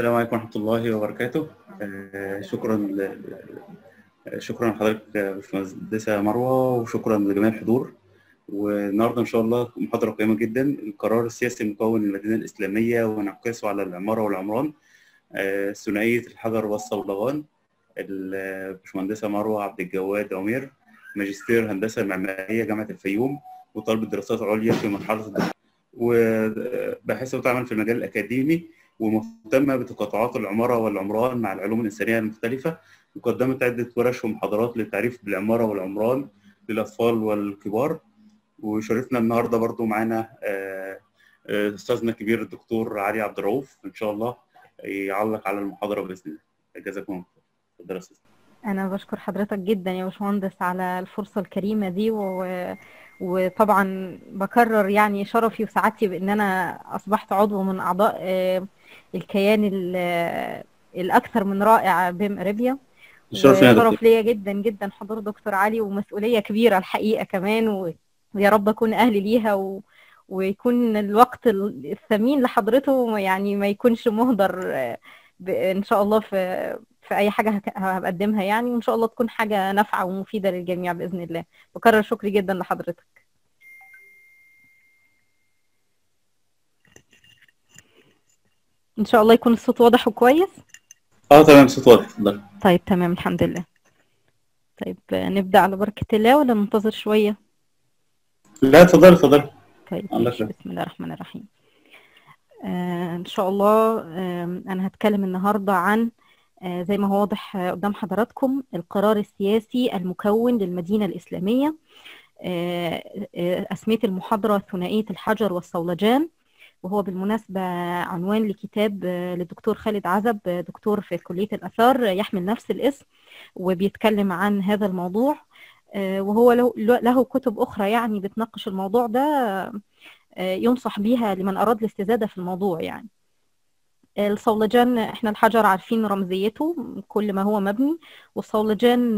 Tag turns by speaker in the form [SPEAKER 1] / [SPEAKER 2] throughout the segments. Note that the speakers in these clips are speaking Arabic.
[SPEAKER 1] السلام عليكم ورحمة الله وبركاته. آه، شكرا ل- شكرا لحضرتك باشمهندسة مروة وشكرا لجميع الحضور. والنهاردة إن شاء الله محاضرة قيمة جدا القرار السياسي المكون للمدينة الإسلامية وانعكاسه على العمارة والعمران. آه، ثنائية الحجر والصولجان الباشمهندسة مروة عبد الجواد عمير ماجستير هندسة معمارية جامعة الفيوم وطالبة دراسات عليا في مرحلة الدكتوراه. وباحثة وتعمل في المجال الأكاديمي. ومهتمة بتقاطعات العمارة والعمران مع العلوم الإنسانية المختلفة وقدمت عدة ورش ومحاضرات للتعريف بالعمارة والعمران للأطفال والكبار. وشرفنا النهاردة برضو معانا آه، آه، أستاذنا الكبير الدكتور علي عبد الرؤوف. إن شاء الله يعلق على المحاضرة بإذن الله. جزاكم الله خير.
[SPEAKER 2] أنا بشكر حضرتك جدا يا باشمهندس على الفرصة الكريمة دي و... وطبعا بكرر يعني شرفي وسعادتي بأن أنا أصبحت عضو من أعضاء آه، الكيان ال- الأكثر من رائع بيم أريبيا.
[SPEAKER 1] الشرف لنا يا دكتور
[SPEAKER 2] وشرف ليا جدا جدا حضور دكتور علي ومسؤولية كبيرة الحقيقة كمان و... ويا رب أكون أهل ليها و... ويكون الوقت ال- الثمين لحضرته يعني ما يكونش مهدر ب... إن شاء الله في في أي حاجة هك- هقدمها يعني وإن شاء الله تكون حاجة نافعة ومفيدة للجميع بإذن الله. بكرر شكري جدا لحضرتك. إن شاء الله يكون الصوت واضح وكويس؟
[SPEAKER 1] آه تمام صوت واضح. اتفضل
[SPEAKER 2] طيب تمام الحمد لله. طيب نبدأ على بركة الله ولا ننتظر شوية؟
[SPEAKER 1] لا اتفضل اتفضل
[SPEAKER 2] طيب. بسم الله الرحمن الرحيم. آه إن شاء الله آه أنا هتكلم النهاردة عن آه زي ما هو واضح آه، قدام حضراتكم القرار السياسي المكون للمدينة الإسلامية آه آه أسميت المحاضرة ثنائية الحجر والصولجان. وهو بالمناسبة عنوان لكتاب آه، للدكتور خالد عزب آه، دكتور في كلية الآثار آه، يحمل نفس الاسم وبيتكلم عن هذا الموضوع. آه، وهو له, كتب أخرى يعني بتناقش الموضوع ده آه، ينصح بيها لمن أراد الاستزادة في الموضوع يعني. الصولجان إحنا الحجر عارفين رمزيته كل ما هو مبني. والصولجان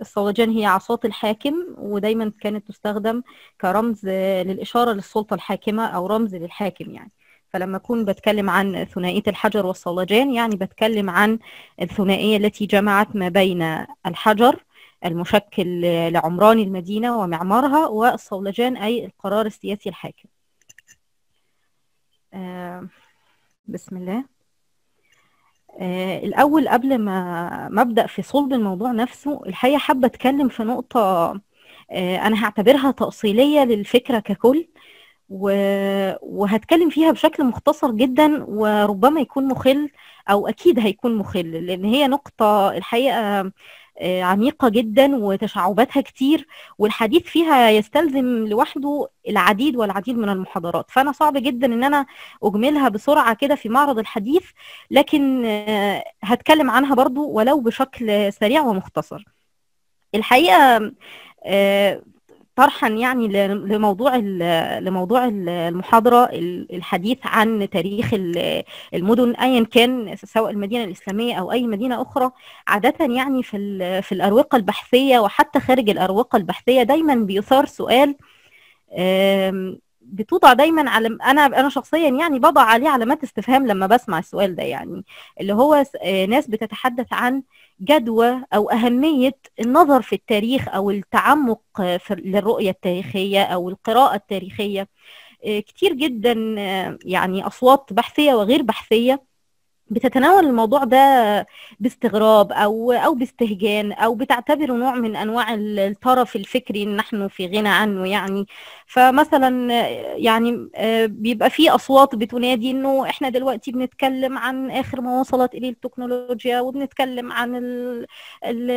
[SPEAKER 2] الصولجان هي عصات الحاكم ودايما كانت تستخدم كرمز للإشارة للسلطة الحاكمة أو رمز للحاكم يعني. فلما أكون بتكلم عن ثنائية الحجر والصولجان يعني بتكلم عن الثنائية التي جمعت ما بين الحجر المشكل لعمران المدينة ومعمارها والصولجان أي القرار السياسي الحاكم. آه، بسم الله. الأول قبل ما أبدأ في صلب الموضوع نفسه الحقيقة حابة أتكلم في نقطة آه، أنا هعتبرها تأصيلية للفكرة ككل وهتكلم فيها بشكل مختصر جدا وربما يكون مخل أو أكيد هيكون مخل لأن هي نقطة الحقيقة آه، عميقة جدا وتشعباتها كتير والحديث فيها يستلزم لوحده العديد والعديد من المحاضرات. فأنا صعب جدا إن أنا أجملها بسرعة كده في معرض الحديث لكن آه، هتكلم عنها برضو ولو بشكل سريع ومختصر. الحقيقة آه، طرحا يعني لموضوع لموضوع ال- المحاضرة ال- الحديث عن تاريخ ال- المدن أيا كان سواء المدينة الإسلامية أو أي مدينة أخرى. عادة يعني في في الأروقة البحثية وحتى خارج الأروقة البحثية دايما بيثار سؤال بتوضع دايما على أنا أنا شخصيا يعني بضع عليه علامات استفهام لما بسمع السؤال ده يعني اللي هو آه، ناس بتتحدث عن جدوى أو أهمية النظر في التاريخ أو التعمق في للرؤية التاريخية أو القراءة التاريخية. آه، كتير جدا آه، يعني أصوات بحثية وغير بحثية بتتناول الموضوع ده باستغراب أو أو باستهجان أو بتعتبره نوع من أنواع ال- الطرف الفكري نحن في غنى عنه يعني. فمثلا يعني آه، بيبقى في أصوات بتنادي إنه إحنا دلوقتي بنتكلم عن آخر ما وصلت إليه التكنولوجيا وبنتكلم عن ال- ال-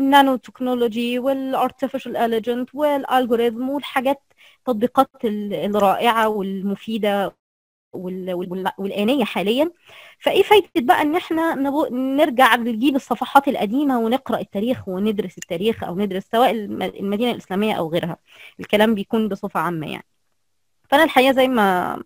[SPEAKER 2] ال nanotechnology وال artificial intelligence وال algorithm والحاجات التطبيقات ال- الرائعة والمفيدة وال- وال- والآنية حاليا. فإيه فايدة بقى إن إحنا نبو- نرجع نجيب الصفحات القديمة ونقرأ التاريخ وندرس التاريخ أو ندرس سواء الم- المدينة الإسلامية أو غيرها. الكلام بيكون بصفة عامة يعني. فأنا الحقيقة زي ما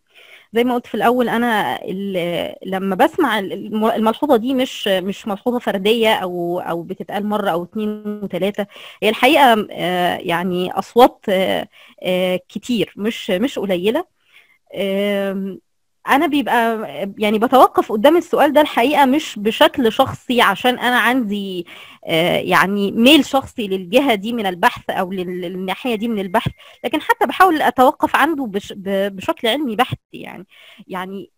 [SPEAKER 2] زي ما قلت في الأول أنا ال- لما بسمع الم- الملحوظة دي مش مش ملحوظة فردية أو أو بتتقال مرة أو اتنين وتلاتة. هي الحقيقة آه، يعني أصوات آه، آه، كتير مش مش قليلة. آم، أنا بيبقى يعني بتوقف قدام السؤال ده الحقيقة مش بشكل شخصي عشان أنا عندي يعني ميل شخصي للجهة دي من البحث أو للناحية دي من البحث. لكن حتى بحاول أتوقف عنده بشكل علمي بحت يعني. يعني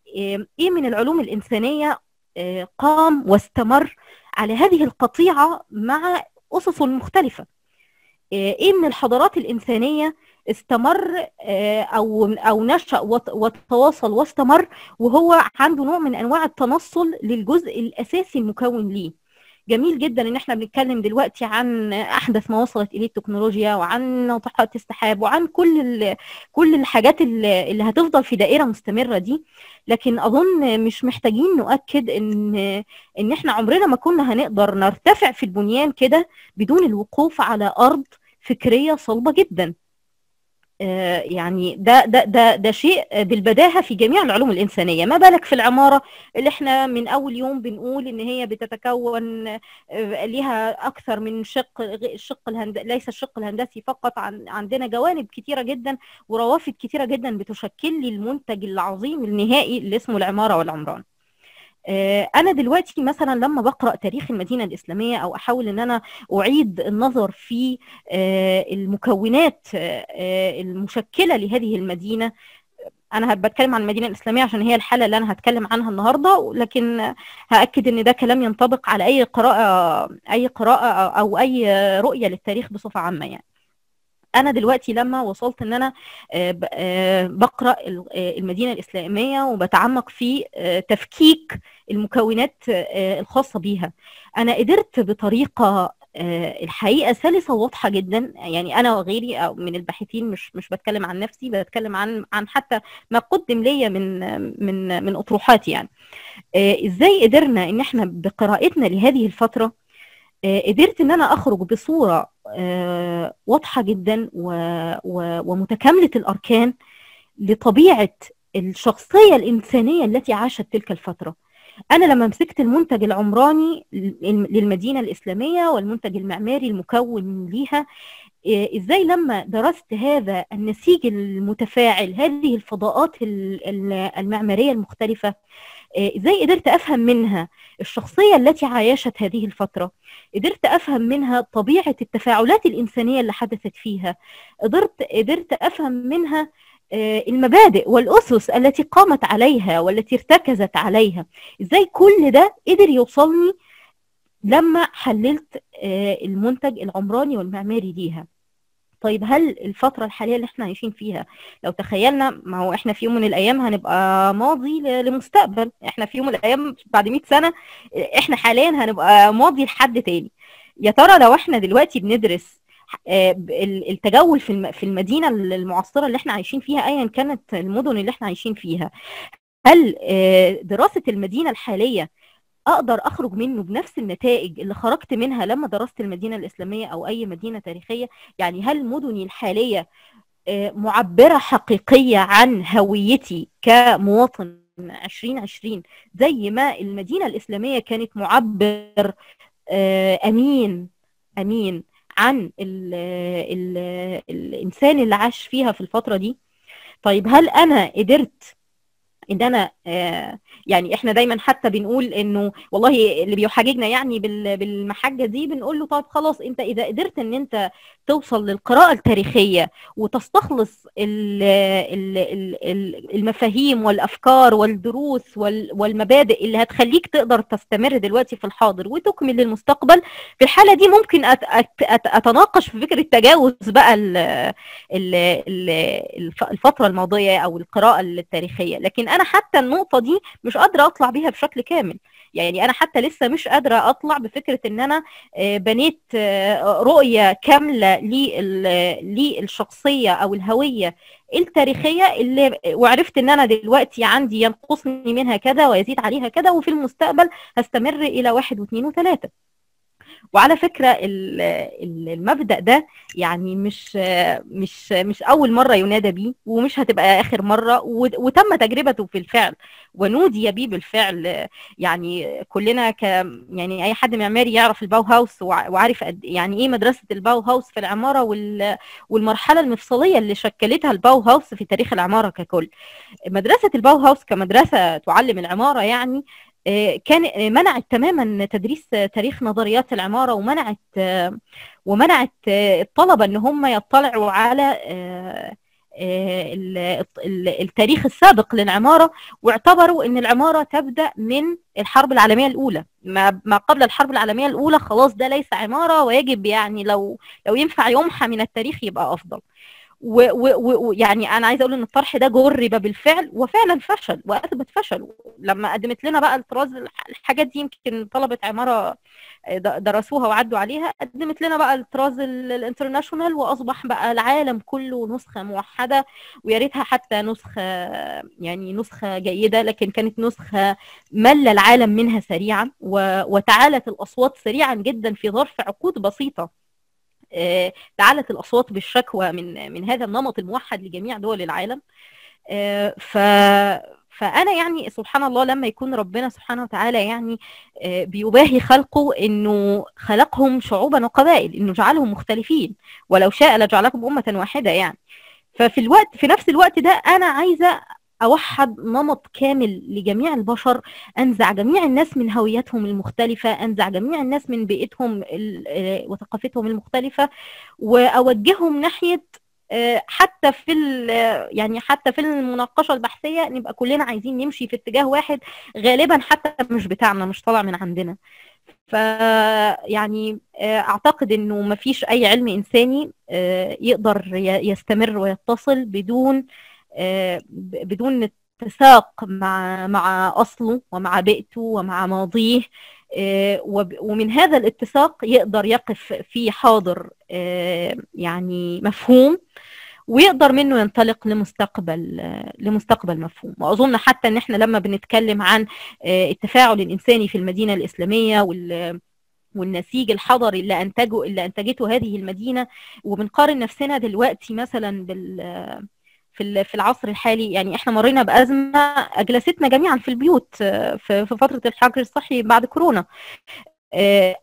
[SPEAKER 2] إيه من العلوم الإنسانية قام واستمر على هذه القطيعة مع اسسه المختلفه إيه من الحضارات الإنسانية استمر أو أو نشأ وتواصل واستمر وهو عنده نوع من أنواع التنصل للجزء الأساسي المكون ليه؟ جميل جدا إن إحنا بنتكلم دلوقتي عن أحدث ما وصلت اليه التكنولوجيا وعن ناطحات السحاب وعن كل كل الحاجات اللي هتفضل في دائرة مستمرة دي. لكن أظن مش محتاجين نؤكد إن إن إحنا عمرنا ما كنا هنقدر نرتفع في البنيان كده بدون الوقوف على أرض فكرية صلبة جدا. يعني ده ده ده ده شيء بالبداهة في جميع العلوم الإنسانية. ما بالك في العمارة اللي إحنا من أول يوم بنقول إن هي بتتكون ليها أكثر من شق الشق الهند... ليس الشق الهندسي فقط عن... عندنا جوانب كثيره جدا وروافد كثيره جدا بتشكل لي المنتج العظيم النهائي اللي اسمه العمارة والعمران. أنا دلوقتي مثلا لما بقرأ تاريخ المدينة الإسلامية أو أحاول إن أنا أعيد النظر في المكونات المشكلة لهذه المدينة أنا بتكلم عن المدينة الإسلامية عشان هي الحالة اللي أنا هتكلم عنها النهارده لكن هأكد إن ده كلام ينطبق على أي قراءة أي قراءة أو أي رؤية للتاريخ بصفة عامة يعني. أنا دلوقتي لما وصلت إن أنا بقرأ المدينة الإسلامية وبتعمق في تفكيك المكونات الخاصة بيها. أنا قدرت بطريقة الحقيقة سلسة وواضحه جدا. يعني أنا وغيري أو من الباحثين مش مش بتكلم عن نفسي بتكلم عن عن حتى ما قدم ليا من من من اطروحات يعني. إزاي قدرنا إن إحنا بقراءتنا لهذه الفترة قدرت إن أنا أخرج بصورة واضحة جدا ومتكاملة الأركان لطبيعة الشخصية الإنسانية التي عاشت تلك الفترة. أنا لما مسكت المنتج العمراني للمدينة الإسلامية والمنتج المعماري المكون ليها إزاي لما درست هذا النسيج المتفاعل هذه الفضاءات المعمارية المختلفة إزاي قدرت أفهم منها الشخصية التي عايشت هذه الفترة؟ قدرت أفهم منها طبيعة التفاعلات الإنسانية اللي حدثت فيها؟ قدرت قدرت أفهم منها المبادئ والأسس التي قامت عليها والتي ارتكزت عليها. إزاي كل ده قدر يوصلني لما حللت المنتج العمراني والمعماري ليها؟ طيب هل الفترة الحالية اللي إحنا عايشين فيها لو تخيلنا ما هو إحنا في يوم من الأيام هنبقى ماضي لمستقبل. إحنا في يوم من الأيام بعد 100 سنة إحنا حاليا هنبقى ماضي لحد تاني. يا ترى لو إحنا دلوقتي بندرس التجول في في المدينة المعاصرة اللي إحنا عايشين فيها ايا كانت المدن اللي إحنا عايشين فيها هل دراسة المدينة الحالية أقدر أخرج منه بنفس النتائج اللي خرجت منها لما درست المدينة الإسلامية أو أي مدينة تاريخية؟ يعني هل مدني الحالية معبرة حقيقية عن هويتي كمواطن 2020 زي ما المدينة الإسلامية كانت معبر أمين أمين عن ال ال الإنسان اللي عاش فيها في الفترة دي؟ طيب هل أنا قدرت ان أنا آه يعني إحنا دايما حتى بنقول إنه والله اللي بيحاججنا يعني بالمحجة دي بنقول له طب خلاص انت إذا قدرت إن انت توصل للقراءة التاريخية وتستخلص ال ال ال المفاهيم والأفكار والدروس والمبادئ اللي هتخليك تقدر تستمر دلوقتي في الحاضر وتكمل للمستقبل في الحالة دي ممكن أتناقش في فكرة تجاوز بقى ال ال الفترة الماضية أو القراءة التاريخية. لكن أنا حتى النقطة دي مش قادرة أطلع بيها بشكل كامل. يعني أنا حتى لسه مش قادرة أطلع بفكرة إن أنا بنيت رؤية كاملة للشخصية أو الهوية التاريخية اللي وعرفت إن أنا دلوقتي عندي ينقصني منها كذا ويزيد عليها كذا وفي المستقبل هستمر إلى واحد واثنين وثلاثة. وعلى فكرة ال- ال- المبدأ ده يعني مش مش مش أول مرة ينادى بيه ومش هتبقى آخر مرة وت- وتم تجربته في الفعل. ونودي بيه بالفعل. يعني كلنا ك يعني أي حد معماري يعرف الباو هاوس وع- وعارف يعني إيه مدرسة الباو هاوس في العمارة وال والمرحلة المفصلية اللي شكلتها الباو هاوس في تاريخ العمارة ككل. مدرسة الباو هاوس كمدرسة تعلم العمارة يعني كان آه، منعت تماما تدريس آه، تاريخ نظريات العمارة ومنعت آه، ومنعت آه، الطلبة إن هم يطلعوا على آه، آه، ال- ال- التاريخ السابق للعمارة واعتبروا إن العمارة تبدأ من الحرب العالمية الأولى. ما قبل الحرب العالمية الأولى خلاص ده ليس عمارة ويجب يعني لو لو ينفع يمحى من التاريخ يبقى أفضل. ويعني أنا عايزة أقول إن الطرح ده جرب بالفعل وفعلا فشل وأثبت فشل. لما قدمت لنا بقى الطراز الحاجات دي يمكن طلبة عمارة د- درسوها وعدوا عليها. قدمت لنا بقى الطراز ال- الانترناشونال وأصبح بقى العالم كله نسخة موحدة ويا ريتها حتى نسخة يعني نسخة جيدة لكن كانت نسخة مل العالم منها سريعا وتعالت الأصوات سريعا جدا في ظرف عقود بسيطة. آه، تعالت الأصوات بالشكوى من من هذا النمط الموحد لجميع دول العالم. آه، ف فأنا يعني سبحان الله لما يكون ربنا سبحانه وتعالى يعني آه، بيباهي خلقه إنه خلقهم شعوبا وقبائل إنه جعلهم مختلفين ولو شاء لجعلكم أمة واحدة يعني. ففي الوقت في نفس الوقت ده أنا عايزة أوحد نمط كامل لجميع البشر أنزع جميع الناس من هويتهم المختلفة أنزع جميع الناس من بيئتهم آه، وثقافتهم المختلفة وأوجههم ناحية آه، حتى في آه، يعني حتى في المناقشة البحثية نبقى كلنا عايزين نمشي في اتجاه واحد غالبا حتى مش بتاعنا مش طالع من عندنا. ف يعني أعتقد إنه مفيش أي علم إنساني يقدر يستمر ويتصل بدون بدون اتساق مع مع أصله ومع بيئته ومع ماضيه آه، ومن هذا الاتساق يقدر يقف في حاضر آه، يعني مفهوم ويقدر منه ينطلق لمستقبل آه، لمستقبل مفهوم. وأظن حتى إن إحنا لما بنتكلم عن التفاعل الإنساني في المدينة الإسلامية وال والنسيج الحضري اللي أنتجه اللي أنتجته هذه المدينة وبنقارن نفسنا دلوقتي مثلا بال في في العصر الحالي. يعني إحنا مرينا بأزمة أجلستنا جميعا في البيوت آه، في فترة الحجر الصحي بعد كورونا. آه،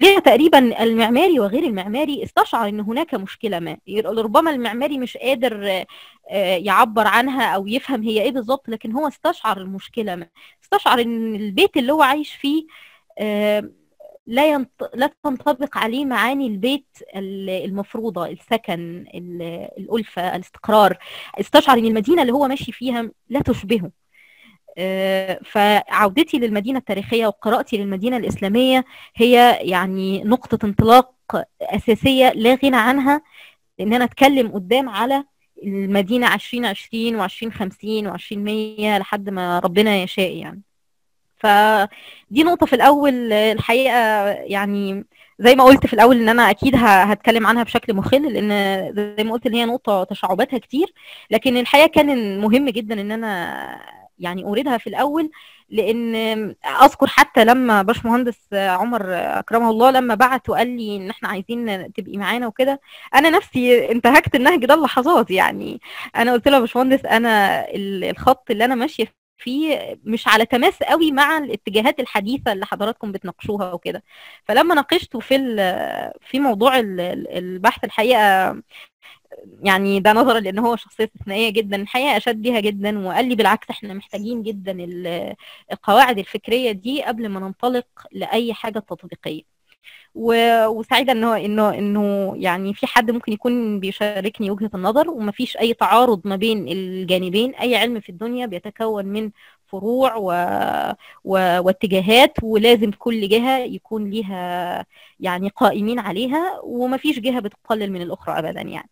[SPEAKER 2] كلنا تقريبا المعماري وغير المعماري استشعر إن هناك مشكلة ما. ربما المعماري مش قادر آه، آه، يعبر عنها أو يفهم هي إيه بالظبط لكن هو استشعر المشكلة ما. استشعر إن البيت اللي هو عايش فيه آه، لا ينط... لا تنطبق عليه معاني البيت ال- المفروضة السكن ال- الألفة الاستقرار. استشعر إن المدينة اللي هو ماشي فيها لا تشبهه. آه، فعودتي للمدينة التاريخية وقراءتي للمدينة الإسلامية هي يعني نقطة انطلاق أساسية لا غنى عنها إن أنا أتكلم قدام على المدينة 2020 و2050 و2100 لحد ما ربنا يشاء يعني. فدي نقطة في الأول آه، الحقيقة يعني زي ما قلت في الأول إن أنا أكيد ه- هتكلم عنها بشكل مخل لأن زي ما قلت إن هي نقطة تشعباتها كتير لكن الحقيقة كان مهم جدا إن أنا يعني أوردها في الأول لأن أذكر حتى لما باشمهندس عمر أكرمه الله لما بعت وقال لي إن إحنا عايزين تبقي معانا وكده أنا نفسي انتهكت النهج ده لحظات يعني. أنا قلت له يا باشمهندس ال- الخط اللي أنا ماشية فيه مش على تماس قوي مع الاتجاهات الحديثة اللي حضراتكم بتناقشوها وكده. فلما ناقشته في في موضوع ال- ال- البحث الحقيقة يعني ده نظرا لأن هو شخصية استثنائية جدا الحقيقة أشاد بيها جدا وقال لي بالعكس إحنا محتاجين جدا ال- القواعد الفكرية دي قبل ما ننطلق لأي حاجة تطبيقية. وسعيدة انه انه إنه يعني في حد ممكن يكون بيشاركني وجهة النظر ومفيش أي تعارض ما بين الجانبين. أي علم في الدنيا بيتكون من فروع و... و... واتجاهات ولازم كل جهة يكون ليها يعني قائمين عليها ومفيش جهة بتقلل من الأخرى ابدا يعني.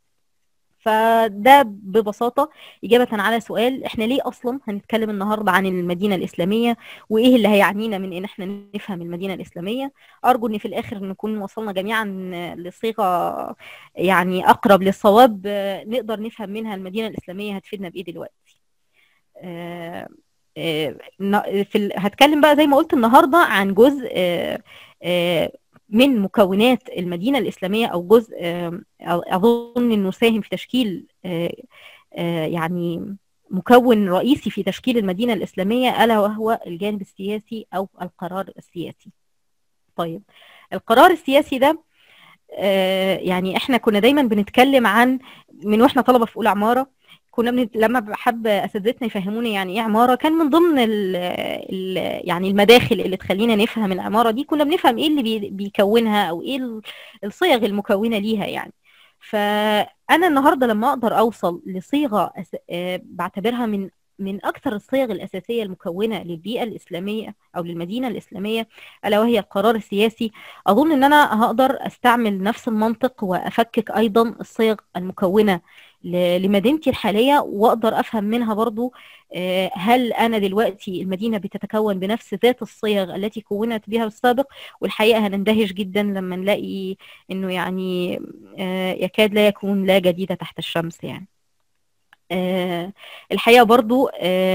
[SPEAKER 2] فده ببساطة إجابة على سؤال إحنا ليه أصلا هنتكلم النهاردة عن المدينة الإسلامية؟ وإيه اللي هيعنينا من إن إحنا نفهم المدينة الإسلامية؟ أرجو إن في الآخر نكون وصلنا جميعا لصيغة يعني أقرب للصواب نقدر نفهم منها المدينة الإسلامية هتفيدنا بإيه دلوقتي. آه، آه، في هتكلم بقى زي ما قلت النهاردة عن جزء آه، من مكونات المدينة الإسلامية أو جزء أظن أنه ساهم في تشكيل يعني مكون رئيسي في تشكيل المدينة الإسلامية ألا وهو الجانب السياسي أو القرار السياسي. طيب القرار السياسي ده يعني إحنا كنا دايما بنتكلم عن من وإحنا طلبة في أولى عمارة كنا من لما بحب أساتذتنا يفهموني يعني إيه عمارة كان من ضمن ال ال يعني المداخل اللي تخلينا نفهم العمارة دي كنا بنفهم إيه اللي بي بيكونها أو إيه الصيغ المكونة ليها يعني. فأنا النهارده لما أقدر أوصل لصيغة بعتبرها من من أكثر الصيغ الأساسية المكونة للبيئة الإسلامية أو للمدينة الإسلامية ألا وهي القرار السياسي أظن إن أنا هقدر أستعمل نفس المنطق وأفكك أيضا الصيغ المكونة لمدينتي الحالية وأقدر أفهم منها برضو هل أنا دلوقتي المدينة بتتكون بنفس ذات الصيغ التي كونت بها السابق؟ والحقيقة هنندهش جدا لما نلاقي إنه يعني يكاد لا يكون لا جديد تحت الشمس يعني. الحقيقة برضو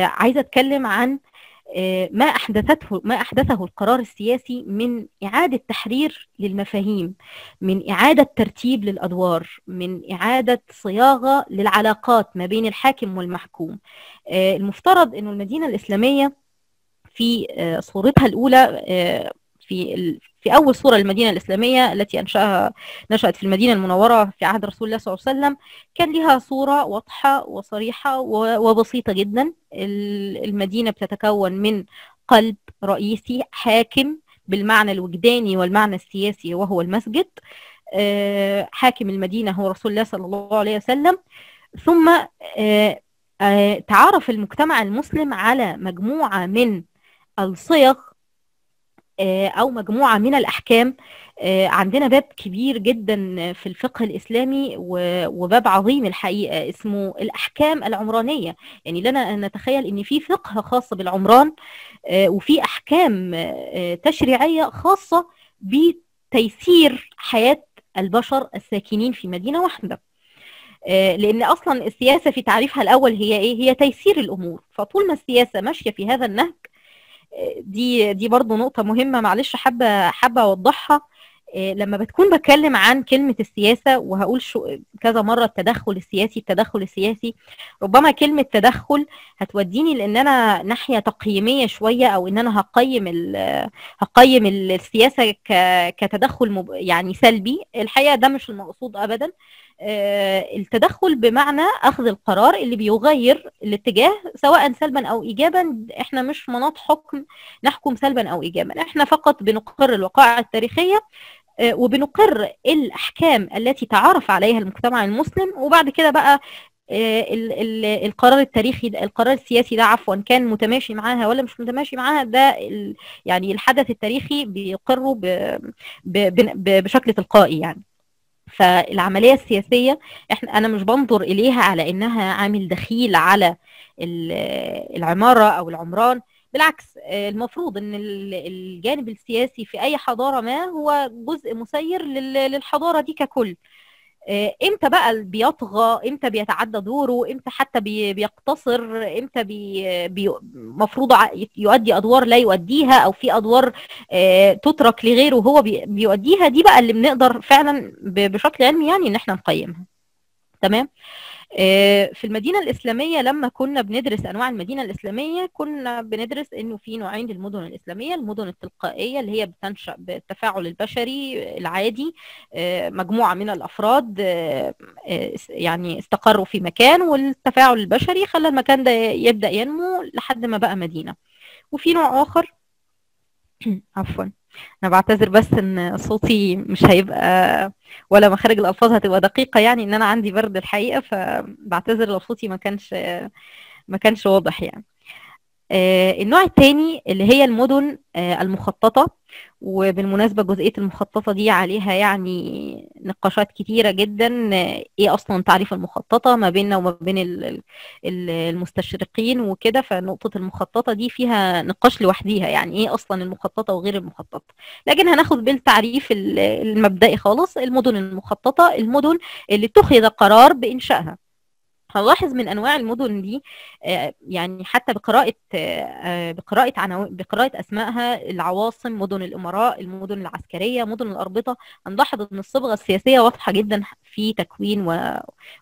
[SPEAKER 2] عايزة أتكلم عن ما أحدثته ما أحدثه القرار السياسي من إعادة تحرير للمفاهيم من إعادة ترتيب للأدوار من إعادة صياغة للعلاقات ما بين الحاكم والمحكوم. المفترض إنه المدينة الإسلامية في صورتها الأولى في في أول صورة للمدينة الإسلامية التي أنشأها نشأت في المدينة المنورة في عهد رسول الله صلى الله عليه وسلم. كان لها صورة واضحة وصريحة وبسيطة جدا. المدينة بتتكون من قلب رئيسي حاكم بالمعنى الوجداني والمعنى السياسي وهو المسجد. حاكم المدينة هو رسول الله صلى الله عليه وسلم. ثم تعارف المجتمع المسلم على مجموعة من الصيغ أو مجموعة من الأحكام. عندنا باب كبير جدا في الفقه الإسلامي وباب عظيم الحقيقة اسمه الأحكام العمرانية. يعني لنا أن نتخيل إن في فقه خاص بالعمران وفي أحكام تشريعية خاصة بتيسير حياة البشر الساكنين في مدينة واحدة. لأن أصلا السياسة في تعريفها الأول هي إيه؟ هي تيسير الأمور. فطول ما السياسة ماشية في هذا النهج دي دي برضه نقطة مهمة معلش حابة حابة أوضحها لما بتكون بتكلم عن كلمة السياسة وهقول شو كذا مرة التدخل السياسي التدخل السياسي ربما كلمة تدخل هتوديني لأن أنا ناحية تقييمية شوية أو إن أنا هقيم هقيم السياسة كتدخل. يعني سلبي الحقيقة ده مش المقصود أبدا التدخل بمعنى أخذ القرار اللي بيغير الاتجاه سواء سلبا أو ايجابا إحنا مش مناط حكم نحكم سلبا أو ايجابا. إحنا فقط بنقر الوقائع التاريخية وبنقر الأحكام التي تعرف عليها المجتمع المسلم وبعد كده بقى ال القرار التاريخي ده القرار السياسي ده عفوا كان متماشي معاها ولا مش متماشي معاها ده يعني الحدث التاريخي بيقره بشكل تلقائي يعني. فالعملية السياسية إحنا أنا مش بنظر إليها على إنها عامل دخيل على العمارة أو العمران. بالعكس المفروض إن الجانب السياسي في أي حضارة ما هو جزء مسير للحضارة دي ككل. إمتى بقى بيطغى؟ إمتى بيتعدى دوره؟ إمتى حتى بيقتصر؟ إمتى بي مفروض يؤدي أدوار لا يؤديها أو في أدوار تترك لغيره وهو بيؤديها؟ دي بقى اللي بنقدر فعلا بشكل علمي يعني إن إحنا نقيمها. تمام؟ في المدينة الإسلامية لما كنا بندرس أنواع المدينة الإسلامية كنا بندرس إنه في نوعين للمدن الإسلامية المدن التلقائية اللي هي بتنشأ بالتفاعل البشري العادي مجموعة من الأفراد يعني استقروا في مكان والتفاعل البشري خلى المكان ده يبدأ ينمو لحد ما بقى مدينة. وفي نوع آخر عفوا. أنا بعتذر بس إن صوتي مش هيبقى ولا مخارج الألفاظ هتبقى دقيقة يعني إن أنا عندي برد الحقيقة فبعتذر لو صوتي ما كانش ما كانش واضح يعني. النوع الثاني اللي هي المدن المخططة. وبالمناسبة جزئية المخططة دي عليها يعني نقاشات كتيرة جدا إيه أصلا تعريف المخططة ما بيننا وما بين المستشرقين وكده فنقطة المخططة دي فيها نقاش لوحديها يعني إيه أصلا المخططة وغير المخططة. لكن هناخد بالتعريف المبدئي خالص المدن المخططة المدن اللي اتخذ قرار بإنشائها. هنلاحظ من أنواع المدن دي آه، يعني حتى بقراءة آه، بقراءة عناو... بقراءة أسمائها العواصم مدن الأمراء المدن العسكرية مدن الأربطة هنلاحظ إن الصبغة السياسية واضحة جدا في تكوين و...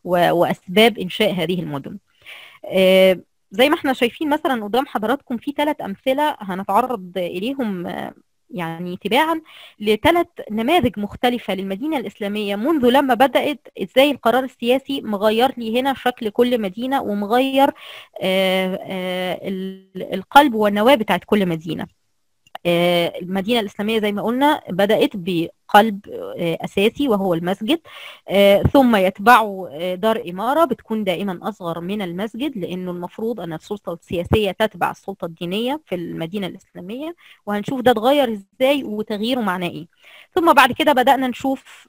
[SPEAKER 2] و... وأسباب إنشاء هذه المدن. آه، زي ما إحنا شايفين مثلا قدام حضراتكم في ثلاث أمثلة هنتعرض إليهم آه، يعني تباعا لثلاث نماذج مختلفة للمدينة الإسلامية. منذ لما بدأت إزاي القرار السياسي مغير لي هنا شكل كل مدينة ومغير آه، آه، ال- القلب والنواة بتاعت كل مدينة. آه، المدينة الإسلامية زي ما قلنا بدأت بقلب آه، أساسي وهو المسجد. آه، ثم يتبعه دار إمارة بتكون دائما أصغر من المسجد لأنه المفروض أن السلطة السياسية تتبع السلطة الدينية في المدينة الإسلامية وهنشوف ده اتغير إزاي وتغييره معناه إيه. ثم بعد كده بدأنا نشوف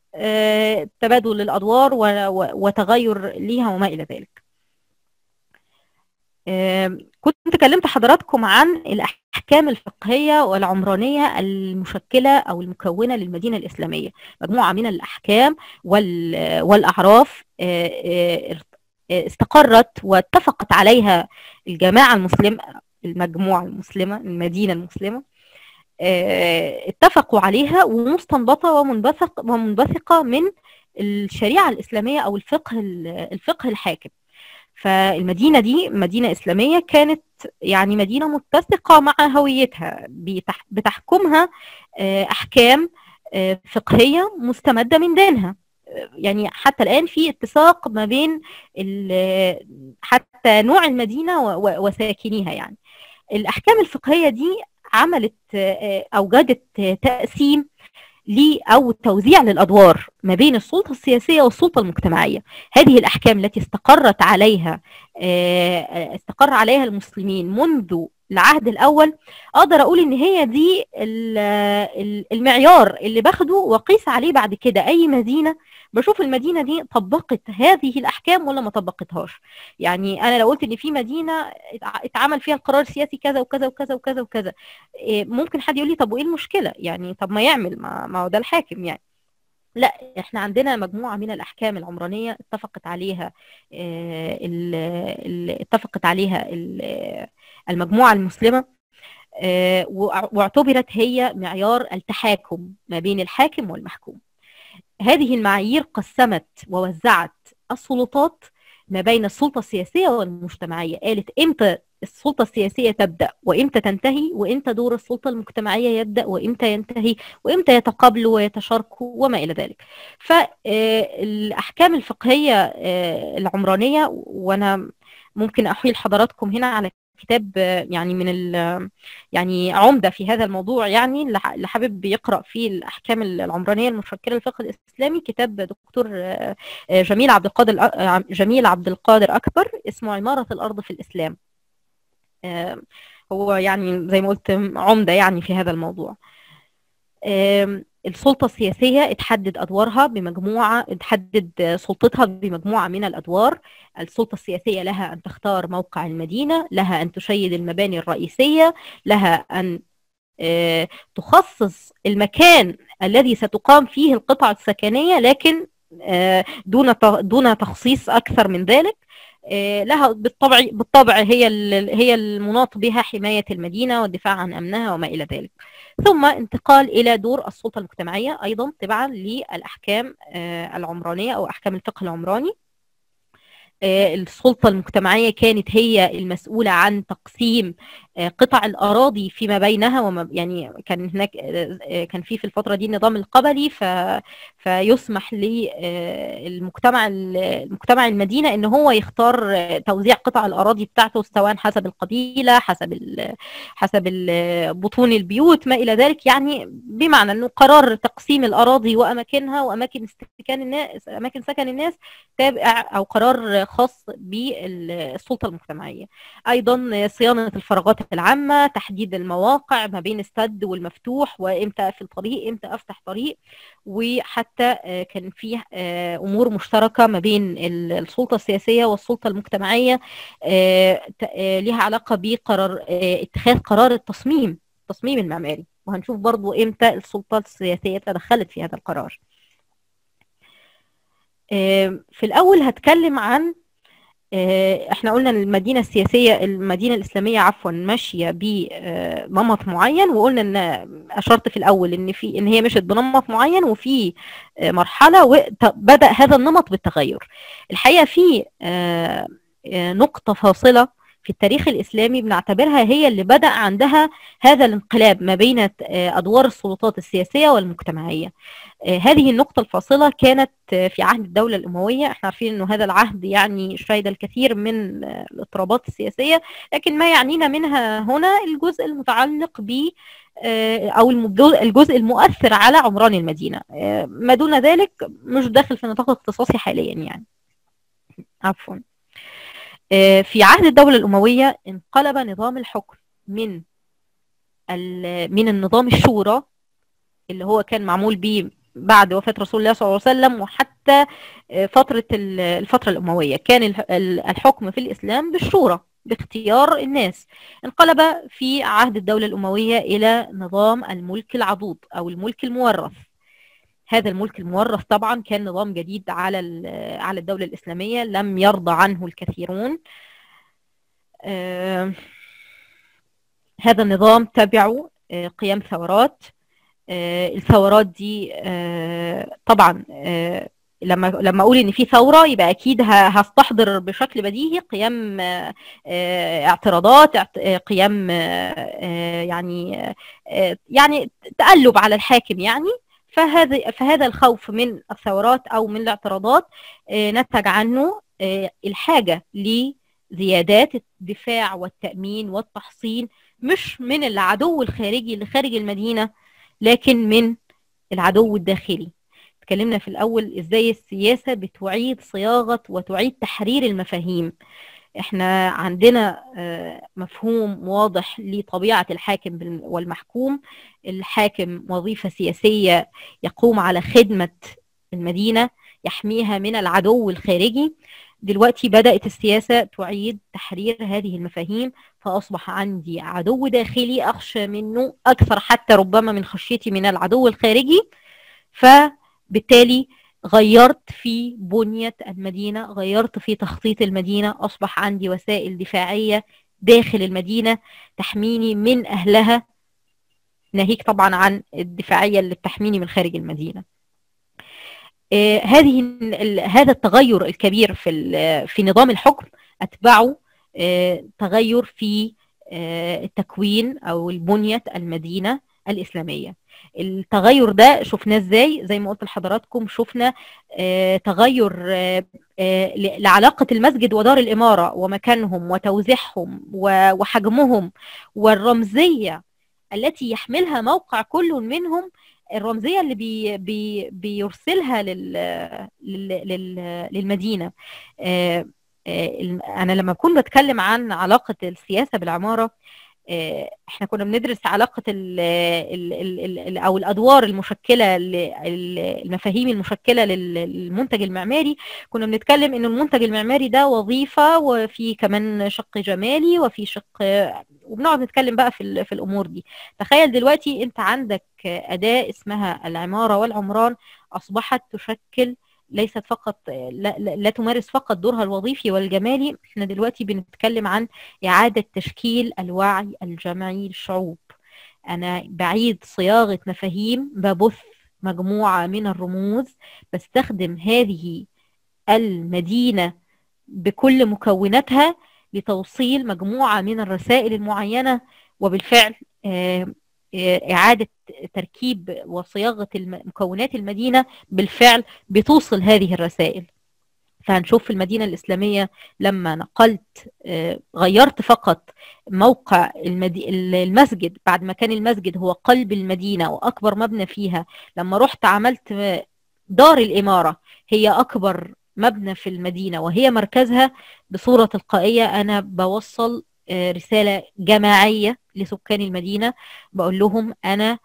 [SPEAKER 2] تبادل و- وتغير ليها وما إلى ذلك. كنت كلمت حضراتكم عن الأحكام الفقهية والعمرانية المشكلة أو المكونة للمدينة الإسلامية. مجموعة من الأحكام وال- والأعراف آه، آه، آه، استقرت واتفقت عليها الجماعة المسلمة المجموعة المسلمة المدينة المسلمة اتفقوا عليها ومستنبطة ومنبثق ومنبثقة من الشريعة الإسلامية أو الفقه الفقه الحاكم. فالمدينة دي مدينة إسلامية كانت يعني مدينة متسقة مع هويتها بتح- بتحكمها آه، أحكام آه، فقهية مستمدة من دينها. آه، يعني حتى الآن في اتساق ما بين حتى نوع المدينة وساكنيها يعني. الأحكام الفقهية دي عملت أوجدت تقسيم لي أو توزيع للأدوار ما بين السلطة السياسية والسلطة المجتمعية. هذه الأحكام التي استقرت عليها آه، استقر عليها المسلمين منذ العهد الأول أقدر أقول إن هي دي ال- ال- المعيار اللي باخده واقيس عليه بعد كده أي مدينة بشوف المدينة دي طبقت هذه الأحكام ولا ما طبقتهاش. يعني أنا لو قلت إن في مدينة اتع- اتعمل فيها القرار السياسي كذا وكذا وكذا وكذا وكذا إيه، ممكن حد يقول لي طب وإيه المشكلة؟ يعني طب ما يعمل ما هو ده الحاكم يعني. لا إحنا عندنا مجموعة من الأحكام العمرانية اتفقت عليها آه، اتفقت عليها ال- المجموعة المسلمة آه، واعتبرت هي معيار التحاكم ما بين الحاكم والمحكوم. هذه المعايير قسمت ووزعت السلطات ما بين السلطة السياسية والمجتمعية. قالت إمتى السلطة السياسية تبدأ وإمتى تنتهي وإمتى دور السلطة المجتمعية يبدأ وإمتى ينتهي وإمتى يتقابلوا ويتشاركوا وما إلى ذلك. فالأحكام الفقهية آه، العمرانية وأنا ممكن أحيل حضراتكم هنا على كتاب يعني من يعني عمدة في هذا الموضوع يعني اللي حابب يقرأ فيه الأحكام العمرانية المشكلة للفقه الإسلامي كتاب دكتور آه، آه، جميل عبد القادر آه، جميل عبد القادر أكبر اسمه عمارة الأرض في الإسلام. آه، هو يعني زي ما قلت عمدة يعني في هذا الموضوع. السلطة السياسية اتحدد أدوارها بمجموعة اتحدد سلطتها بمجموعة من الأدوار. السلطة السياسية لها أن تختار موقع المدينة لها أن تشيد المباني الرئيسية لها أن آه، تخصص المكان الذي ستقام فيه القطع السكنية لكن آه، دون دون تخصيص أكثر من ذلك. آه، لها بالطبع بالطبع هي هي المناط بها حماية المدينة والدفاع عن أمنها وما إلى ذلك. ثم انتقال إلى دور السلطة المجتمعية أيضا تبعا للأحكام آه، العمرانية أو أحكام الفقه العمراني. آه، السلطة المجتمعية كانت هي المسؤولة عن تقسيم قطع الأراضي فيما بينها وما يعني كان هناك آه، آه، كان في في الفترة دي النظام القبلي ف فيسمح للمجتمع المجتمع المدينة إن هو يختار آه، توزيع قطع الأراضي بتاعته سواء حسب القبيلة حسب ال حسب ال- بطون البيوت ما إلى ذلك. يعني بمعنى إنه قرار تقسيم الأراضي وأماكنها وأماكن استكان الناس أماكن سكن الناس تابع أو قرار خاص بالسلطة المجتمعية. أيضا صيانة الفراغات العامة تحديد المواقع ما بين السد والمفتوح وإمتى أقفل طريق إمتى أفتح طريق وحتى آه، كان فيه آه، أمور مشتركة ما بين ال- السلطة السياسية والسلطة المجتمعية آه، ليها علاقة بقرار اتخاذ قرار التصميم التصميم المعماري. وهنشوف برضو إمتى السلطة السياسية تدخلت في هذا القرار. في الأول هتكلم عن إحنا قلنا المدينة السياسية المدينة الإسلامية عفوا ماشية بنمط معين وقلنا إن أشرت في الأول إن في إن هي مشت بنمط معين وفي مرحلة وبدأ هذا النمط بالتغير. الحقيقة في نقطة فاصلة في التاريخ الإسلامي بنعتبرها هي اللي بدأ عندها هذا الانقلاب ما بين أدوار السلطات السياسية والمجتمعية. هذه النقطة الفاصلة كانت في عهد الدولة الأموية. إحنا عارفين أنه هذا العهد يعني شهد الكثير من الاضطرابات السياسية لكن ما يعنينا منها هنا الجزء المتعلق ب أو الجزء المؤثر على عمران المدينة. ما دون ذلك مش داخل في نطاق اختصاصي حاليا يعني. عفوا. في عهد الدولة الأموية انقلب نظام الحكم من من النظام الشورى اللي هو كان معمول به بعد وفاة رسول الله صلى الله عليه وسلم وحتى فترة الفترة الأموية. كان الحكم في الإسلام بالشورى باختيار الناس. انقلب في عهد الدولة الأموية إلى نظام الملك العضوض أو الملك المورث. هذا الملك المورث طبعا كان نظام جديد على على الدولة الإسلامية لم يرضى عنه الكثيرون. آه هذا النظام تبعه آه قيام ثورات. آه الثورات دي طبعا لما لما أقول إن في ثورة يبقى أكيد هستحضر بشكل بديهي قيام اعتراضات قيام يعني يعني تقلب على الحاكم يعني. فهذا فهذا الخوف من الثورات أو من الاعتراضات نتج عنه الحاجة لزيادات الدفاع والتأمين والتحصين مش من العدو الخارجي اللي خارج المدينة لكن من العدو الداخلي. اتكلمنا في الأول إزاي السياسة بتعيد صياغة وتعيد تحرير المفاهيم. إحنا عندنا مفهوم واضح لطبيعة الحاكم والمحكوم. الحاكم وظيفة سياسية يقوم على خدمة المدينة يحميها من العدو الخارجي. دلوقتي بدأت السياسة تعيد تحرير هذه المفاهيم فأصبح عندي عدو داخلي أخشى منه أكثر حتى ربما من خشيتي من العدو الخارجي. فبالتالي غيرت في بنية المدينة غيرت في تخطيط المدينة أصبح عندي وسائل دفاعية داخل المدينة تحميني من أهلها ناهيك طبعا عن الدفاعية اللي بتحميني من خارج المدينة. آه هذه هذا التغير الكبير في في نظام الحكم أتبعه آه تغير في آه التكوين أو البنية المدينة الإسلامية. التغير ده شفناه إزاي؟ زي ما قلت لحضراتكم شفنا آه تغير آه آه لعلاقة المسجد ودار الإمارة ومكانهم وتوزيعهم وحجمهم والرمزية التي يحملها موقع كل منهم الرمزية اللي بي بي بيرسلها لل لل للمدينة. أنا لما بكون بتكلم عن علاقة السياسة بالعمارة إحنا كنا بندرس علاقة ال ال ال أو الأدوار المشكلة المفاهيم المشكلة للمنتج المعماري. كنا بنتكلم ان المنتج المعماري ده وظيفة وفي كمان شق جمالي وفي شق وبنقعد نتكلم بقى في, في الأمور دي. تخيل دلوقتي أنت عندك أداة اسمها العمارة والعمران أصبحت تشكل ليست فقط لا, لا تمارس فقط دورها الوظيفي والجمالي. إحنا دلوقتي بنتكلم عن إعادة تشكيل الوعي الجمعي للشعوب أنا بعيد صياغة مفاهيم ببث مجموعة من الرموز بستخدم هذه المدينة بكل مكوناتها لتوصيل مجموعة من الرسائل المعينة وبالفعل إعادة تركيب وصياغة مكونات المدينة بالفعل بتوصل هذه الرسائل. فهنشوف في المدينة الإسلامية لما نقلت غيرت فقط موقع المسجد بعد ما كان المسجد هو قلب المدينة وأكبر مبنى فيها لما رحت عملت دار الإمارة هي أكبر مبنى في المدينة وهي مركزها بصورة تلقائية أنا بوصل رسالة جماعية لسكان المدينة. بقول لهم أنا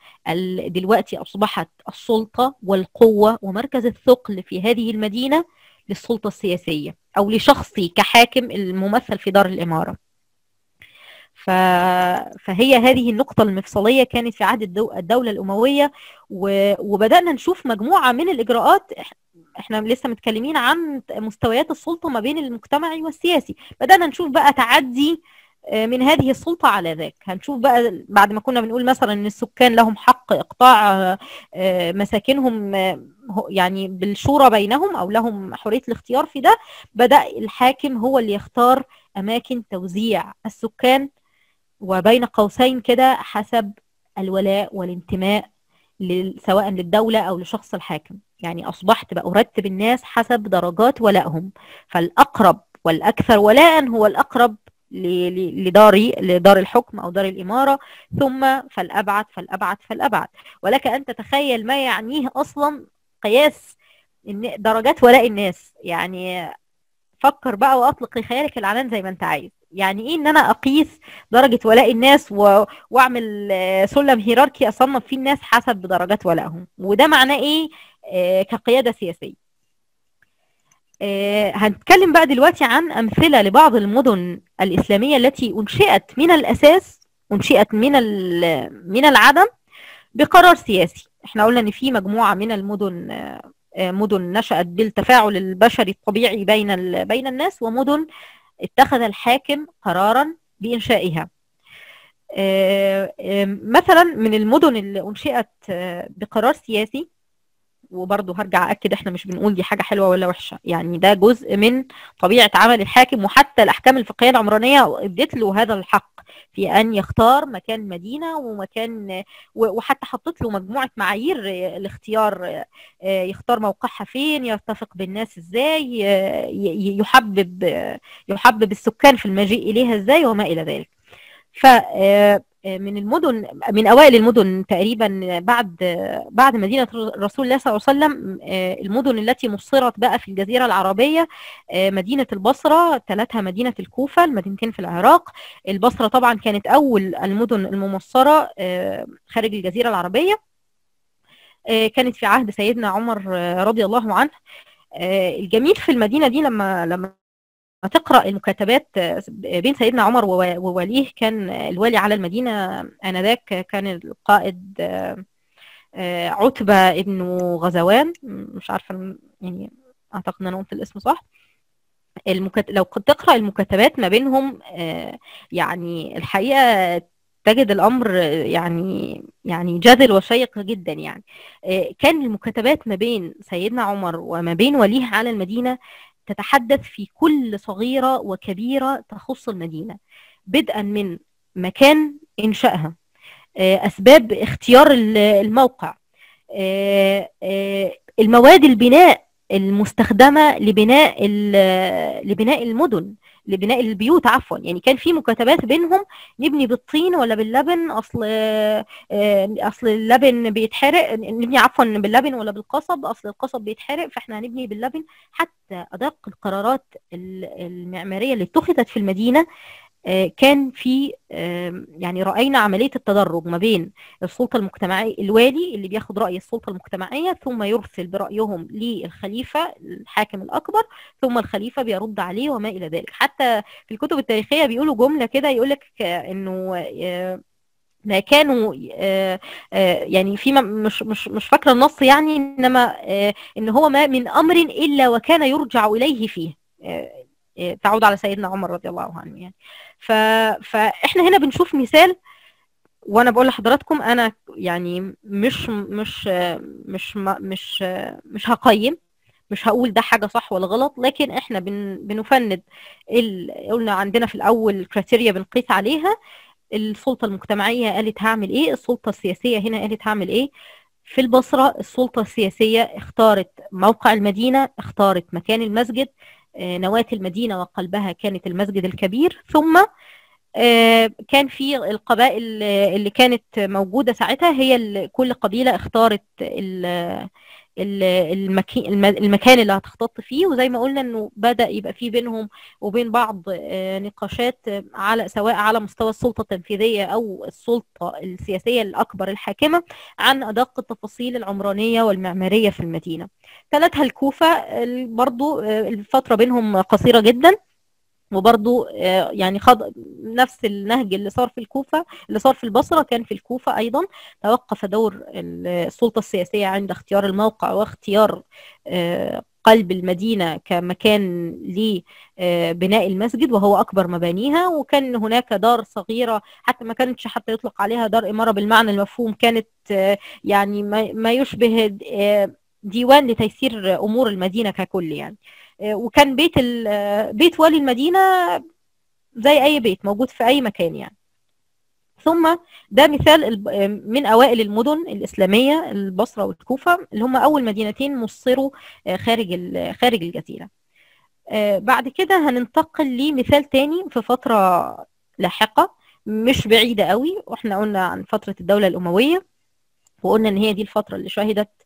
[SPEAKER 2] دلوقتي أصبحت السلطة والقوة ومركز الثقل في هذه المدينة للسلطة السياسية أو لشخصي كحاكم الممثل في دار الإمارة. ف... فهي هذه النقطة المفصلية كانت في عهد الدو... الدولة الأموية. و... وبدأنا نشوف مجموعة من الإجراءات. إحنا لسه متكلمين عن مستويات السلطة ما بين المجتمعي والسياسي. بدأنا نشوف بقى تعدي من هذه السلطة على ذاك. هنشوف بقى بعد ما كنا بنقول مثلا إن السكان لهم حق إقطاع مساكنهم يعني بالشورى بينهم أو لهم حرية الاختيار في ده بدأ الحاكم هو اللي يختار أماكن توزيع السكان وبين قوسين كده حسب الولاء والانتماء سواء للدولة أو لشخص الحاكم. يعني أصبحت بقى أرتب الناس حسب درجات ولائهم. فالأقرب والأكثر ولاء هو الأقرب لداري لدار الحكم أو دار الإمارة ثم فالأبعد فالأبعد فالأبعد. ولك أن تتخيل ما يعنيه أصلا قياس درجات ولاء الناس. يعني فكر بقى وأطلق لخيالك العنان زي ما أنت عايز. يعني إيه إن أنا أقيس درجة ولاء الناس و... وأعمل سلم هيراركي أصنف فيه الناس حسب درجات ولائهم وده معناه إيه؟ آه كقيادة سياسية. هنتكلم بقى دلوقتي عن أمثلة لبعض المدن الإسلامية التي أنشئت من الأساس أنشئت من من العدم بقرار سياسي. إحنا قلنا إن في مجموعة من المدن مدن نشأت بالتفاعل البشري الطبيعي بين بين الناس ومدن اتخذ الحاكم قرارا بإنشائها. مثلا من المدن اللي أنشئت بقرار سياسي وبرضه هرجع أكد إحنا مش بنقول دي حاجة حلوة ولا وحشة. يعني ده جزء من طبيعة عمل الحاكم وحتى الأحكام الفقهية العمرانية ادت له هذا الحق في أن يختار مكان مدينة ومكان وحتى حطت له مجموعة معايير الاختيار يختار موقعها فين يتفق بالناس إزاي يحبب يحبب السكان في المجيء إليها إزاي وما إلى ذلك. ف من المدن من أوائل المدن تقريبا بعد بعد مدينة رسول الله صلى الله عليه وسلم المدن التي نصرت بقى في الجزيرة العربية مدينة البصرة ثلاثها مدينة الكوفة المدينتين في العراق. البصرة طبعا كانت أول المدن الممصرة خارج الجزيرة العربية. كانت في عهد سيدنا عمر رضي الله عنه. الجميل في المدينة دي لما لما تقرأ المكاتبات بين سيدنا عمر ووليه كان الوالي على المدينة آنذاك كان القائد عتبة ابن غزوان مش عارفة يعني أعتقد إن أنا قلت الاسم صح. المكت... لو تقرأ المكاتبات ما بينهم يعني الحقيقة تجد الأمر يعني يعني جذل وشيق جدا يعني. كان المكاتبات ما بين سيدنا عمر وما بين وليه على المدينة تتحدث في كل صغيرة وكبيرة تخص المدينة. بدءا من مكان إنشائها. أسباب اختيار الموقع. المواد البناء المستخدمة لبناء لبناء المدن. لبناء البيوت عفوا. يعني كان في مكاتبات بينهم نبني بالطين ولا باللبن أصل أصل اللبن بيتحرق نبني عفوا باللبن ولا بالقصب أصل القصب بيتحرق فإحنا هنبني باللبن. حتى أدق القرارات المعمارية اللي اتخذت في المدينة كان في يعني رأينا عملية التدرج ما بين السلطة المجتمعية الوالي اللي بياخد رأي السلطة المجتمعية ثم يرسل برأيهم للخليفة الحاكم الأكبر ثم الخليفة بيرد عليه وما إلى ذلك. حتى في الكتب التاريخية بيقولوا جملة كده يقول لك إنه ما كانوا يعني في مش مش مش فاكرة النص يعني إنما إن هو ما من أمر إلا وكان يرجع إليه فيه. تعود على سيدنا عمر رضي الله عنه يعني. ف... فاحنا هنا بنشوف مثال وأنا بقول لحضراتكم أنا يعني مش مش مش مش مش هقيم مش هقول ده حاجة صح ولا غلط لكن إحنا بن... بنفند ال... قلنا عندنا في الأول كريتيريا بنقيس عليها السلطة المجتمعية قالت هعمل إيه السلطة السياسية هنا قالت هعمل إيه في البصرة السلطة السياسية اختارت موقع المدينة اختارت مكان المسجد نواة المدينة وقلبها كانت المسجد الكبير. ثم كان في القبائل اللي كانت موجودة ساعتها هي كل قبيلة اختارت المكان اللي هتختط فيه وزي ما قلنا إنه بدأ يبقى في بينهم وبين بعض نقاشات على سواء على مستوى السلطة التنفيذية أو السلطة السياسية الأكبر الحاكمة عن أدق التفاصيل العمرانية والمعمارية في المدينة. ثلاثها الكوفة برضو الفترة بينهم قصيرة جدا وبرضو يعني خض نفس النهج اللي صار في الكوفة اللي صار في البصرة كان في الكوفة أيضا. توقف دور السلطة السياسية عند اختيار الموقع واختيار قلب المدينة كمكان لبناء المسجد وهو أكبر مبانيها. وكان هناك دار صغيرة حتى ما كانتش حتى يطلق عليها دار إمارة بالمعنى المفهوم كانت يعني ما يشبه ديوان لتيسير أمور المدينة ككل يعني. وكان بيت بيت والي المدينة زي أي بيت موجود في أي مكان يعني. ثم ده مثال من أوائل المدن الإسلامية البصرة والكوفة اللي هم أول مدينتين مصروا خارج خارج الجزيرة. بعد كده هننتقل لمثال تاني في فترة لاحقة مش بعيدة قوي وإحنا قلنا عن فترة الدولة الأموية وقلنا إن هي دي الفترة اللي شهدت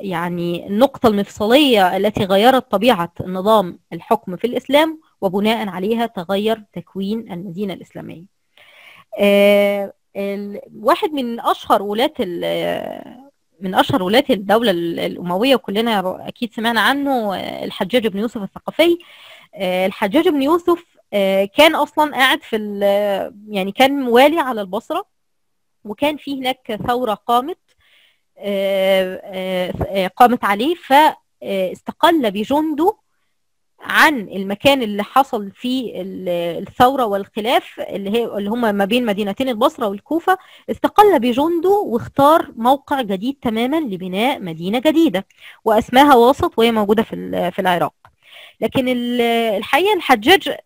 [SPEAKER 2] يعني النقطة المفصلية التي غيرت طبيعة نظام الحكم في الإسلام وبناء عليها تغير تكوين المدينة الإسلامية. آه واحد من أشهر ولاة من أشهر ولاة الدولة الأموية وكلنا أكيد سمعنا عنه الحجاج بن يوسف الثقفي. آه الحجاج بن يوسف آه كان أصلا قاعد في يعني كان والي على البصرة وكان في هناك ثورة قامت قامت عليه فاستقل بجنده عن المكان اللي حصل فيه الثورة والخلاف اللي هي اللي هم ما بين مدينتين البصرة والكوفة. استقل بجنده واختار موقع جديد تماما لبناء مدينة جديدة وأسماها واسط وهي موجودة في في العراق. لكن الحقيقة الحجاج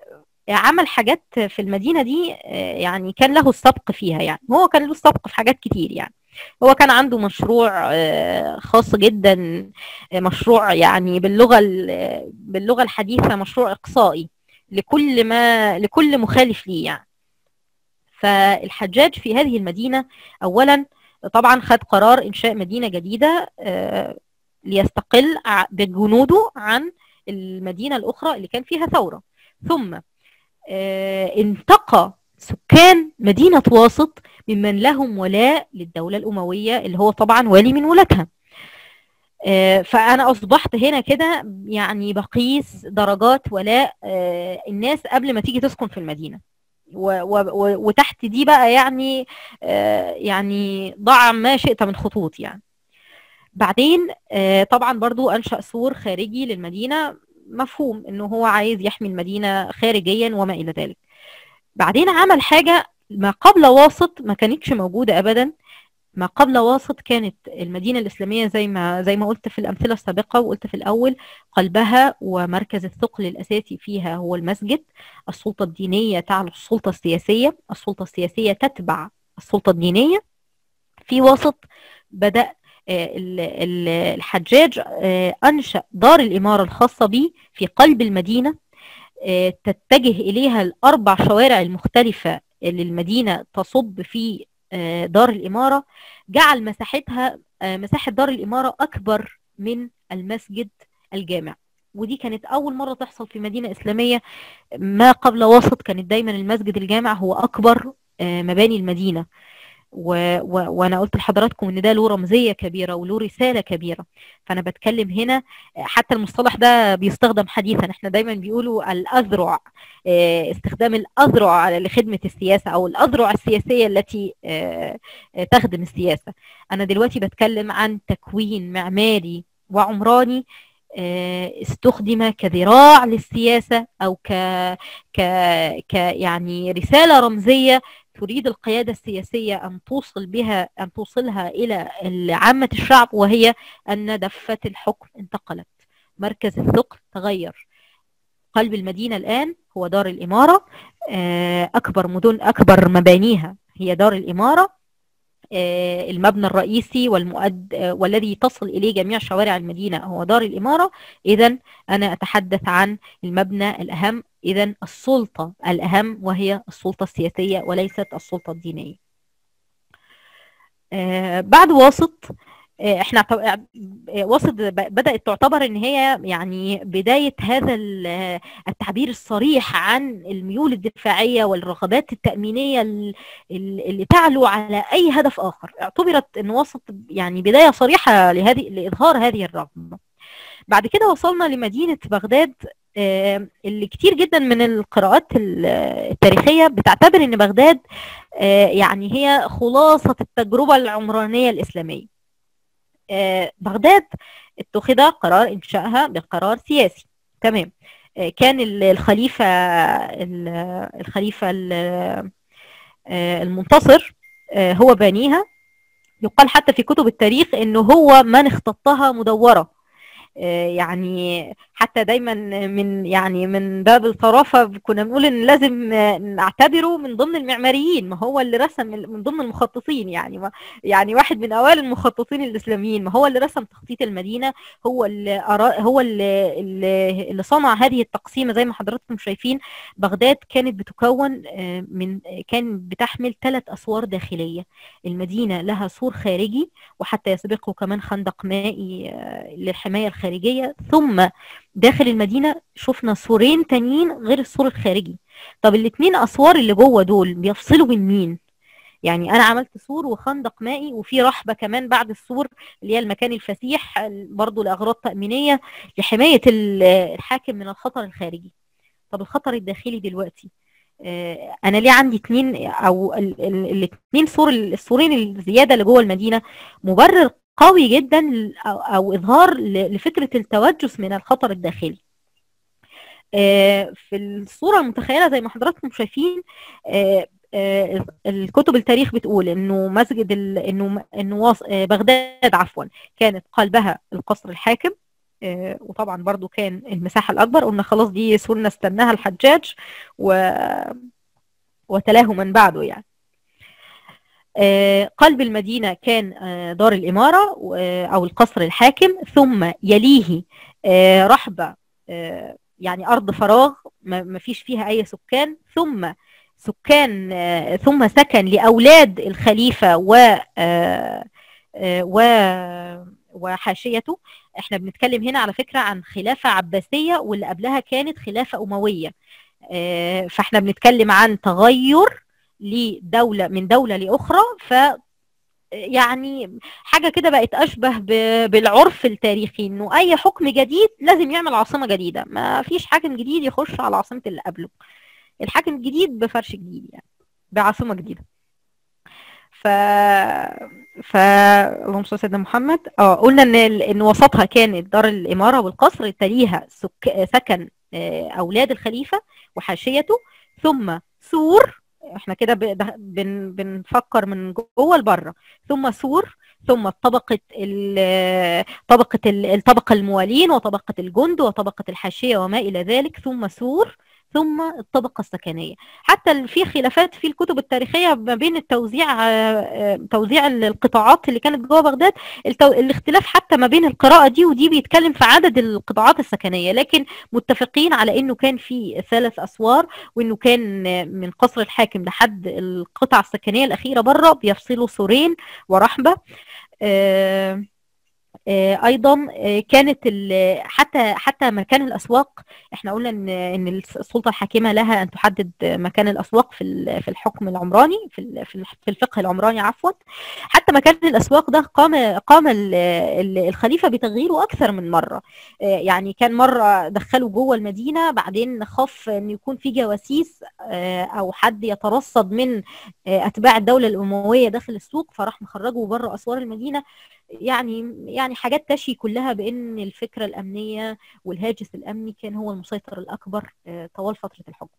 [SPEAKER 2] عمل حاجات في المدينة دي يعني كان له السبق فيها يعني. هو كان له السبق في حاجات كتير يعني. هو كان عنده مشروع خاص جدا مشروع يعني باللغة باللغة الحديثة مشروع إقصائي لكل ما لكل مخالف ليه يعني. فالحجاج في هذه المدينة اولا طبعا خد قرار إنشاء مدينة جديدة ليستقل بجنوده عن المدينة الأخرى اللي كان فيها ثورة. ثم انتقى سكان مدينة واسط ممن لهم ولاء للدولة الأموية اللي هو طبعا والي من ولاتها فأنا أصبحت هنا كده يعني بقيس درجات ولاء الناس قبل ما تيجي تسكن في المدينة. وتحت دي بقى يعني يعني ضع ما شئت من خطوط يعني. بعدين طبعا برضو أنشأ سور خارجي للمدينة مفهوم إنه هو عايز يحمي المدينة خارجيا وما إلى ذلك. بعدين عمل حاجة ما قبل واسط ما كانتش موجودة أبدا ما قبل واسط كانت المدينة الإسلامية زي ما زي ما قلت في الأمثلة السابقة وقلت في الأول قلبها ومركز الثقل الأساسي فيها هو المسجد. السلطة الدينية تعلو السلطة السياسية السلطة السياسية تتبع السلطة الدينية. في وسط بدأ الحجاج أنشأ دار الإمارة الخاصة به في قلب المدينة. تتجه إليها الأربع شوارع المختلفة اللي المدينة تصب في دار الإمارة جعل مساحتها مساحة دار الإمارة أكبر من المسجد الجامع. ودي كانت أول مرة تحصل في مدينة إسلامية. ما قبل وسط كانت دايما المسجد الجامع هو أكبر مباني المدينة. و... و... وأنا قلت لحضراتكم إن ده له رمزية كبيرة وله رسالة كبيرة. فأنا بتكلم هنا حتى المصطلح ده بيستخدم حديثا. إحنا دايما بيقولوا الأذرع استخدام الأذرع لخدمة السياسة أو الأذرع السياسية التي تخدم السياسة. أنا دلوقتي بتكلم عن تكوين معماري وعمراني استخدم كذراع للسياسة أو ك ك ك يعني رسالة رمزية تريد القيادة السياسية أن توصل بها أن توصلها إلى عامة الشعب وهي أن دفة الحكم انتقلت. مركز الثقل تغير. قلب المدينة الآن هو دار الإمارة. أكبر مدن أكبر مبانيها هي دار الإمارة. المبنى الرئيسي والمؤد والذي تصل إليه جميع شوارع المدينة هو دار الإمارة. إذا أنا أتحدث عن المبنى الأهم إذا السلطة الأهم وهي السلطة السياسية وليست السلطة الدينية. بعد واسط إحنا وسط بدأت تعتبر إن هي يعني بداية هذا التعبير الصريح عن الميول الدفاعية والرغبات التأمينية اللي تعلو على أي هدف آخر. اعتبرت إن وسط يعني بداية صريحة لهذه لإظهار هذه الرغبة. بعد كده وصلنا لمدينة بغداد اللي كتير جدا من القراءات التاريخية بتعتبر إن بغداد يعني هي خلاصة التجربة العمرانية الإسلامية. بغداد اتخذ قرار إنشائها بقرار سياسي. تمام. كان الخليفة الخليفة المنتصر هو بانيها يقال حتى في كتب التاريخ إنه هو من اختطها مدورة. يعني حتى دايما من يعني من باب الطرافه كنا بنقول إن لازم نعتبره من ضمن المعماريين. ما هو اللي رسم من ضمن المخططين يعني ما يعني واحد من أوائل المخططين الإسلاميين. ما هو اللي رسم تخطيط المدينة. هو اللي هو اللي, اللي, صنع هذه التقسيمه زي ما حضراتكم شايفين بغداد كانت بتكون من كان بتحمل ثلاث أسوار داخلية. المدينة لها سور خارجي وحتى يسبقه كمان خندق مائي للحماية الخارجيه ثم داخل المدينة شفنا سورين تانيين غير السور الخارجي. طب الاثنين أسوار اللي جوه دول بيفصلوا بين مين؟ يعني أنا عملت سور وخندق مائي وفي رحبة كمان بعد السور اللي هي المكان الفسيح برضه لأغراض تأمينية لحماية الحاكم من الخطر الخارجي. طب الخطر الداخلي دلوقتي أنا ليه عندي اتنين أو الاثنين سور السورين الزيادة اللي جوه المدينة؟ مبرر قوي جدا أو إظهار لفكرة التوجس من الخطر الداخلي. في الصورة المتخيلة زي ما حضراتكم شايفين الكتب التاريخ بتقول إنه مسجد إنه إنه بغداد عفوا كانت قلبها القصر الحاكم. وطبعا برضو كان المساحة الأكبر. قلنا خلاص دي سنة استناها الحجاج و وتلاه من بعده يعني. قلب المدينة كان دار الإمارة أو القصر الحاكم ثم يليه رحبة يعني أرض فراغ ما فيش فيها أي سكان ثم سكان ثم سكن لأولاد الخليفة و و وحاشيته. إحنا بنتكلم هنا على فكرة عن خلافة عباسية واللي قبلها كانت خلافة أموية. فإحنا بنتكلم عن تغير لدولة من دولة لأخرى ف يعني حاجة كده بقت أشبه بالعرف التاريخي إنه أي حكم جديد لازم يعمل عاصمة جديدة. ما فيش حاكم جديد يخش على عاصمة اللي قبله. الحاكم الجديد بفرش جديد يعني بعاصمة جديدة. ف ف اللهم صل سيدنا محمد. آه قلنا إن إن وسطها كانت دار الإمارة والقصر تليها سك... سكن أولاد الخليفة وحاشيته ثم سور إحنا كده بن بنفكر من جوه لبره. ثم سور ثم طبقة طبقة الطبقة الموالين وطبقة الجند وطبقة الحاشية وما إلى ذلك. ثم سور ثم الطبقة السكنية. حتى في خلافات في الكتب التاريخية ما بين التوزيع توزيع القطاعات اللي كانت جوه بغداد التو... الاختلاف حتى ما بين القراءة دي ودي بيتكلم في عدد القطاعات السكنية. لكن متفقين على إنه كان في ثلاث أسوار وإنه كان من قصر الحاكم لحد القطعة السكنية الأخيرة بره بيفصلوا سورين ورحبة. آه أيضا كانت حتى حتى مكان الأسواق إحنا قلنا إن إن السلطة الحاكمة لها أن تحدد مكان الأسواق في في الحكم العمراني في في الفقه العمراني عفوا. حتى مكان الأسواق ده قام قام الخليفة بتغييره أكثر من مرة. يعني كان مرة دخلوا جوه المدينة بعدين خاف إن يكون في جواسيس أو حد يترصد من أتباع الدولة الأموية داخل السوق فراح مخرجه بره أسوار المدينة. يعني يعني حاجات تشي كلها بإن الفكرة الأمنية والهاجس الأمني كان هو المسيطر الأكبر طوال فترة الحكم.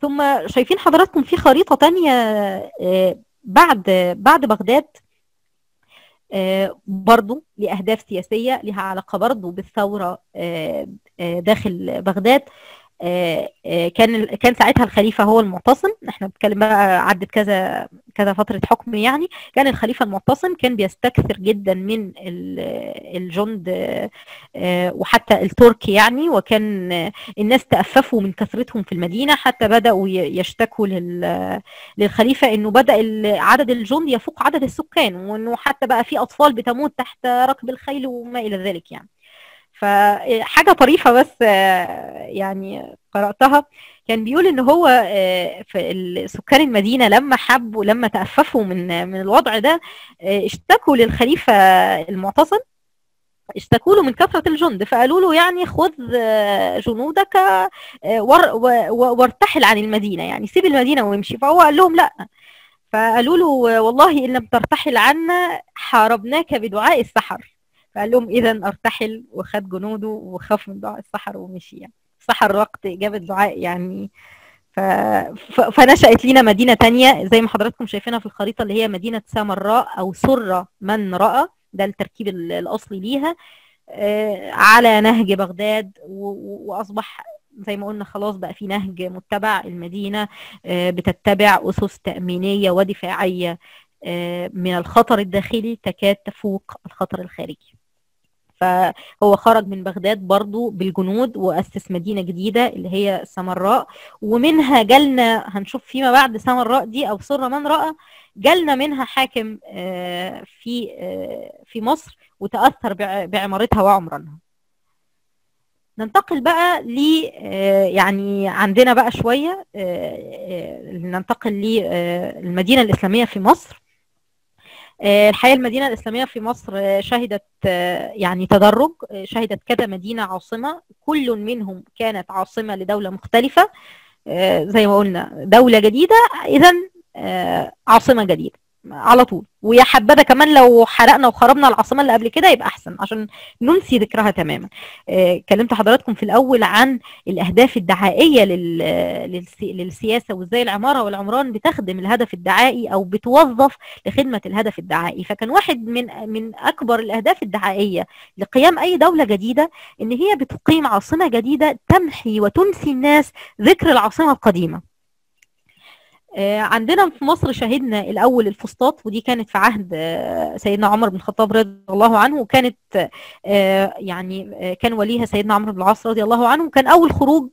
[SPEAKER 2] ثم شايفين حضراتكم في خريطة تانية بعد بعد بغداد برضو لأهداف سياسية لها علاقة برضو بالثورة داخل بغداد. كان كان ساعتها الخليفة هو المعتصم. إحنا بنتكلم بقى عدت كذا كذا فترة حكم يعني. كان الخليفة المعتصم كان بيستكثر جدا من الجند وحتى الترك يعني. وكان الناس تأففوا من كثرتهم في المدينة. حتى بدأوا يشتكوا للخليفة إنه بدأ عدد الجند يفوق عدد السكان. وإنه حتى بقى في أطفال بتموت تحت ركب الخيل وما إلى ذلك يعني. فحاجه طريفة بس يعني قرأتها. كان بيقول إن هو في سكان المدينة لما حبوا لما تأففوا من من الوضع ده اشتكوا للخليفة المعتصم. اشتكوا له من كثرة الجند فقالوا له يعني خذ جنودك وارتحل عن المدينة يعني سيب المدينة وامشي. فهو قال لهم لأ. فقالوا له والله إن لم ترتحل عنا حاربناك بدعاء السحر. فقال لهم إذا أرتحل وخد جنوده وخاف من دعاء السحر ومشي يعني. السحر وقت إجابة دعاء يعني. ف... ف... فنشأت لينا مدينة تانية زي ما حضراتكم شايفينها في الخريطة اللي هي مدينة سامراء أو سرة من رأى. ده التركيب الأصلي ليها. على نهج بغداد وأصبح زي ما قلنا خلاص بقى في نهج متبع المدينة بتتبع أسس تأمينية ودفاعية من الخطر الداخلي تكاد تفوق الخطر الخارجي. فهو خرج من بغداد برضو بالجنود وأسس مدينة جديدة اللي هي سامراء ومنها جالنا هنشوف فيما بعد سامراء دي أو سر من رأى جالنا منها حاكم في في مصر وتأثر بعمارتها وعمرانها. ننتقل بقى ل يعني عندنا بقى شوية ننتقل للمدينة الإسلامية في مصر. الحقيقة المدينة الإسلامية في مصر شهدت يعني تدرج شهدت كذا مدينة عاصمة. كل منهم كانت عاصمة لدولة مختلفة زي ما قلنا دولة جديدة إذا عاصمة جديدة. على طول. ويا حبذا كمان لو حرقنا وخربنا العاصمة اللي قبل كده يبقى أحسن عشان ننسي ذكرها تماما. كلمت آه حضراتكم في الأول عن الأهداف الدعائية لل... للسياسة وإزاي العمارة والعمران بتخدم الهدف الدعائي أو بتوظف لخدمة الهدف الدعائي. فكان واحد من من أكبر الأهداف الدعائية لقيام أي دولة جديدة إن هي بتقيم عاصمة جديدة تمحي وتنسي الناس ذكر العاصمة القديمة. عندنا في مصر شهدنا الأول الفسطاط ودي كانت في عهد سيدنا عمر بن الخطاب رضي الله عنه وكانت يعني كان وليها سيدنا عمرو بن العاص رضي الله عنه وكان أول خروج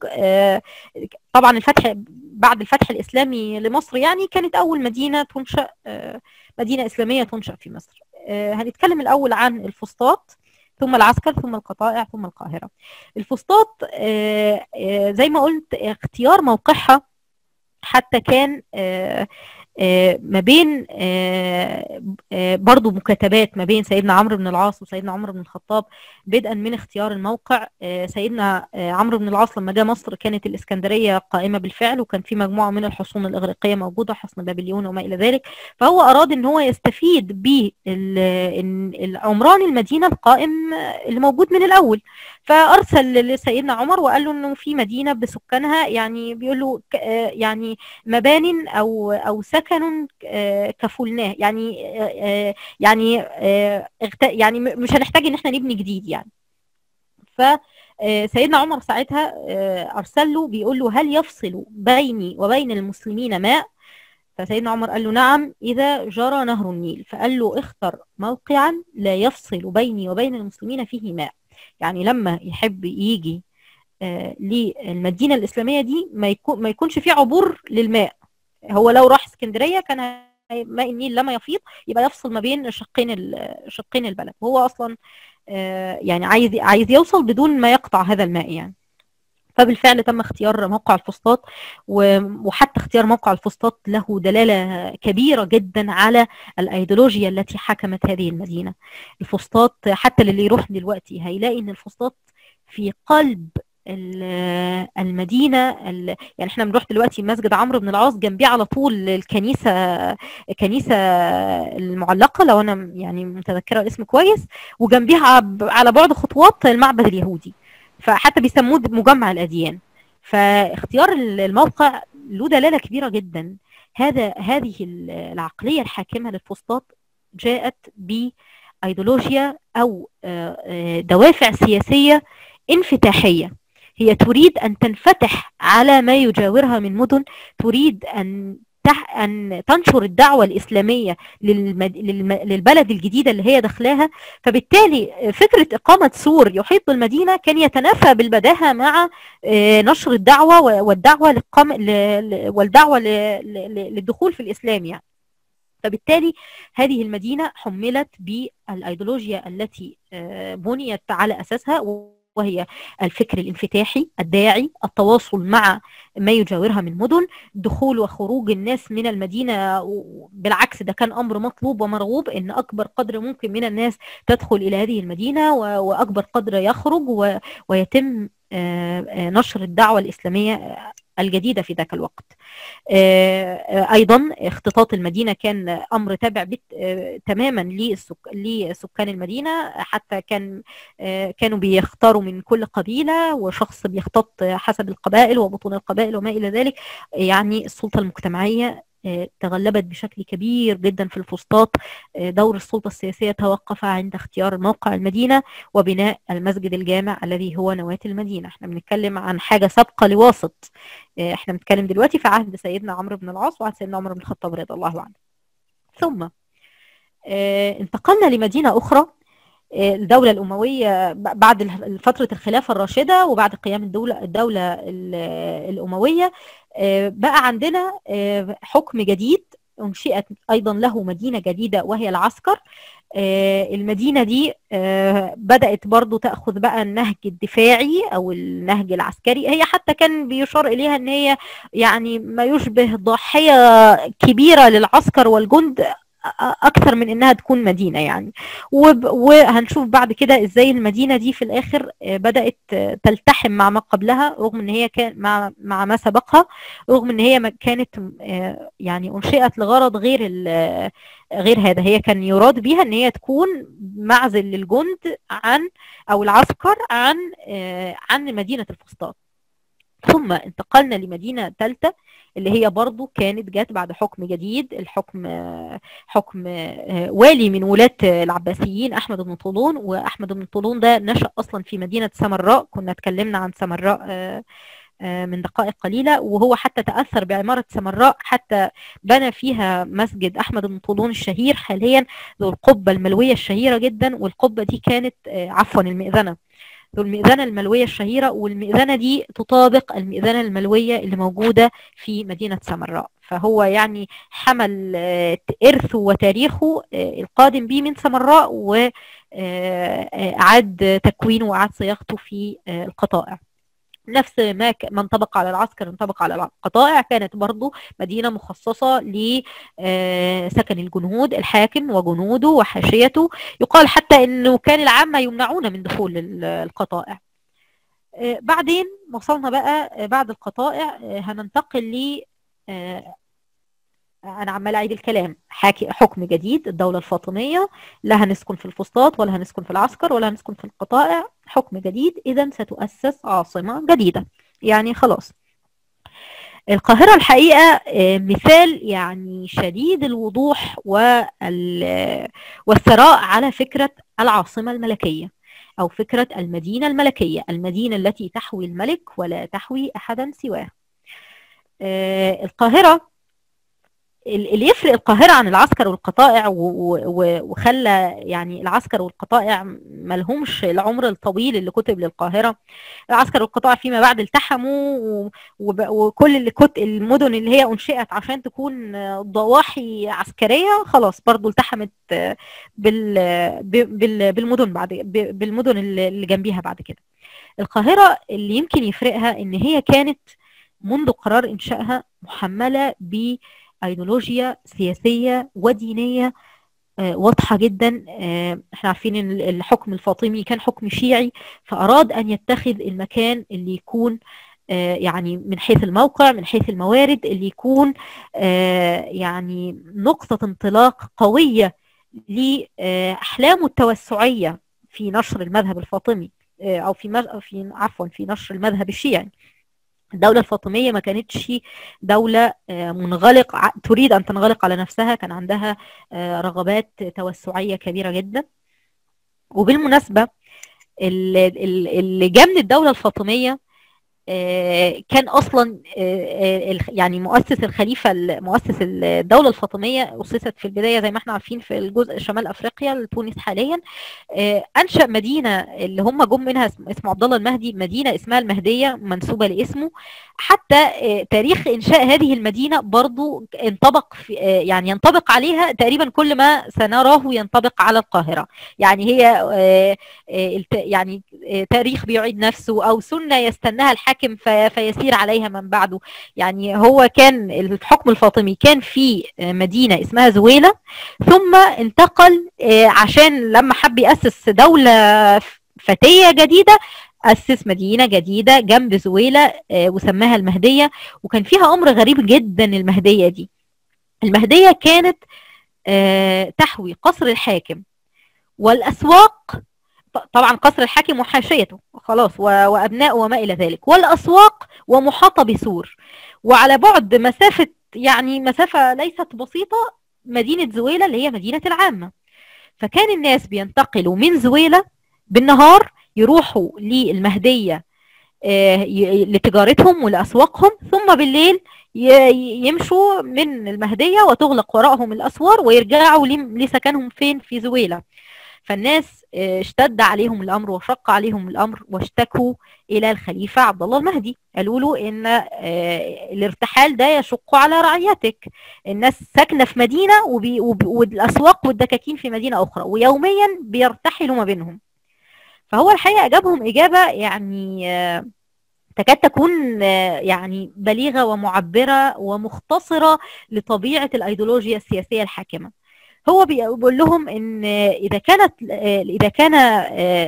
[SPEAKER 2] طبعا الفتح بعد الفتح الإسلامي لمصر يعني كانت أول مدينة تنشأ مدينة إسلامية تنشأ في مصر. هنتكلم الأول عن الفسطاط ثم العسكر ثم القطائع ثم القاهرة. الفسطاط زي ما قلت اختيار موقعها حتى كان ما بين برضو مكاتبات ما بين سيدنا عمرو بن العاص وسيدنا عمر بن الخطاب بدءا من اختيار الموقع. سيدنا عمرو بن العاص لما جاء مصر كانت الإسكندرية قائمة بالفعل وكان في مجموعة من الحصون الإغريقية موجودة حصن بابليون وما إلى ذلك. فهو أراد أن هو يستفيد بالعمران المدينة القائم اللي موجود من الأول. فأرسل لسيدنا عمر وقال له أنه في مدينة بسكانها يعني بيقول له يعني مبان أو أو سكن كفلناه يعني يعني يعني مش هنحتاج إن إحنا نبني جديد يعني. فسيدنا عمر ساعتها أرسل له بيقول له هل يفصل بيني وبين المسلمين ماء؟ فسيدنا عمر قال له نعم إذا جرى نهر النيل. فقال له اختر موقعا لا يفصل بيني وبين المسلمين فيه ماء. يعني لما يحب يجي للمدينة الإسلامية دي ما, يكون ما يكونش فيه عبور للماء. هو لو راح اسكندرية كان ماء النيل لما يفيض يبقى يفصل ما بين شقين شقين البلد. وهو أصلا يعني عايز عايز يوصل بدون ما يقطع هذا الماء يعني. فبالفعل تم اختيار موقع الفسطاط وحتى اختيار موقع الفسطاط له دلالة كبيرة جدا على الأيديولوجيا التي حكمت هذه المدينة. الفسطاط حتى اللي يروح دلوقتي هيلاقي إن الفسطاط في قلب المدينة يعني إحنا بنروح دلوقتي مسجد عمرو بن العاص جنبيه على طول الكنيسة كنيسه المعلقة لو أنا يعني متذكرة الاسم كويس وجنبيها على بعد خطوات المعبد اليهودي. فحتى بيسموه مجمع الأديان. فاختيار الموقع له دلالة كبيرة جدا. هذا هذه العقلية الحاكمة للفسطاط جاءت بأيديولوجيا أو دوافع سياسية انفتاحية. هي تريد أن تنفتح على ما يجاورها من مدن تريد تح أن تنشر الدعوة الإسلامية للمد... للم... للبلد الجديدة اللي هي داخلاها فبالتالي فكرة إقامة سور يحيط بالمدينة كان يتنافى بالبداهة مع نشر الدعوة والدعوة للقم... والدعوة. للدخول في الإسلام يعني فبالتالي هذه المدينة حملت بالأيديولوجيا التي بنيت على أساسها وهي الفكر الانفتاحي الداعي التواصل مع ما يجاورها من مدن دخول وخروج الناس من المدينة. بالعكس ده كان أمر مطلوب ومرغوب إن أكبر قدر ممكن من الناس تدخل إلى هذه المدينة وأكبر قدر يخرج ويتم نشر الدعوة الإسلامية الجديدة في ذاك الوقت. أيضا اختطاط المدينة كان أمر تابع تماما لسكان المدينة حتى كان كانوا بيختاروا من كل قبيلة وشخص بيختط حسب القبائل وبطون القبائل وما إلى ذلك يعني السلطة المجتمعية تغلبت بشكل كبير جدا في الفسطاط. دور السلطة السياسية توقف عند اختيار موقع المدينة وبناء المسجد الجامع الذي هو نواة المدينة. إحنا بنتكلم عن حاجة سابقة لواسط. إحنا بنتكلم دلوقتي في عهد سيدنا عمرو بن العاص وعهد سيدنا عمر بن الخطاب رضي الله عنه. ثم انتقلنا لمدينة أخرى. الدولة الأموية بعد فترة الخلافة الراشدة وبعد قيام الدولة الدولة الأموية بقى عندنا حكم جديد أنشئت أيضا له مدينة جديدة وهي العسكر. المدينة دي بدأت برضو تأخذ بقى النهج الدفاعي أو النهج العسكري. هي حتى كان بيشار إليها إن هي يعني ما يشبه ضاحيه كبيرة للعسكر والجند أكثر من إنها تكون مدينة يعني. وهنشوف بعد كده إزاي المدينة دي في الآخر بدأت تلتحم مع ما قبلها رغم إن هي كان مع مع ما سبقها رغم إن هي كانت يعني أنشئت لغرض غير غير هذا. هي كان يراد بها إن هي تكون معزل للجند عن أو العسكر عن عن مدينة الفسطاط. ثم انتقلنا لمدينة ثالثة اللي هي برضو كانت جات بعد حكم جديد الحكم حكم والي من ولاة العباسيين أحمد بن طولون. وأحمد بن طولون ده نشأ أصلا في مدينة سمراء. كنا اتكلمنا عن سمراء من دقائق قليلة. وهو حتى تأثر بعمارة سمراء حتى بنى فيها مسجد أحمد بن طولون الشهير حاليا ذو القبة الملوية الشهيرة جدا. والقبة دي كانت عفوا المئذنة. ذو المئذنة الملوية الشهيرة والمئذنة دي تطابق المئذنة الملوية اللي موجودة في مدينة سمراء فهو يعني حمل إرثه وتاريخه القادم به من سمراء وأعاد تكوينه وأعاد صياغته في القطائع. نفس ما انطبق على العسكر انطبق على القطائع كانت برضو مدينة مخصصة لسكن الجنود الحاكم وجنوده وحاشيته. يقال حتى إنه كان العامة يمنعون من دخول القطائع. بعدين وصلنا بقى بعد القطائع هننتقل ل أنا عمال أعيد الكلام. حاكي حكم جديد الدولة الفاطمية لا هنسكن في الفسطاط ولا هنسكن في العسكر ولا هنسكن في القطائع حكم جديد اذا ستؤسس عاصمة جديدة. يعني خلاص. القاهرة الحقيقة مثال يعني شديد الوضوح والثراء على فكرة العاصمة الملكية أو فكرة المدينة الملكية. المدينة التي تحوي الملك ولا تحوي أحدا سواه. القاهرة اللي يفرق القاهرة عن العسكر والقطائع وخلى يعني العسكر والقطائع ملهمش العمر الطويل اللي كتب للقاهرة. العسكر والقطائع فيما بعد التحموا وكل اللي كت المدن اللي هي أنشئت عشان تكون ضواحي عسكرية خلاص برضو التحمت بال بالمدن بعد بالمدن اللي جنبيها بعد كده. القاهرة اللي يمكن يفرقها إن هي كانت منذ قرار إنشائها محملة ب ايديولوجيا سياسية ودينية واضحة جدا. إحنا عارفين إن الحكم الفاطمي كان حكم شيعي فأراد أن يتخذ المكان اللي يكون يعني من حيث الموقع من حيث الموارد اللي يكون يعني نقطة انطلاق قوية لاحلامه التوسعية في نشر المذهب الفاطمي أو في في عفوا في نشر المذهب الشيعي. الدولة الفاطمية ما كانتش دولة منغلق تريد أن تنغلق على نفسها. كان عندها رغبات توسعية كبيرة جدا. وبالمناسبة اللي جاء من الدولة الفاطمية كان أصلا يعني مؤسس الخليفة مؤسس الدولة الفاطمية أسست في البداية زي ما إحنا عارفين في الجزء شمال أفريقيا تونس حاليا. أنشأ مدينة اللي هم جم منها اسمه عبد الله المهدي مدينة اسمها المهدية منسوبة لاسمه. حتى تاريخ إنشاء هذه المدينة برضو انطبق في يعني ينطبق عليها تقريبا كل ما سنراه ينطبق على القاهرة. يعني هي يعني تاريخ بيعيد نفسه أو سنة يستناها الحاكم فيسير عليها من بعده. يعني هو كان الحكم الفاطمي كان في مدينة اسمها زويلة ثم انتقل عشان لما حب يأسس دولة فتية جديدة أسس مدينة جديدة جنب زويلة وسماها المهدية. وكان فيها أمر غريب جدا المهدية دي. المهدية كانت تحوي قصر الحاكم والأسواق طبعا قصر الحاكم وحاشيته. خلاص وأبناء وما إلى ذلك. والأسواق ومحاطة بسور. وعلى بعد مسافة يعني مسافة ليست بسيطة مدينة زويلة اللي هي مدينة العامة. فكان الناس بينتقلوا من زويلة بالنهار يروحوا للمهدية لتجارتهم ولأسواقهم ثم بالليل يمشوا من المهدية وتغلق وراءهم الأسوار ويرجعوا لسكنهم فين؟ في زويلة. فالناس اشتد عليهم الأمر وشق عليهم الأمر واشتكوا إلى الخليفة عبد الله المهدي. قالوا له إن الارتحال ده يشق على رعيتك. الناس ساكنة في مدينة والأسواق والدكاكين في مدينة أخرى ويوميا بيرتحلوا ما بينهم. فهو الحقيقة اجابهم إجابة يعني تكاد تكون يعني بليغة ومعبرة ومختصرة لطبيعة الأيديولوجيا السياسية الحاكمة. هو بيقول لهم إن إذا كانت إذا كان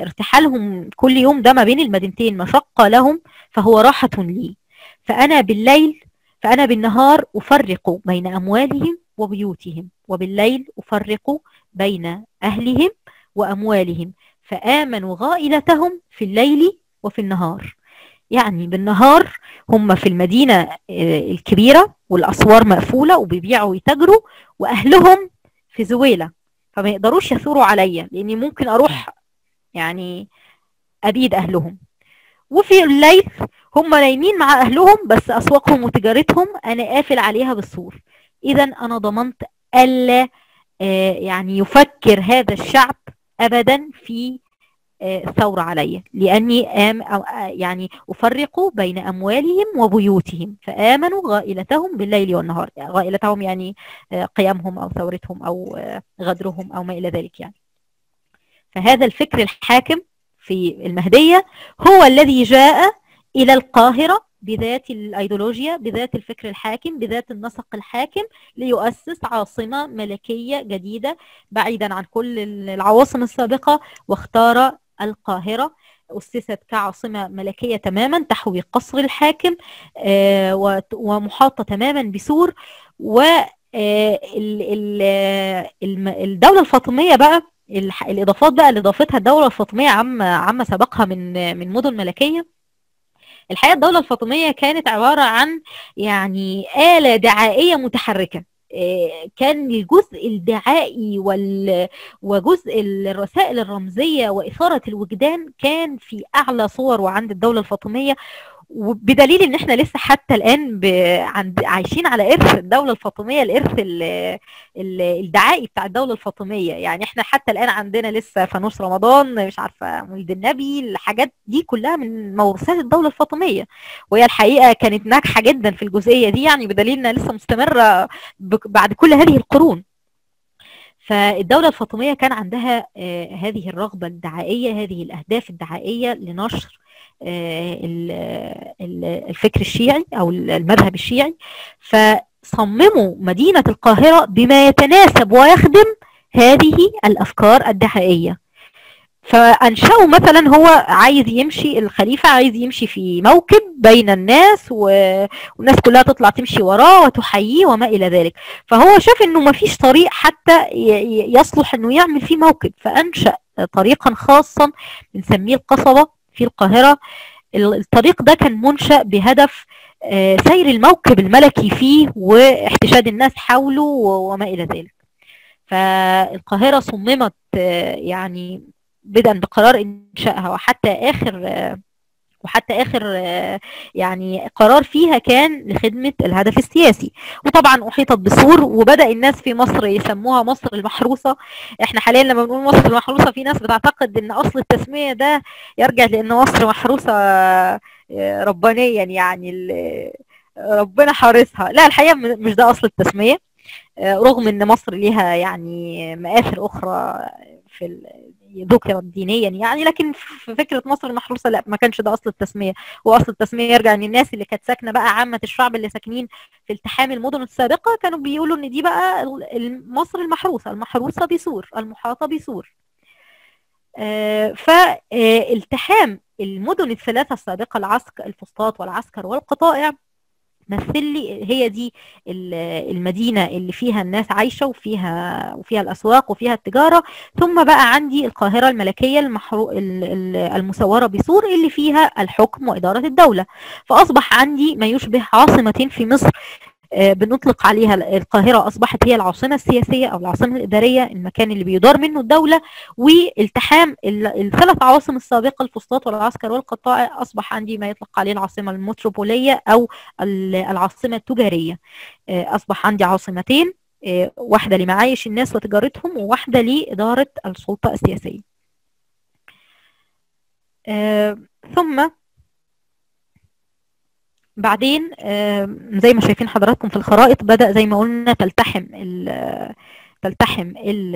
[SPEAKER 2] ارتحالهم كل يوم ده ما بين المدينتين مشقة لهم فهو راحة لي. فأنا بالليل فأنا بالنهار أفرق بين أموالهم وبيوتهم وبالليل أفرق بين أهلهم وأموالهم. فآمنوا غائلتهم في الليل وفي النهار. يعني بالنهار هم في المدينة الكبيرة والأسوار مقفولة وبيبيعوا ويتاجروا وأهلهم في زويلة فما يقدروش يثوروا عليا لأني ممكن أروح يعني أبيد أهلهم. وفي الليل هم نايمين مع أهلهم بس أسواقهم وتجارتهم أنا قافل عليها بالسور إذا أنا ضمنت ألا يعني يفكر هذا الشعب ابدا في ثورة علي لأني آم يعني أفرق بين أموالهم وبيوتهم فآمنوا غائلتهم بالليل والنهار غائلتهم يعني قيامهم أو ثورتهم أو غدرهم أو ما إلى ذلك يعني. فهذا الفكر الحاكم في المهدية هو الذي جاء إلى القاهرة بذات الأيديولوجيا بذات الفكر الحاكم بذات النسق الحاكم ليؤسس عاصمة ملكية جديدة بعيدا عن كل العواصم السابقة واختار القاهرة أسست كعاصمة ملكية تماما تحوي قصر الحاكم ومحاطة تماما بسور والدولة الفاطمية بقى الإضافات بقى اللي ضافتها الدولة الفاطمية عما عما سبقها من من مدن ملكية. الحقيقة الدولة الفاطمية كانت عبارة عن يعني آلة دعائية متحركة. كان الجزء الدعائي. وجزء الرسائل الرمزية وإثارة الوجدان كان في أعلى صور وعند الدولة الفاطمية وبدليل إن إحنا لسه حتى الآن ب... عند... عايشين على إرث الدولة الفاطمية الإرث ال... ال... الدعائي بتاع الدولة الفاطمية. يعني إحنا حتى الآن عندنا لسه فانوس رمضان مش عارفة مولد النبي الحاجات دي كلها من موروثات الدولة الفاطمية. وهي الحقيقة كانت ناجحة جدا في الجزئية دي يعني بدليل إنها لسه مستمرة ب... بعد كل هذه القرون. فالدولة الفاطمية كان عندها هذه الرغبة الدعائية هذه الأهداف الدعائية لنشر الفكر الشيعي أو المذهب الشيعي فصمموا مدينة القاهرة بما يتناسب ويخدم هذه الأفكار الدعائية فأنشأوا مثلا هو عايز يمشي الخليفة عايز يمشي في موكب بين الناس والناس كلها تطلع تمشي وراه وتحييه وما إلى ذلك. فهو شاف إنه ما فيش طريق حتى يصلح إنه يعمل فيه موكب. فأنشأ طريقا خاصا بنسميه القصبة. في القاهرة. الطريق ده كان منشأ بهدف سير الموكب الملكي فيه واحتشاد الناس حوله وما إلى ذلك. فالقاهرة صممت يعني بدءا بقرار إنشائها وحتى آخر وحتى آخر يعني قرار فيها كان لخدمة الهدف السياسي. وطبعا أحيطت بسور وبدأ الناس في مصر يسموها مصر المحروسة. إحنا حاليا لما بنقول مصر المحروسة في ناس بتعتقد إن أصل التسمية ده يرجع لأن مصر محروسة ربانيا يعني ربنا حارسها. لا الحقيقة مش ده أصل التسمية رغم إن مصر ليها يعني مآثر أخرى في ذكرت دينيا يعني لكن في فكرة مصر المحروسه لا ما كانش ده أصل التسمية. وأصل التسمية يرجع إن الناس اللي كانت ساكنة بقى عامة الشعب اللي ساكنين في التحام المدن السابقة كانوا بيقولوا إن دي بقى مصر المحروسة. المحروسة بسور المحاطة بسور. آه فالتحام المدن الثلاثة السابقة العسكر الفسطاط والعسكر والقطائع مثل لي هي دي المدينة اللي فيها الناس عايشة وفيها وفيها الأسواق وفيها التجارة. ثم بقى عندي القاهرة الملكية المحرو المسورة بسور اللي فيها الحكم وإدارة الدولة. فأصبح عندي ما يشبه عاصمتين في مصر. بنطلق عليها القاهرة أصبحت هي العاصمة السياسية أو العاصمة الإدارية المكان اللي بيدار منه الدولة والتحام الثلاث عواصم السابقة الفسطاط والعسكر والقطائع أصبح عندي ما يطلق عليه العاصمة المتروبولية أو العاصمة التجارية. أصبح عندي عاصمتين واحدة لمعايش الناس وتجارتهم وواحدة لإدارة السلطة السياسية. ثم بعدين زي ما شايفين حضراتكم في الخرائط بدأ زي ما قلنا تلتحم ال تلتحم ال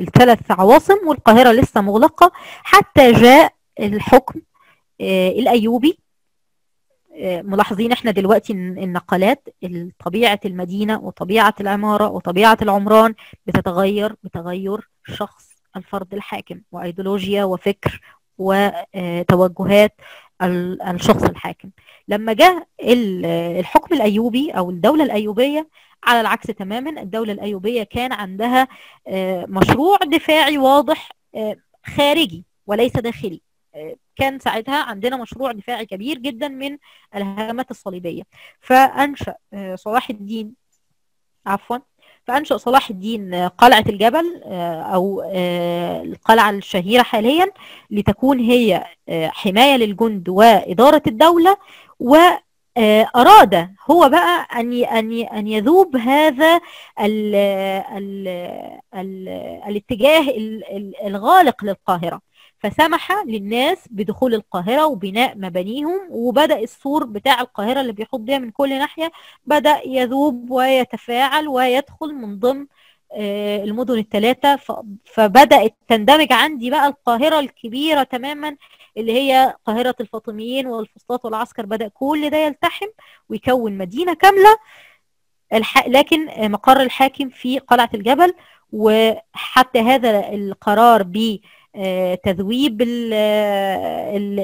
[SPEAKER 2] الثلاث عواصم والقاهرة لسه مغلقة حتى جاء الحكم الأيوبي. ملاحظين إحنا دلوقتي النقلات طبيعة المدينة وطبيعة العمارة وطبيعة العمران بتتغير بتغير شخص الفرد الحاكم وأيديولوجيا وفكر وتوجهات الشخص الحاكم. لما جاء الحكم الأيوبي أو الدولة الأيوبية على العكس تماما الدولة الأيوبية كان عندها مشروع دفاعي واضح خارجي وليس داخلي. كان ساعتها عندنا مشروع دفاعي كبير جدا من الهجمات الصليبية. فأنشأ صلاح الدين. عفوا. فأنشأ صلاح الدين قلعة الجبل أو القلعة الشهيرة حاليا لتكون هي حماية للجند وإدارة الدولة وأراد هو بقى أن أن أن يذوب هذا ال ال ال الاتجاه الغالق للقاهرة. فسمح للناس بدخول القاهرة وبناء مبانيهم وبدأ السور بتاع القاهرة اللي بيحط بيها من كل ناحية بدأ يذوب ويتفاعل ويدخل من ضمن المدن الثلاثة فبدأت تندمج عندي بقى القاهرة الكبيرة تماما اللي هي قاهرة الفاطميين والفسطاط والعسكر بدأ كل ده يلتحم ويكون مدينة كاملة. لكن مقر الحاكم في قلعة الجبل وحتى هذا القرار ب تذويب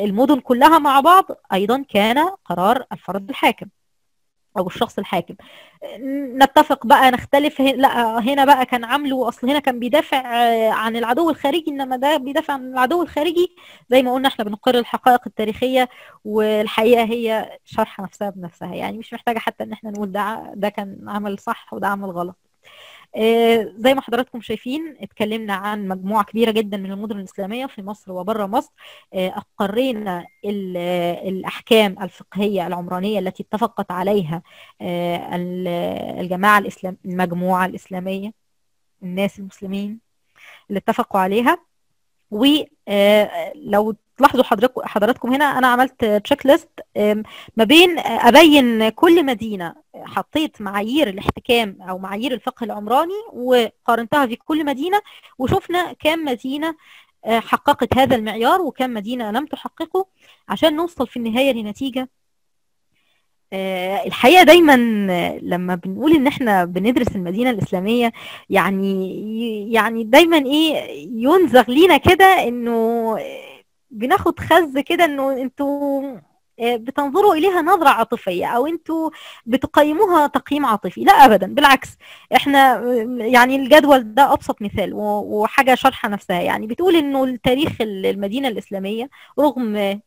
[SPEAKER 2] المدن كلها مع بعض أيضا كان قرار الفرد الحاكم أو الشخص الحاكم. نتفق بقى نختلف لا هنا بقى كان عامله أصل هنا كان بيدافع عن العدو الخارجي إنما ده بيدافع عن العدو الخارجي. زي ما قلنا إحنا بنقر الحقائق التاريخية والحقيقة هي شرح نفسها بنفسها. يعني مش محتاجة حتى إن إحنا نقول ده ده كان عمل صح وده عمل غلط. زي ما حضراتكم شايفين اتكلمنا عن مجموعة كبيرة جدا من المدن الإسلامية في مصر وبره مصر. أقرينا الأحكام الفقهية العمرانية التي اتفقت عليها الجماعة الإسلام المجموعة الإسلامية الناس المسلمين اللي اتفقوا عليها. ولو تلاحظوا حضراتكم هنا أنا عملت تشيك ليست ما بين أبين كل مدينة حطيت معايير الاحتكام أو معايير الفقه العمراني وقارنتها في كل مدينة وشفنا كام مدينة حققت هذا المعيار وكم مدينة لم تحققه عشان نوصل في النهاية لنتيجة الحقيقة دايما لما بنقول إن إحنا بندرس المدينة الإسلامية يعني يعني دايما إيه ينزغ لينا كده إنه بناخد خز كده إنه إنتوا بتنظروا إليها نظرة عاطفية أو إنتوا بتقيموها تقييم عاطفي. لا ابدا بالعكس إحنا يعني الجدول ده أبسط مثال وحاجة شرحه نفسها. يعني بتقول إنه التاريخ المدينة الإسلامية رغم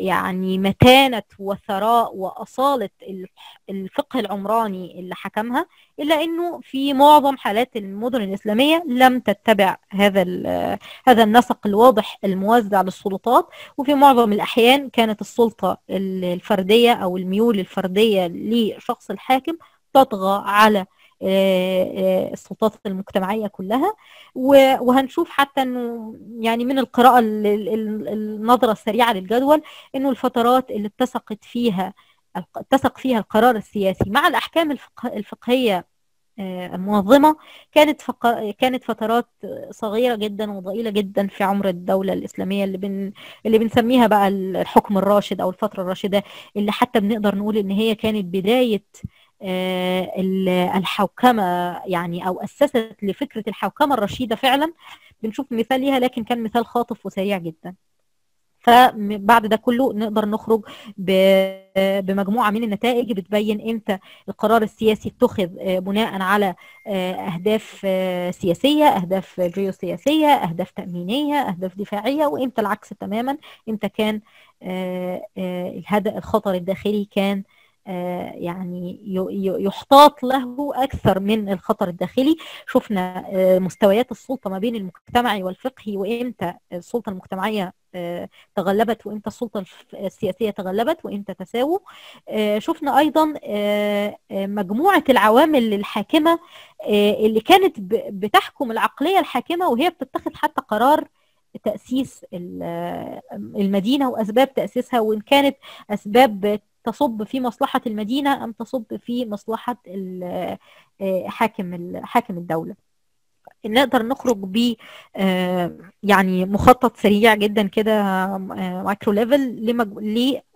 [SPEAKER 2] يعني متانة وثراء وأصالة الفقه العمراني اللي حكمها إلا أنه في معظم حالات المدن الإسلامية لم تتبع هذا هذا النسق الواضح الموزع للسلطات وفي معظم الأحيان كانت السلطة الفردية أو الميول الفردية لشخص الحاكم تطغى على السلطات المجتمعية كلها. وهنشوف حتى إنه يعني من القراءة النظرة السريعة للجدول إنه الفترات اللي اتسقت فيها اتسق فيها القرار السياسي مع الأحكام الفقهية المنظمة كانت فق... كانت فترات صغيرة جدا وضئيلة جدا في عمر الدولة الإسلامية اللي بن... اللي بنسميها بقى الحكم الراشد أو الفترة الراشدة اللي حتى بنقدر نقول إن هي كانت بداية الحوكمة يعني أو أسست لفكرة الحوكمة الرشيدة فعلا. بنشوف مثال ليها لكن كان مثال خاطف وسريع جدا. فبعد ده كله نقدر نخرج بمجموعة من النتائج. بتبين إمتى القرار السياسي اتخذ بناء على أهداف سياسية أهداف جيوسياسية أهداف تأمينية أهداف دفاعية وإمتى العكس تماما. إمتى كان الهدف الخطر الداخلي كان يعني يحتاط له أكثر من الخطر الداخلي. شفنا مستويات السلطة ما بين المجتمعي والفقهي وإمتى السلطة المجتمعية تغلبت وإمتى السلطة السياسية تغلبت وإمتى تساووا. شفنا أيضا مجموعة العوامل الحاكمة اللي كانت بتحكم العقلية الحاكمة وهي بتتخذ حتى قرار تأسيس المدينة وأسباب تأسيسها وإن كانت أسباب تصب في مصلحة المدينة أم تصب في مصلحة حاكم حاكم الدولة. نقدر نخرج ب يعني مخطط سريع جدا كده micro level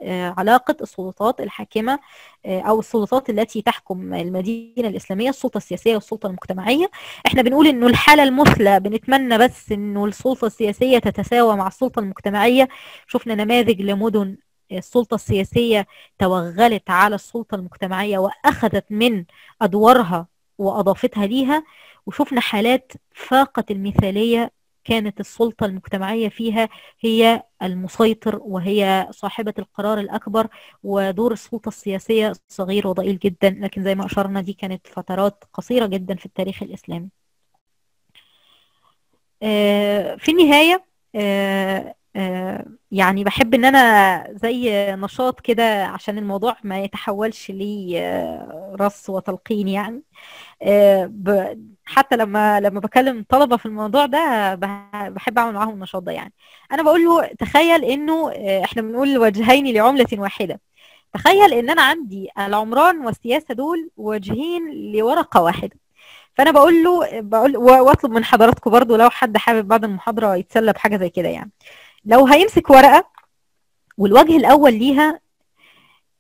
[SPEAKER 2] لعلاقة السلطات الحاكمة أو السلطات التي تحكم المدينة الإسلامية السلطة السياسية والسلطة المجتمعية. إحنا بنقول إنه الحالة المثلى بنتمنى بس إنه السلطة السياسية تتساوى مع السلطة المجتمعية. شفنا نماذج لمدن السلطة السياسية توغلت على السلطة المجتمعية وأخذت من أدوارها وأضافتها ليها وشفنا حالات فاقت المثالية كانت السلطة المجتمعية فيها هي المسيطر وهي صاحبة القرار الأكبر ودور السلطة السياسية صغير وضئيل جدا لكن زي ما أشرنا دي كانت فترات قصيرة جدا في التاريخ الإسلامي. في النهاية يعني بحب إن أنا زي نشاط كده عشان الموضوع ما يتحولش لي رص وتلقين يعني. حتى لما لما بكلم طلبة في الموضوع ده بحب أعمل معاهم النشاط ده يعني. أنا بقول له تخيل إنه إحنا بنقول وجهين لعملة واحدة. تخيل إن أنا عندي العمران والسياسة دول وجهين لورقة واحدة. فأنا بقول له بقول وأطلب من حضراتكم برضو لو حد حابب بعد المحاضرة يتسلى بحاجة زي كده يعني. لو هيمسك ورقة والوجه الأول ليها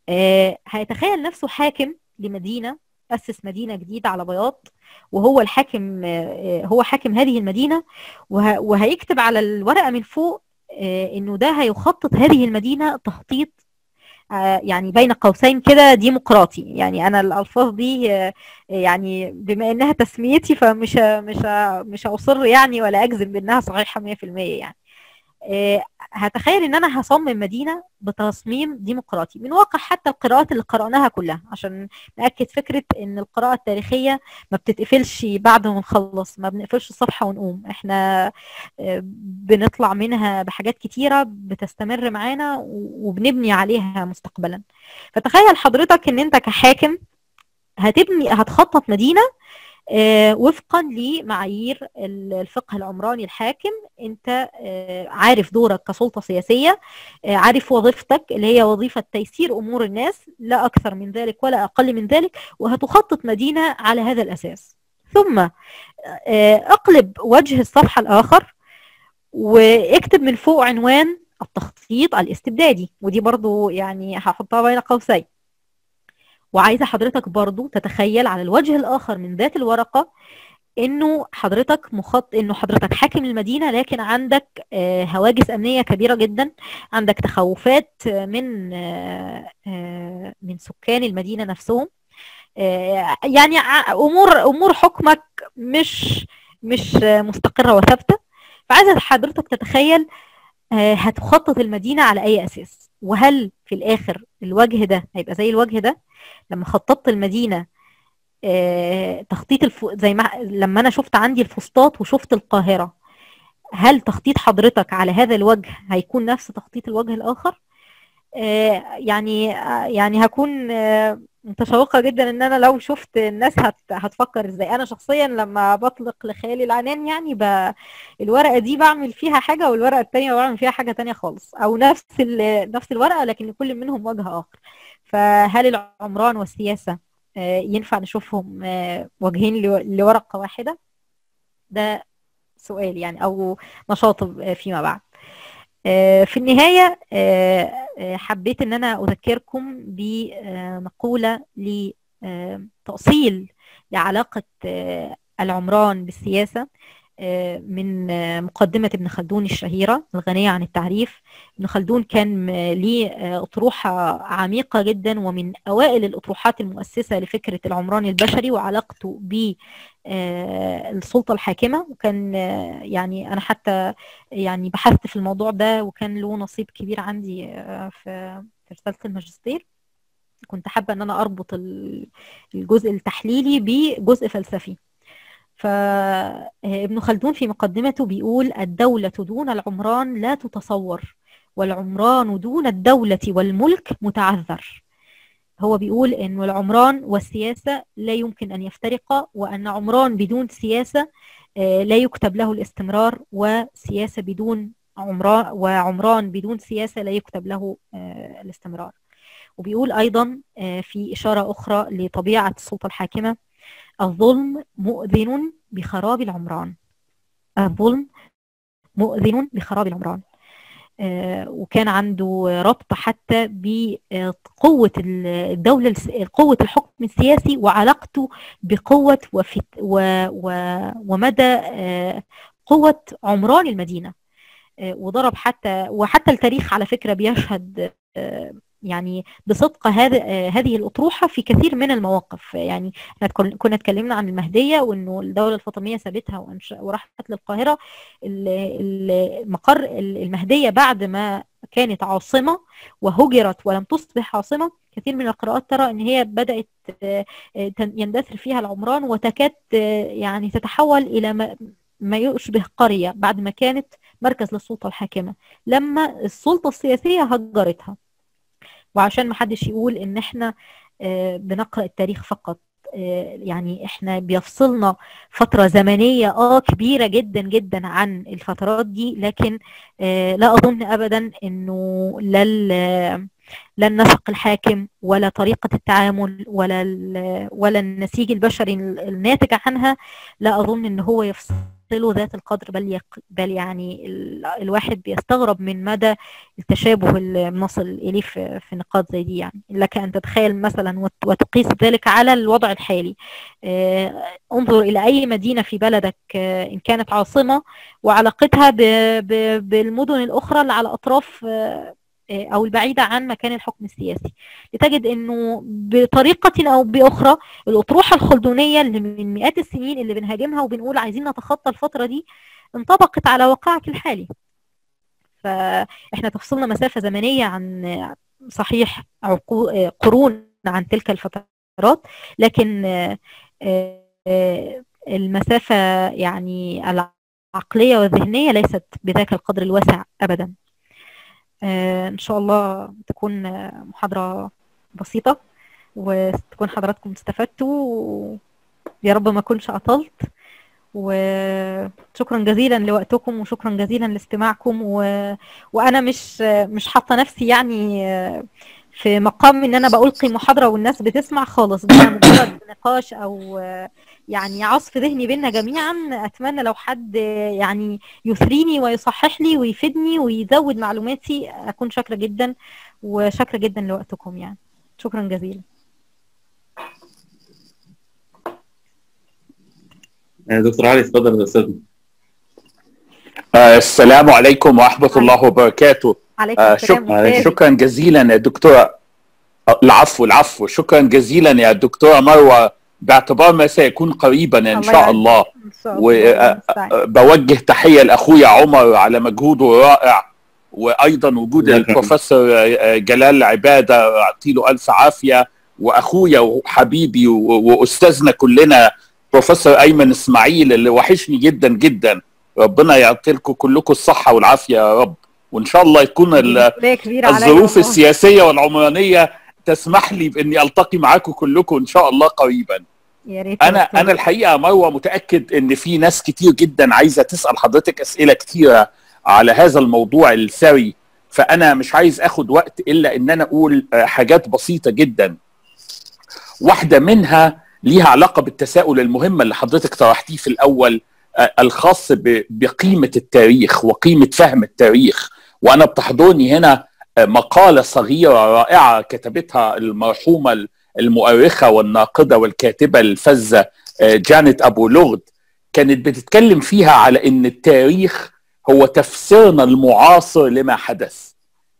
[SPEAKER 2] آه هيتخيل نفسه حاكم لمدينة أسس مدينة جديدة على بياض وهو الحاكم آه هو حاكم هذه المدينة وه وهيكتب على الورقة من فوق آه إنه ده هيخطط هذه المدينة تخطيط يعني بين قوسين كده ديمقراطي. يعني أنا الألفاظ دي يعني بما إنها تسميتي فمش مش مش هأصر يعني ولا أجزم بأنها صحيحة 100% يعني. هتخيل إن أنا هصمم مدينة بتصميم ديمقراطي من واقع حتى القراءات اللي قرأناها كلها عشان نأكد فكرة إن القراءة التاريخية ما بتتقفلش بعد ما نخلص ما بنقفلش الصفحة ونقوم. إحنا بنطلع منها بحاجات كتيرة بتستمر معانا وبنبني عليها مستقبلا. فتخيل حضرتك إن أنت كحاكم هتبني هتخطط مدينة آه وفقا لمعايير الفقه العمراني الحاكم أنت آه عارف دورك كسلطة سياسية آه عارف وظيفتك اللي هي وظيفة تيسير أمور الناس لا أكثر من ذلك ولا أقل من ذلك وهتخطط مدينة على هذا الأساس. ثم اقلب وجه الصفحة الآخر واكتب من فوق عنوان التخطيط الاستبدادي ودي برضو يعني هحطها بين قوسين. وعايزة حضرتك برضو تتخيل على الوجه الآخر من ذات الورقة إنه حضرتك مخط إنه حضرتك حاكم المدينة لكن عندك آه هواجس أمنية كبيرة جدا عندك تخوفات من آه آه من سكان المدينة نفسهم. يعني أمور أمور حكمك مش مش مستقرة وثابتة. فعايزة حضرتك تتخيل هتخطط المدينة على أي أساس؟ وهل في الآخر الوجه ده هيبقى زي الوجه ده؟ لما خططت المدينة آه، تخطيط الف... زي ما لما أنا شفت عندي الفسطاط وشفت القاهرة هل تخطيط حضرتك على هذا الوجه هيكون نفس تخطيط الوجه الآخر؟ آه، يعني آه، يعني هكون متشوقة جدا إن أنا لو شفت الناس هت... هتفكر إزاي. أنا شخصيا لما بطلق لخيالي العنان يعني ب... الورقة دي بعمل فيها حاجة والورقة التانية بعمل فيها حاجة تانية خالص. أو نفس ال... نفس الورقة لكن لكل منهم وجه آخر. فهل العمران والسياسة آه، ينفع نشوفهم آه، وجهين لو- لورقة واحدة؟ ده سؤال يعني أو نشاط آه، فيما بعد. في النهاية آه، حبيت إن أنا أذكركم بمقولة لتأصيل لعلاقة آه، العمران بالسياسة. آه، من آه، مقدمة ابن خلدون الشهيرة الغنية عن التعريف. ابن خلدون كان آه، ليه آه، أطروحة عميقة جدا ومن أوائل الأطروحات المؤسسة لفكرة العمران البشري وعلاقته بالسلطة الحاكمة. وكان آه، يعني أنا حتى يعني بحثت في الموضوع ده وكان له نصيب كبير عندي آه، في رسالة الماجستير. كنت حابة إن أنا أربط ال- الجزء التحليلي بجزء فلسفي. فابن خلدون في مقدمته بيقول الدولة دون العمران لا تتصور والعمران دون الدولة والملك متعذر. هو بيقول إن العمران والسياسة لا يمكن أن يفترقا وأن عمران بدون سياسة آه، لا يكتب له الاستمرار وسياسة بدون عمران وعمران بدون سياسة لا يكتب له آه، الاستمرار. وبيقول أيضا آه، في إشارة أخرى لطبيعة السلطة الحاكمة الظلم مؤذن بخراب العمران. الظلم مؤذن بخراب العمران. آه، وكان عنده ربط حتى بقوة الدولة قوة الحكم السياسي وعلاقته بقوة وفت و و ومدى آه، قوة عمران المدينة. آه، وضرب حتى وحتى التاريخ على فكرة بيشهد يعني بصدق هذا هذه الأطروحة في كثير من المواقف. يعني كنا اتكلمنا عن المهدية وإنه الدولة الفاطمية سابتها وراحت للقاهرة. ال- ال- مقر ال- المهدية بعد ما كانت عاصمة وهجرت ولم تصبح عاصمة. كثير من القراءات ترى إن هي تن- يندثر فيها العمران وتكاد يعني تتحول إلى ما يشبه قرية بعد ما كانت مركز للسلطة الحاكمة. لما السلطة السياسية هجرتها وعشان ما حدش يقول إن إحنا آه، بنقرأ التاريخ فقط. آه، يعني إحنا بيفصلنا فترة زمنية آه كبيرة جدا جدا عن الفترات دي. لكن آه، لا أظن ابدا إنه لا لا النسق الحاكم ولا طريقة التعامل ولا ولا النسيج البشري الناتج عنها. لا أظن إن هو يفصله ذات القدر بل يق... بل يعني ال... الواحد بيستغرب من مدى التشابه اللي بنصل إليه في... في نقاط زي دي يعني. لك أن تتخيل مثلا وت... وتقيس ذلك على الوضع الحالي. آه، انظر إلى أي مدينة في بلدك آه، إن كانت عاصمة وعلاقتها ب... ب... بالمدن الأخرى اللي على أطراف آه، أو البعيدة عن مكان الحكم السياسي. لتجد إنه بطريقة أو بأخرى الأطروحة الخلدونية اللي من مئات السنين اللي بنهاجمها وبنقول عايزين نتخطى الفترة دي انطبقت على واقعك الحالي. فإحنا تفصلنا مسافة زمنية عن صحيح قرون عن تلك الفترات لكن آه، المسافة يعني العقلية والذهنية ليست بذاك القدر الواسع ابدا. إن شاء الله تكون آه، محاضرة بسيطة وتكون حضراتكم استفدتوا ويا رب ما أكونش عطلت وشكرا جزيلا لوقتكم وشكرا جزيلا لاستماعكم و... وأنا مش مش حاطة نفسي يعني في مقام إن أنا بلقي محاضرة والناس بتسمع خالص. ده مجرد نقاش أو يعني عصف ذهني بينا جميعا. أتمنى لو حد يعني يثريني ويصحح لي ويفيدني ويزود معلوماتي أكون شاكرة جدا وشاكرة جدا لوقتكم يعني. شكرا جزيلا.
[SPEAKER 1] آه، دكتور علي اتفضل يا استاذنا
[SPEAKER 3] آه، السلام عليكم ورحمة الله وبركاته.
[SPEAKER 2] عليكم
[SPEAKER 3] آه،
[SPEAKER 2] السلام.
[SPEAKER 3] شك-
[SPEAKER 2] أستاذ.
[SPEAKER 3] شكرا جزيلا يا دكتورة. آه، العفو العفو. شكرا جزيلا يا دكتورة مروة. باعتبار ما سيكون قريبا إن
[SPEAKER 2] الله
[SPEAKER 3] شاء
[SPEAKER 2] يعزك.
[SPEAKER 3] الله
[SPEAKER 2] إن شاء الله
[SPEAKER 3] آه،
[SPEAKER 2] المستعان.
[SPEAKER 3] آه، بوجه تحية لأخويا عمر على مجهوده الرائع وأيضا وجود
[SPEAKER 1] الله.
[SPEAKER 3] البروفيسور آه، جلال عبادة اعطيله ألف عافية وأخويا وحبيبي وأستاذنا كلنا بروفيسور أيمن إسماعيل اللي وحشني جدا جدا ربنا يعطي لكم كلكم الصحة والعافية يا رب وإن شاء الله يكون الظروف. السياسية والعمرانية تسمح لي بإني ألتقي معاكم كلكم إن شاء الله قريبا
[SPEAKER 2] يا ريت
[SPEAKER 3] أنا. أنا الحقيقة مروة متأكد إن في ناس كتير جدا عايزة تسأل حضرتك أسئلة كتيرة على هذا الموضوع الثري فأنا مش عايز آخد وقت إلا إن أنا أقول آه، حاجات بسيطة جدا. واحدة منها ليها علاقة بالتساؤل المهم اللي حضرتك طرحتيه في الأول آه، الخاص بقيمة التاريخ وقيمة فهم التاريخ. وأنا بتحضرني هنا آه، مقالة صغيرة رائعة كتبتها المرحومة المؤرخة والناقدة والكاتبة الفذة آه، جانيت أبو لغد كانت بتتكلم فيها على إن التاريخ هو تفسيرنا المعاصر لما حدث.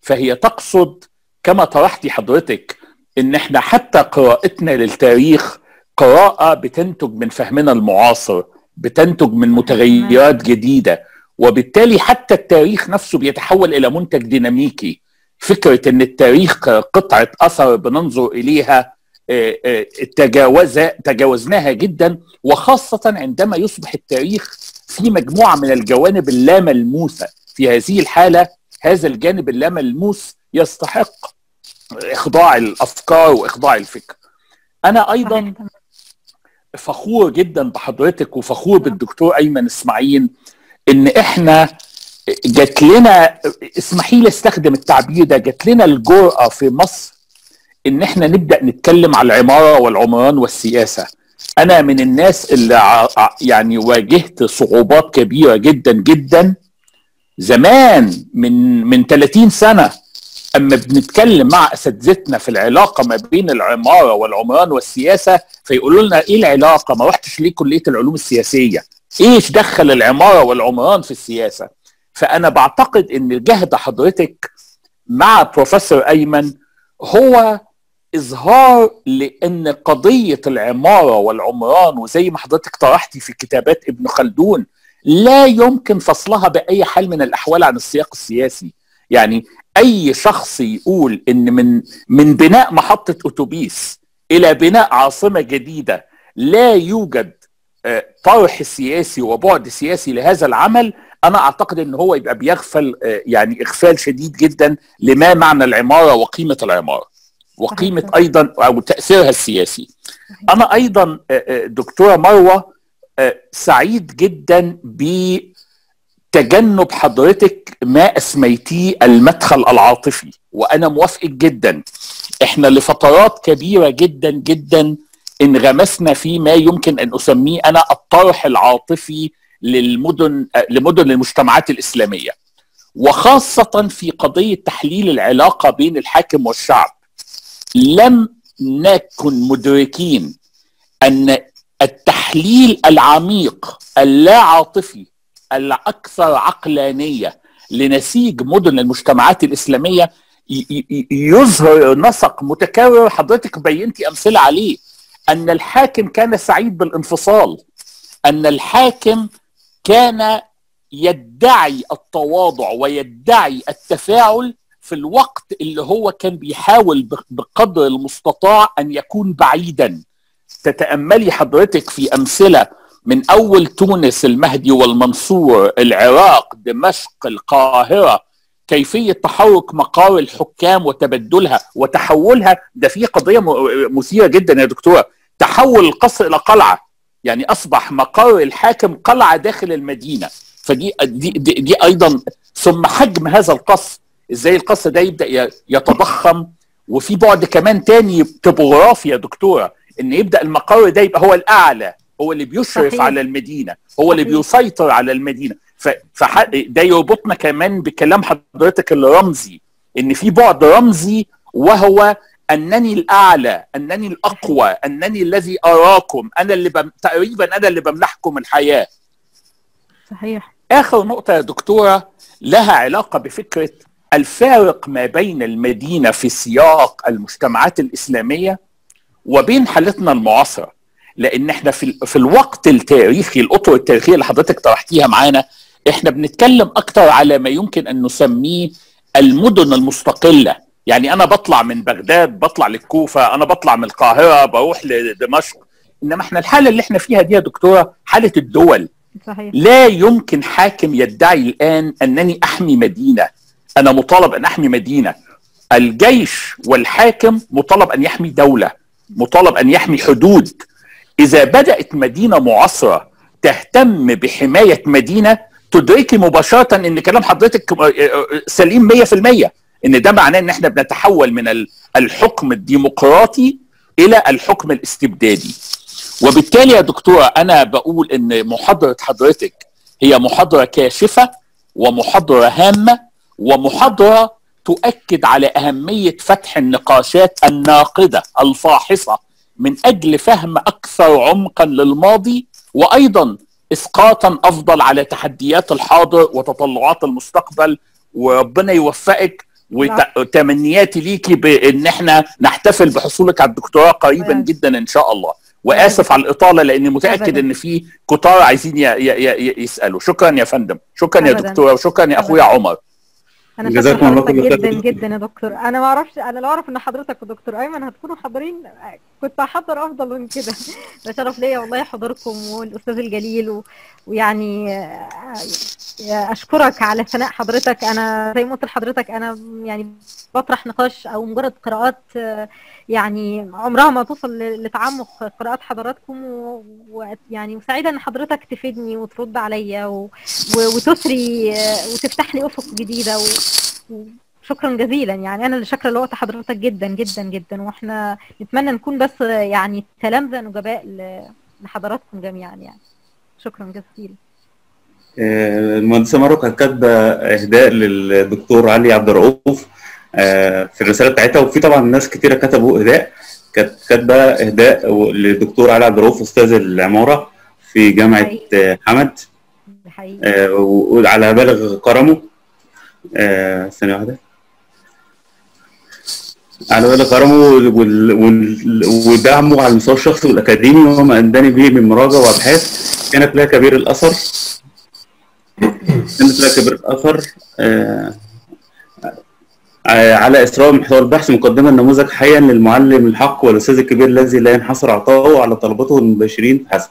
[SPEAKER 3] فهي تقصد كما طرحتي حضرتك إن إحنا حتى قراءتنا للتاريخ قراءة بتنتج من فهمنا المعاصر بتنتج من متغيرات جديدة. وبالتالي حتى التاريخ نفسه بيتحول إلى منتج ديناميكي. فكرة إن التاريخ قطعه أثر بننظر إليها آه، آه، تجاوز تجاوزناها جدا وخاصة عندما يصبح التاريخ في مجموعة من الجوانب اللاملموسة في هذه الحالة هذا الجانب اللاملموس يستحق إخضاع الأفكار وإخضاع الفكر أنا أيضا
[SPEAKER 2] صحيح تمام.
[SPEAKER 3] فخور جدا بحضرتك وفخور بالدكتور أيمن إسماعيل إن إحنا جات لنا اسمحي لي استخدم التعبير ده جات لنا الجرأة في مصر إن إحنا نبدأ نتكلم على العمارة والعمران والسياسة. أنا من الناس اللي يعني واجهت صعوبات كبيرة جدا جدا. زمان من من 30 سنة أما بنتكلم مع أساتذتنا في العلاقة ما بين العمارة والعمران والسياسة فيقولوا لنا إيه العلاقة؟ ما رحتش ليه كلية العلوم السياسية؟ إيش دخل العمارة والعمران في السياسة؟ فأنا بعتقد إن جهد حضرتك مع بروفيسور أيمن هو إظهار لأن قضية العمارة والعمران وزي ما حضرتك طرحتي في كتابات ابن خلدون لا يمكن فصلها بأي حال من الأحوال عن السياق السياسي. يعني أي شخص يقول إن من من بناء محطة أتوبيس إلى بناء عاصمة جديدة لا يوجد آه، طرح سياسي وبعد سياسي لهذا العمل أنا أعتقد إن هو يبقى بيغفل آه، يعني إغفال شديد جدا لما معنى العمارة وقيمة العمارة.
[SPEAKER 2] وقيمة.
[SPEAKER 3] أيضا أو تأثيرها السياسي. أنا أيضا آه، آه، دكتورة مروة آه، سعيد جدا بتجنب حضرتك ما أسميتيه المدخل العاطفي. وأنا موافق جدا. إحنا لفترات كبيرة جدا جدا انغمسنا في ما يمكن أن أسميه أنا الطرح العاطفي للمدن لمدن المجتمعات الإسلامية. وخاصة في قضية تحليل العلاقة بين الحاكم والشعب. لم نكن مدركين أن التحليل العميق اللا عاطفي الأكثر عقلانية لنسيج مدن المجتمعات ي- يظهر نسق متكرر. حضرتك بينتي أمثلة عليه. أن الحاكم كان سعيد بالانفصال. أن الحاكم كان يدعي التواضع ويدعي التفاعل في الوقت اللي هو كان بيحاول بقدر المستطاع أن يكون بعيدا. تتأملي حضرتك في أمثلة من أول تونس المهدي والمنصور العراق دمشق القاهرة. كيفية تحرك مقار الحكام وتبدلها وتحولها؟ ده في قضية مثيرة جدا يا دكتورة. تحول القصر إلى قلعة. يعني أصبح مقر الحاكم قلعة داخل المدينة. فدي دي, دي, دي أيضا ثم حجم هذا القصر. إزاي القصر ده يبدأ يتضخم وفي بعد كمان تاني توبوغرافي يا دكتورة إن يبدأ المقر ده يبقى هو الأعلى هو اللي بيشرف
[SPEAKER 2] صحيح.
[SPEAKER 3] على المدينة هو اللي. بيسيطر على المدينة ف- فح- ده يربطنا كمان بكلام حضرتك الرمزي إن في بعد رمزي وهو أنني الأعلى أنني الأقوى أنني الذي أراكم أنا اللي بم... تقريبا أنا اللي بمنحكم الحياة
[SPEAKER 2] صحيح
[SPEAKER 3] آخر نقطة يا دكتورة لها علاقة بفكرة الفارق ما بين المدينة في سياق المجتمعات الإسلامية وبين حالتنا المعاصرة. لأن إحنا في في الوقت التاريخي الأطر التاريخية اللي حضرتك طرحتيها معانا إحنا بنتكلم أكتر على ما يمكن أن نسميه المدن المستقلة. يعني أنا بطلع من بغداد بطلع للكوفة أنا بطلع من القاهرة بروح لدمشق. إنما إحنا الحالة اللي إحنا فيها دي يا دكتورة حالة الدول.
[SPEAKER 2] صحيح.
[SPEAKER 3] لا يمكن حاكم يدعي الآن أنني أحمي مدينة. أنا مطالب أن أحمي مدينة. الجيش والحاكم مطالب أن يحمي دولة مطالب أن يحمي حدود. إذا بدأت مدينة معاصرة تهتم بحماية مدينة تدركي مباشرة إن كلام حضرتك سليم 100% إن ده معناه إن إحنا بنتحول من ال- الحكم الديمقراطي إلى الحكم الاستبدادي. وبالتالي يا دكتورة أنا بقول إن محاضرة حضرتك هي محاضرة كاشفة ومحاضرة هامة ومحاضرة تؤكد على أهمية فتح النقاشات الناقدة الفاحصة من أجل فهم أكثر عمقا للماضي وأيضا اسقاطا أفضل على تحديات الحاضر وتطلعات المستقبل. وربنا يوفقك وتمنياتي ليكي بإن إحنا نحتفل بحصولك على الدكتوراه قريبا. جدا إن شاء الله. وآسف على الإطالة لأني
[SPEAKER 2] متأكد.
[SPEAKER 3] إن في كتار عايزين يسألوا. شكرا يا فندم. شكرا يا. دكتوره وشكرا يا أخويا عمر.
[SPEAKER 2] أنا
[SPEAKER 1] جزاكم الله كل خير.
[SPEAKER 2] جدا جدا يا دكتور. أنا ما أعرفش أنا لو أعرف إن حضرتك ودكتور أيمن هتكونوا حاضرين كنت هحضر أفضل من كده. ده شرف ليا والله حضوركم والأستاذ الجليل و... ويعني آه، أشكرك على ثناء حضرتك. أنا زي ما قلت لحضرتك أنا يعني بطرح نقاش أو مجرد قراءات آه، يعني عمرها ما توصل لتعمق قراءات حضراتكم ويعني وسعيده إن حضرتك تفيدني وترد عليا و... و- وتثري وتفتح لي أفق جديدة و... وشكرا جزيلا. يعني أنا اللي شاكرة لوقت حضرتك جدا جدا جدا. وإحنا نتمنى نكون بس يعني تلامذة نجباء لحضراتكم جميعا يعني. شكرا جزيلا.
[SPEAKER 1] آه، المهندسة مروة كانت كاتبة إهداء للدكتور علي عبد الرؤوف. في الرسالة بتاعتها. وفي طبعا ناس كتيرة كتبوا إهداء. كانت كاتبة إهداء و- للدكتور علي عبد الرؤوف أستاذ العمارة في جامعة آه، حمد. آه، وعلى بالغ كرمه. آه، ثانية واحدة. على بالغ كرمه ودعمه على المستوى الشخصي والأكاديمي وما أنداني به من مراجعة وأبحاث. كانت لها كبير الأثر. كانت لها كبير الأثر. آه، آه، على إسراء محتوى البحث مقدما نموذج حيا للمعلم الحق والأستاذ الكبير الذي لا ينحصر عطاؤه على طلبته المباشرين فحسب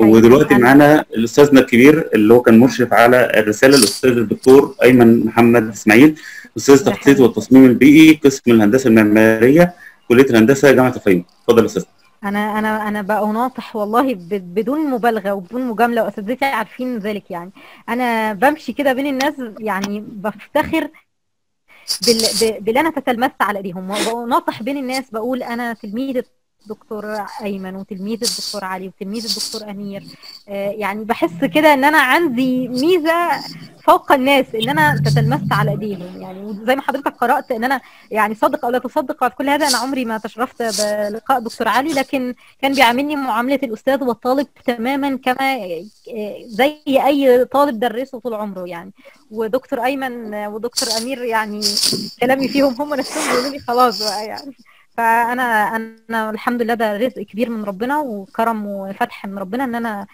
[SPEAKER 1] ودلوقتي معانا الاستاذنا الكبير اللي هو كان مشرف على الرسالة الأستاذ الدكتور أيمن محمد إسماعيل أستاذ
[SPEAKER 2] ده
[SPEAKER 1] تخطيط
[SPEAKER 2] حقيقي.
[SPEAKER 1] والتصميم البيئي قسم الهندسة المعمارية كلية الهندسة جامعة الفيوم. اتفضل يا أستاذ.
[SPEAKER 2] أنا أنا أنا بقى ناطح والله بدون مبالغة وبدون مجاملة وأساتذتي عارفين ذلك يعني. أنا بمشي كده بين الناس يعني بفتخر باللي أنا تتلمست على إيديهم. وناطح بين الناس بقول أنا تلميذ الدكتور أيمن وتلميذ الدكتور علي وتلميذ الدكتور أمير. آه، يعني بحس كده إن أنا عندي ميزة فوق الناس إن أنا تتلمست على إيديهم. يعني وزي ما حضرتك قرأت إن أنا يعني صدق أو لا تصدق في كل هذا أنا عمري ما تشرفت بلقاء دكتور علي لكن كان بيعاملني معاملة الأستاذ والطالب تماما كما آه، زي أي طالب درسه طول عمره يعني. ودكتور أيمن ودكتور أمير يعني كلامي فيهم هم نفسهم بيقولوا لي خلاص بقى يعني. فأنا أنا الحمد لله ده رزق كبير من ربنا وكرم وفتح من ربنا إن أنا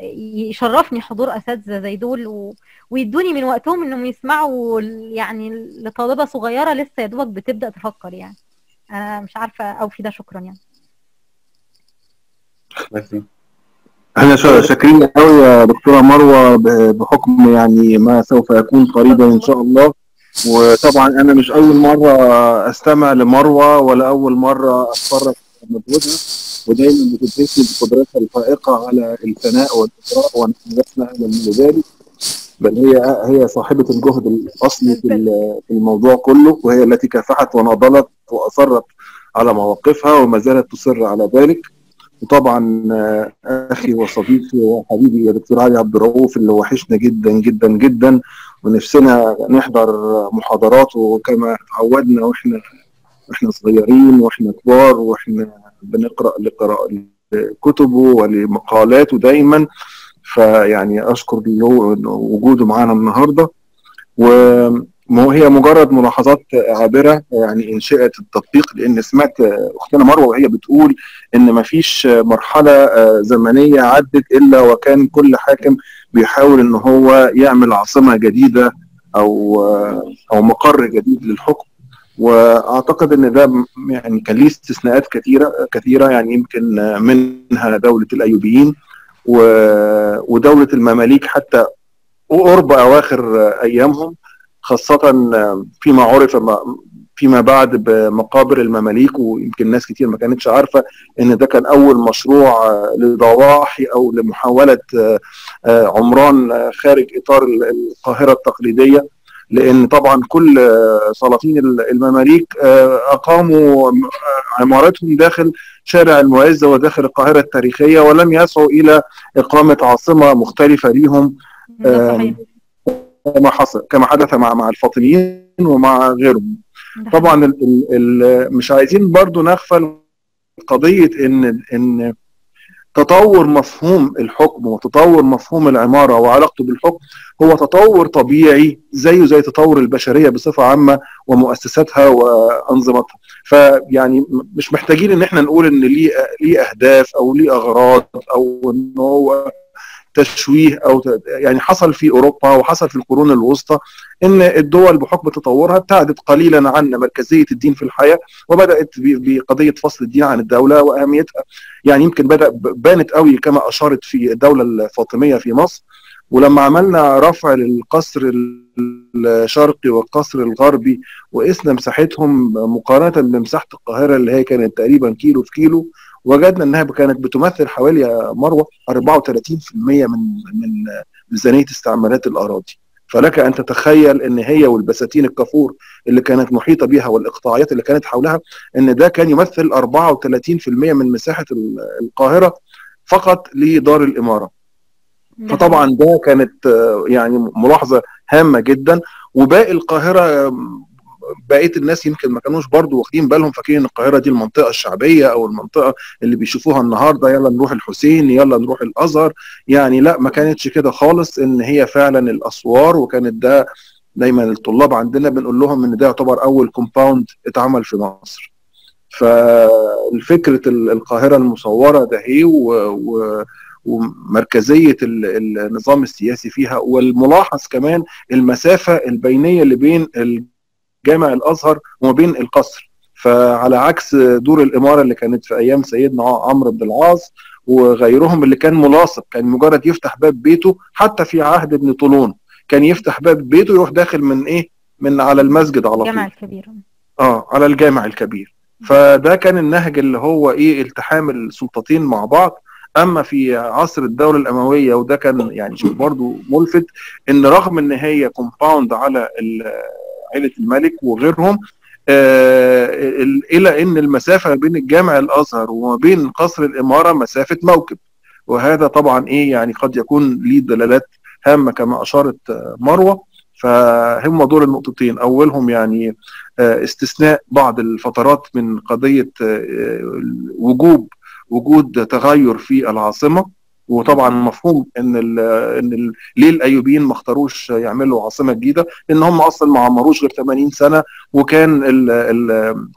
[SPEAKER 2] يشرفني حضور أساتذة زي دول و... ويدوني من وقتهم إنهم يسمعوا يعني لطالبه صغيرة لسه يا دوبك بتبدأ تفكر يعني. أنا مش عارفة أوفي ده شكرا يعني.
[SPEAKER 4] إحنا شا- شاكرين قوي يا دكتورة مروة بحكم يعني ما سوف يكون قريبا إن شاء الله. وطبعا أنا مش أول مرة أستمع لمروة ولا أول مرة أتفرج على مجهودها ودايما بتدرسني بقدرتها الفائقة على الثناء والاثراء ونحن لسنا أهلا لذلك بل هي هي صاحبة الجهد الاصلي في ال- في الموضوع كله وهي التي كافحت وناضلت وأصرت على مواقفها وما زالت تصر على ذلك. وطبعا آه، أخي وصديقي وحبيبي يا دكتور علي عبد الرؤوف اللي وحشنا جدا جدا جدا ونفسنا نحضر محاضراته كما تعودنا وإحنا وإحنا صغيرين وإحنا كبار وإحنا بنقرأ لقراء كتبه ولمقالاته دايما فيعني أشكر له وجوده معانا النهارده. وهي مجرد ملاحظات عابرة يعني ان شئت التطبيق لأن سمعت أختنا مروة وهي بتقول إن ما فيش مرحله زمنية عدت إلا وكان كل حاكم بيحاول إن هو يعمل عاصمة جديدة أو أو مقر جديد للحكم. وأعتقد إن ده يعني كان ليه استثناءات كثيرة كثيرة يعني يمكن منها دولة الأيوبيين ودولة المماليك حتى قرب أواخر أيامهم. خاصة فيما عرف فيما بعد بمقابر المماليك ويمكن ناس كتير ما كانتش عارفة إن ده كان أول مشروع لضواحي أو لمحاولة عمران خارج إطار القاهرة التقليدية لأن طبعا كل سلاطين المماليك أقاموا عمارتهم داخل شارع المعزه وداخل القاهرة التاريخية ولم يسعوا إلى إقامة عاصمة مختلفة ليهم. كما حصل كما حدث مع مع الفاطميين ومع غيرهم. طبعا ال ال مش عايزين برضو نغفل قضية إن إن تطور مفهوم الحكم وتطور مفهوم العمارة وعلاقته بالحكم هو تطور طبيعي زيه زي تطور البشرية بصفة عامة ومؤسساتها وأنظمتها. فيعني مش محتاجين إن إحنا نقول إن ليه ليه أهداف أو ليه أغراض أو إن هو تشويه أو يعني حصل في أوروبا وحصل في القرون الوسطى إن الدول بحكم تطورها ابتعدت قليلا عن مركزية الدين في الحياة وبدأت بقضية فصل الدين عن الدولة وأهميتها. يعني يمكن بدأ بانت قوي كما أشارت في الدولة الفاطمية في مصر. ولما عملنا رفع للقصر الشرقي والقصر الغربي وقسنا مساحتهم مقارنة بمساحة القاهرة اللي هي كانت تقريبا كيلو في كيلو وجدنا إنها كانت بتمثل حوالي يا مروه 34% من من ميزانية استعمالات الأراضي. فلك أن تتخيل إن هي والبساتين الكافور اللي كانت محيطة بها والاقطاعيات اللي كانت حولها إن ده كان يمثل 34% من مساحة القاهرة فقط لدار الإمارة. فطبعا ده كانت يعني ملاحظة هامة جدا. وباقي القاهرة بقية الناس يمكن ما كانوش برضو واخدين بالهم فاكرين إن القاهرة دي المنطقة الشعبية أو المنطقة اللي بيشوفوها النهارده يلا نروح الحسين يلا نروح الأزهر. يعني لا ما كانتش كده خالص إن هي فعلا الأسوار وكانت ده دايما الطلاب عندنا بنقول لهم إن ده يعتبر أول كومباوند اتعمل في مصر. فالفكرة القاهرة المصورة ده هي و, و ومركزية النظام السياسي فيها والملاحظ كمان المسافة البينية اللي بين جامع الأزهر وما بين القصر. فعلى عكس دور الإمارة اللي كانت في أيام سيدنا عمرو بن العاص وغيرهم اللي كان ملاصق كان مجرد يفتح باب بيته حتى في عهد ابن طولون. كان يفتح باب بيته يروح داخل من إيه؟ من على المسجد على طول.
[SPEAKER 2] الجامع الكبير.
[SPEAKER 4] آه على الجامع الكبير. فده كان النهج اللي هو إيه؟ التحام السلطتين مع بعض. أما في عصر الدولة الأموية وده كان يعني برضه ملفت إن رغم إن هي كومباوند على عائله الملك وغيرهم آه إلى إن المسافة بين الجامع الأزهر وما بين قصر الإمارة مسافة موكب. وهذا طبعا إيه يعني قد يكون ليه دلالات هامة كما أشارت مروة. فهم دول النقطتين. أولهم يعني آه استثناء بعض الفترات من قضية آه وجوب وجود تغير في العاصمة. وطبعا مفهوم إن ال إن ال ليه الأيوبيين ما اختاروش يعملوا عاصمة جديدة لأن هم أصلا ما عمروش غير 80 سنة وكان ال ال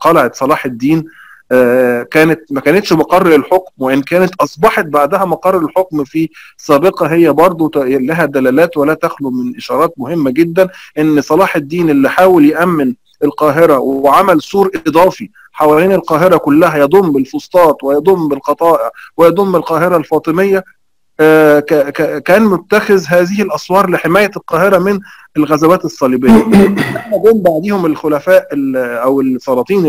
[SPEAKER 4] قلعة صلاح الدين كانت ما كانتش مقر للحكم وإن كانت أصبحت بعدها مقر الحكم في سابقة هي برضو لها دلالات ولا تخلو من إشارات مهمة جدا إن صلاح الدين اللي حاول يأمن القاهرة وعمل سور إضافي حوالين القاهرة كلها يضم الفسطاط ويضم القطائع ويضم القاهرة الفاطمية كان متخذ هذه الأسوار لحماية القاهرة من الغزوات الصليبية. جم بعديهم الخلفاء أو السلاطين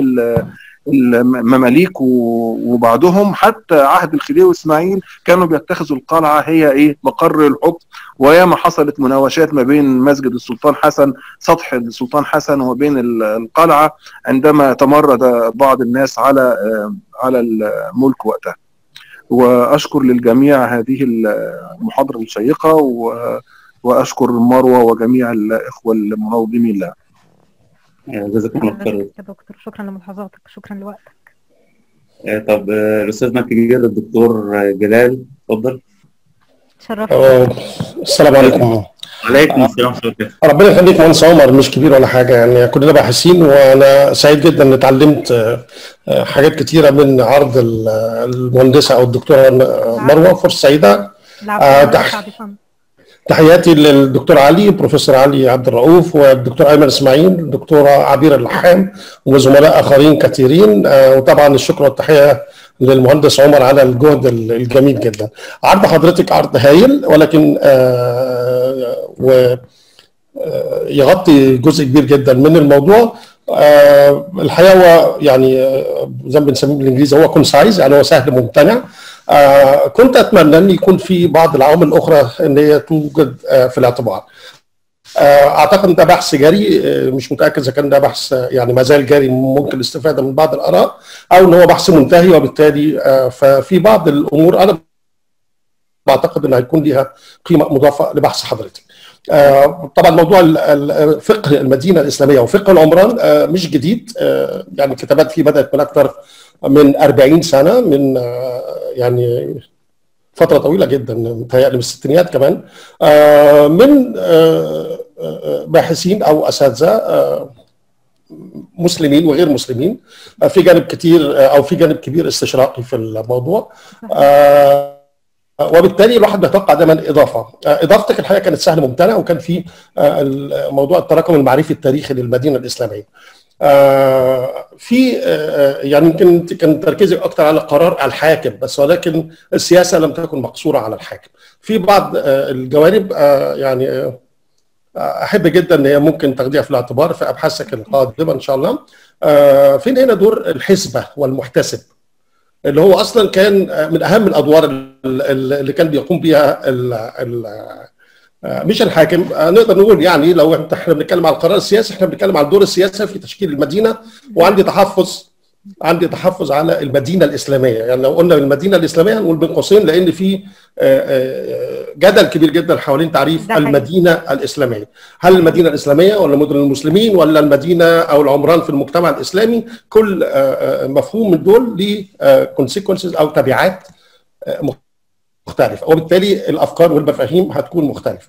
[SPEAKER 4] المماليك وبعضهم حتى عهد الخديوي اسماعيل كانوا بيتخذوا القلعة هي إيه؟ مقر الحكم. وياما حصلت مناوشات ما بين مسجد السلطان حسن سطح السلطان حسن وما بين القلعة عندما تمرد بعض الناس على على الملك وقتها. وأشكر للجميع هذه المحاضرة الشيقة وأشكر مروه وجميع الإخوة المنظمين لها.
[SPEAKER 1] جزاك الله خير.
[SPEAKER 2] يا دكتور. شكرا لملاحظاتك. شكرا لوقتك.
[SPEAKER 1] طب الاستاذ الكبير الدكتور جلال اتفضل.
[SPEAKER 2] تشرفت.
[SPEAKER 5] السلام عليكم.
[SPEAKER 1] عليكم السلام ورحمة الله.
[SPEAKER 5] ربنا يخليك مهندس عمر مش كبير ولا حاجة يعني كلنا باحثين وأنا سعيد جدا ان اتعلمت حاجات كتيرة من عرض المهندسة أو الدكتورة مروة فرصه
[SPEAKER 2] سعيدة.
[SPEAKER 5] آه، تحياتي للدكتور علي بروفيسور علي عبد الرؤوف والدكتور أيمن إسماعيل الدكتوره عبير اللحام وزملاء آخرين كثيرين. آه، وطبعا الشكر والتحية للمهندس عمر على الجهد ال- الجميل جدا. عرض حضرتك عرض هايل ولكن آه، و آه، يغطي جزء كبير جدا من الموضوع. الحقيقة هو يعني زي ما بنسميه بالإنجليزي هو كونسايز يعني هو سهل ممتنع. آه، كنت أتمنى أن يكون في بعض العوامل الأخرى أن هي توجد آه، في الاعتبار آه، أعتقد ده بحث جاري آه، مش متأكد إذا كان ده بحث يعني ما زال جاري ممكن الاستفادة من بعض الآراء أو إن هو بحث منتهي وبالتالي ففي بعض الأمور أنا بعتقد إن هيكون ليها قيمة مضافة لبحث حضرتك. آه، طبعا موضوع فقه المدينة الإسلامية وفقه العمران آه، مش جديد. آه، يعني الكتابات فيه بدأت من أكثر من 40 سنة من يعني فترة طويلة جدا متهيألي من الستينيات كمان. من باحثين أو أساتذة مسلمين وغير مسلمين. في جانب كتير أو في جانب كبير استشراقي في الموضوع. وبالتالي الواحد بيتوقع دايما إضافة. آه، إضافتك الحقيقة كانت سهل ممتنع وكان في آه، موضوع التراكم المعرفي التاريخي للمدينة الإسلامية. آه، في يعني يمكن كان تركيزك أكثر على قرار الحاكم بس ولكن السياسة لم تكن مقصورة على الحاكم. في بعض الجوانب يعني أحب جدا إن هي ممكن تاخديها في الاعتبار في أبحاثك القادمة إن شاء الله. فين هنا دور الحسبه والمحتسب؟ اللي هو أصلا كان من أهم الأدوار ال- ال- اللي كان بيقوم بها مش الحاكم. نقدر نقول يعني لو إحنا بنتكلم على القرار السياسي إحنا بنتكلم على الدور السياسي في تشكيل المدينة وعندي تحفظ عندي تحفظ على المدينة الإسلامية. يعني لو قلنا المدينة الإسلامية هنقول بين قوسين لأن في آه، آه، جدل كبير جدا حوالين تعريف. المدينة الإسلامية. هل المدينة الإسلامية ولا مدن المسلمين ولا المدينة أو العمران في المجتمع الإسلامي؟ كل آه، مفهوم من دول ليه كونسيكونسز أو تبعات مختلفة. وبالتالي الأفكار والمفاهيم هتكون مختلفة.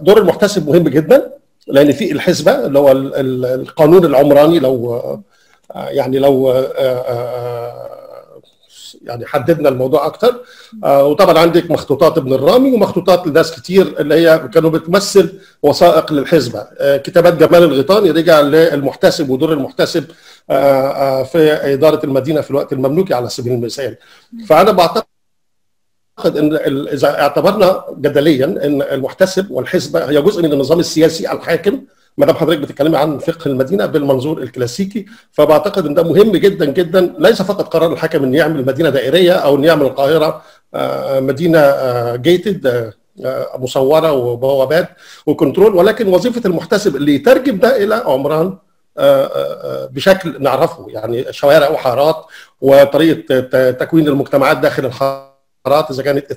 [SPEAKER 5] دور المحتسب مهم جدا لأن في الحسبة اللي هو ال- ال- القانون العمراني لو يعني لو آه، آه، يعني حددنا الموضوع أكتر. آه، وطبعا عندك مخطوطات ابن الرامي ومخطوطات لناس كتير اللي هي كانوا بتمثل وثائق للحزبة. آه، كتابات جمال الغيطاني رجع للمحتسب ودور المحتسب آه، آه، في إدارة المدينة في الوقت المملوكي على سبيل المثال. فأنا بعتقد إن ال- إذا اعتبرنا جدليا إن المحتسب والحزبة هي جزء من النظام السياسي الحاكم ما دام حضرتك بتتكلمي عن فقه المدينة بالمنظور الكلاسيكي فبعتقد إن ده مهم جدا جدا. ليس فقط قرار الحاكم إن يعمل مدينة دائرية أو إن يعمل القاهرة آه، مدينة جيتد مصورة وبوابات وكنترول ولكن وظيفة المحتسب اللي يترجم ده إلى عمران آه، آه، بشكل نعرفه يعني شوارع وحارات وطريقة تكوين المجتمعات داخل الحارات إذا كانت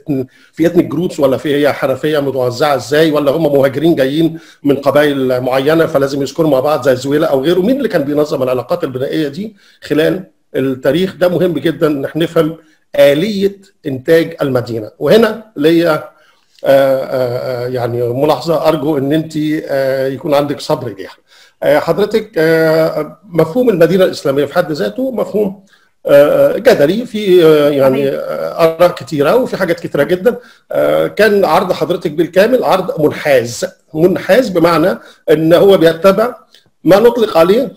[SPEAKER 5] في اثنيك جروبس ولا في هي حرفية متوزعة إزاي؟ ولا هم مهاجرين جايين من قبائل معينة فلازم يسكنوا مع بعض زي الزويله أو غيره. مين اللي كان بينظم العلاقات البنائية دي خلال التاريخ؟ ده مهم جدا إن إحنا نفهم آلية إنتاج المدينة. وهنا ليا آه، آه، آه، يعني ملاحظة أرجو إن أنت يكون عندك صبر ليها حضرتك مفهوم المدينة الإسلامية في حد ذاته مفهوم آه، جدلي في آه، يعني. آه، آراء كثيره وفي حاجات كثيره جدا. كان عرض حضرتك بالكامل عرض منحاز. منحاز بمعنى إن هو بيتبع ما نطلق عليه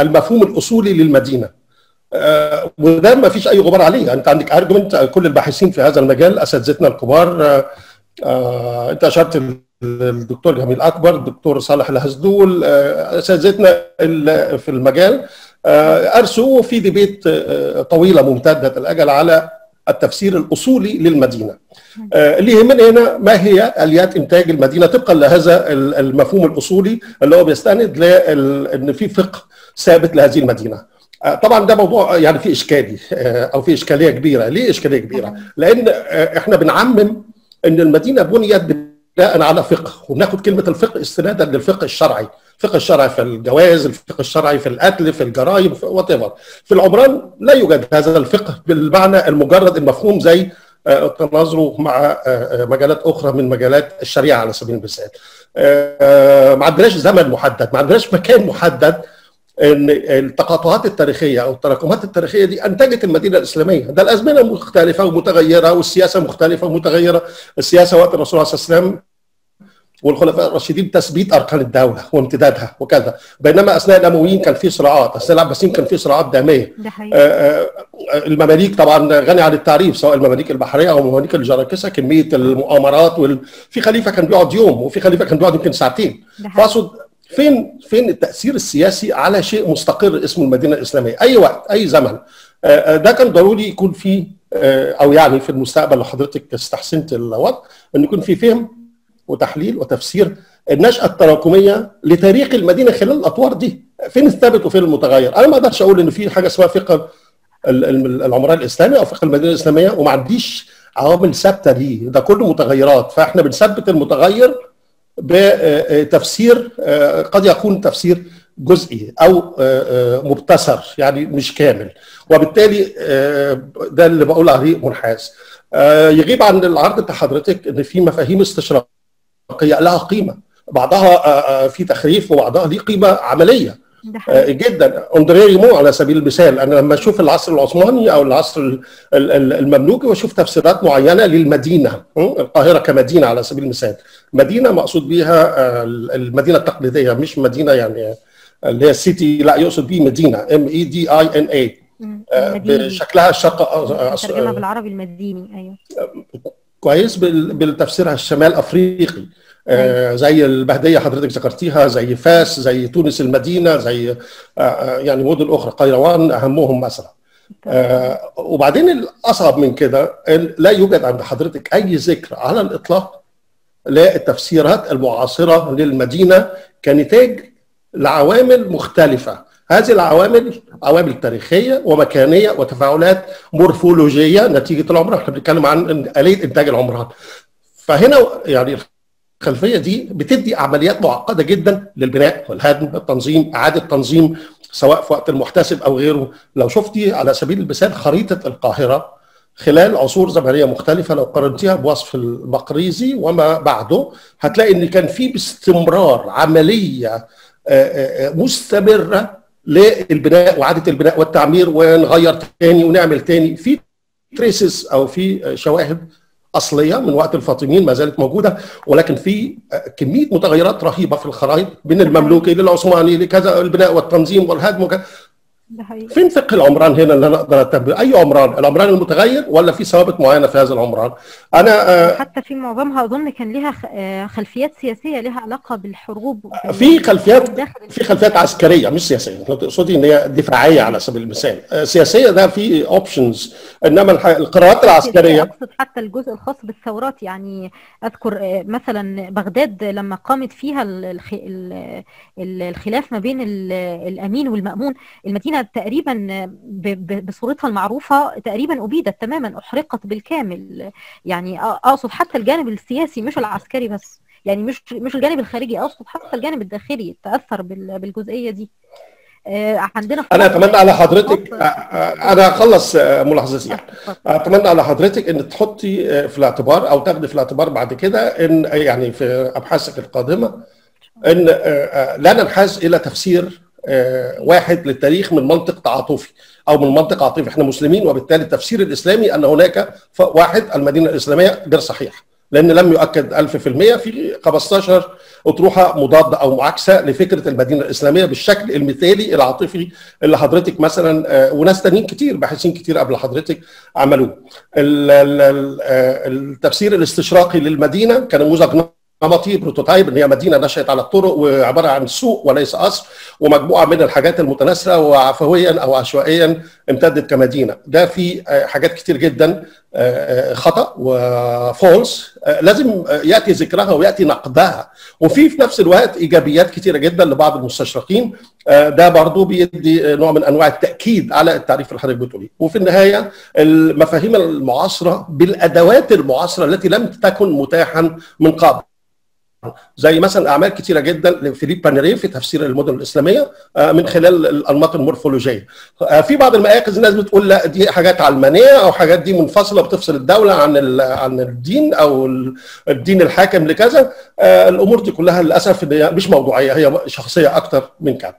[SPEAKER 5] المفهوم الأصولي للمدينة. وده ما فيش أي غبار عليه. أنت عندك ارجمنت كل الباحثين في هذا المجال أساتذتنا الكبار أنت أشرت الدكتور جميل أكبر الدكتور صالح الهزدول أساتذتنا في المجال. آه، ارسوا في ديبيت آه، طويلة ممتدة الأجل على التفسير الأصولي للمدينة. آه، اللي يهمنا هنا ما هي آليات إنتاج المدينة؟ طبقا لهذا ال- المفهوم الأصولي اللي هو بيستند لأن في فقه ثابت لهذه المدينة. طبعا ده موضوع يعني فيه إشكالي أو فيه إشكالية كبيرة. ليه إشكالية كبيرة؟ لأن إحنا بنعمم إن المدينة بنيت بناء على فقه وبناخد كلمة الفقه استنادا للفقه الشرعي. الفقه الشرعي في الجواز الفقه الشرعي في القتل في الجرائم وات في العمران لا يوجد هذا الفقه بالمعنى المجرد المفهوم زي آه، تناظره مع آه، آه، مجالات أخرى من مجالات الشريعة على سبيل المثال. ما عندناش زمن محدد ما عندناش مكان محدد إن التقاطعات التاريخية أو التراكمات التاريخية دي أنتجت المدينة الإسلامية، ده الأزمنة مختلفة ومتغيرة والسياسة مختلفة ومتغيرة، السياسة وقت الرسول عليه الصلاه والسلام والخلفاء الراشدين تثبيت أركان الدولة وامتدادها وكذا، بينما أثناء الامويين كان في صراعات، أثناء العباسيين كان في صراعات دامية.
[SPEAKER 2] ده
[SPEAKER 5] آه، آه، المماليك طبعا غني عن التعريف سواء المماليك البحرية أو المماليك الجراكسه كمية المؤامرات وال... في خليفة كان بيقعد يوم وفي خليفة كان بيقعد يمكن ساعتين. فاقصد فين فين التأثير السياسي على شيء مستقر اسمه المدينة الإسلامية؟ أي وقت أي زمن. آه، آه، ده كان ضروري يكون فيه آه، أو يعني في المستقبل لو حضرتك استحسنت الوضع إن يكون في فهم وتحليل وتفسير النشأة التراكمية لتاريخ المدينة خلال الأطوار دي. فين الثابت وفين المتغير؟ أنا ما أقدرش أقول إن في حاجة اسمها فقه ال- ال- العمران الإسلامي أو فقه المدينة الإسلامية وما عنديش عوامل ثابتة ليه. ده كله متغيرات. فإحنا بنثبت المتغير بتفسير آه، قد يكون تفسير جزئي أو آه، آه، مبتسر يعني مش كامل. وبالتالي آه، ده اللي بقول عليه منحاز. آه، يغيب عن العرض بتاع حضرتك إن في مفاهيم استشراقية لها قيمة. بعضها آه، آه، في تخريف وبعضها ليه قيمة
[SPEAKER 2] عملية.
[SPEAKER 5] آه، جدا. اندري ريمو على سبيل المثال. أنا لما أشوف العصر العثماني أو العصر ال- ال- ال- المملوكي واشوف تفسيرات معينة للمدينة? القاهرة كمدينة على سبيل المثال. مدينة مقصود بها المدينة التقليدية مش مدينة يعني اللي هي ال city لا يقصد بيه مدينة M E D I
[SPEAKER 2] N A
[SPEAKER 5] بشكلها الشرق آه،
[SPEAKER 2] بالعربي المديني أيوه.
[SPEAKER 5] كويس بال- بالتفسيرها الشمال أفريقي. آه زي البهدية حضرتك ذكرتيها زي فاس زي تونس المدينة زي آه آه، يعني مدن أخرى قيروان أهمهم مثلا. آه وبعدين الأصعب من كده لا يوجد عند حضرتك أي ذكر على الإطلاق للتفسيرات المعاصرة للمدينة كنتاج لعوامل مختلفة. هذه العوامل عوامل تاريخية ومكانية وتفاعلات مورفولوجية نتيجة العمران. إحنا بنتكلم عن اليه إنتاج العمران. فهنا يعني الخلفية دي بتدي عمليات معقدة جدا للبناء والهدم التنظيم إعادة تنظيم سواء في وقت المحتسب أو غيره. لو شفتي على سبيل المثال خريطة القاهرة خلال عصور زمنية مختلفة لو قارنتيها بوصف المقريزي وما بعده هتلاقي إن كان في باستمرار عملية آه، آه، آه، مستمرة للبناء واعاده البناء والتعمير ونغير تاني ونعمل تاني. في تريسز أو في شواهد أصلية من وقت الفاطميين ما زالت موجودة ولكن في كمية متغيرات رهيبة في الخرائط من المملوكي للعثماني لكذا البناء والتنظيم والهدم وكذا فين فقه العمران هنا اللي أنا أقدر أي عمران؟ العمران المتغير ولا في ثوابت معينة في هذا العمران؟ أنا آه،
[SPEAKER 2] حتى في معظمها أظن كان ليها خ- آه، خلفيات سياسية لها علاقة بالحروب وبال-
[SPEAKER 5] في خلفيات في خلفيات عسكرية مش سياسية. لو تقصدي إن هي دفاعية على سبيل المثال. آه، سياسية ده في اوبشنز إنما القراءات العسكريه
[SPEAKER 2] أقصد حتى الجزء الخاص بالثورات. يعني أذكر آه، مثلا بغداد لما قامت فيها ال- الخ- ال- ال- الخلاف ما بين ال- الأمين والمأمون المدينة تقريبا بصورتها المعروفة تقريبا أبيدت تماما أحرقت بالكامل. يعني أقصد حتى الجانب السياسي مش العسكري بس. يعني مش مش الجانب الخارجي أقصد حتى الجانب الداخلي تأثر بال- بالجزئية دي. آه، عندنا في أنا
[SPEAKER 5] أتمنى على حضرتك آه، آه، أنا هخلص آه، ملاحظتي يعني
[SPEAKER 2] اتفضل.
[SPEAKER 5] أتمنى على حضرتك إن تحطي آه، في الاعتبار أو تاخدي في الاعتبار بعد كده إن يعني في أبحاثك القادمة إن آه، آه، لا ننحاز إلى تفسير آه، واحد للتاريخ من منطق تعاطفي أو من منطق عاطفي. إحنا مسلمين وبالتالي التفسير الإسلامي أن هناك واحد المدينة الإسلامية غير صحيح لأن لم يؤكد 1000% في 15 أطروحة مضادة أو معاكسة لفكرة المدينة الإسلامية بالشكل المثالي العاطفي اللي حضرتك مثلا آه، وناس تانيين كتير باحثين كتير قبل حضرتك عملوه. آه، التفسير الاستشراقي للمدينة كنموذج نمطي بروتوتايب إن هي مدينة نشأت على الطرق وعبارة عن سوق وليس قصر ومجموعة من الحاجات المتناثره وعفويا أو عشوائيا امتدت كمدينة. ده في آه، حاجات كتير جدا آه، آه، خطأ وفولس لازم يأتي ذكرها ويأتي نقدها. وفي في نفس الوقت إيجابيات كتيرة جدا لبعض المستشرقين. ده برضو بيدي نوع من أنواع التأكيد على التعريف اللي حضرتك بتقوليه وفي النهاية المفاهيم المعاصرة بالأدوات المعاصرة التي لم تكن متاحا من قبل. زي مثلا أعمال كتيرة جدا لفيليب بانيري في تفسير المدن الإسلامية آه، من خلال الأنماط المورفولوجية. آه، في بعض المآخذ الناس بتقول لا دي حاجات علمانية أو حاجات دي منفصلة بتفصل الدولة عن عن الدين أو ال- الدين الحاكم لكذا. آه، الأمور دي كلها للأسف مش موضوعية هي شخصية أكتر من كده.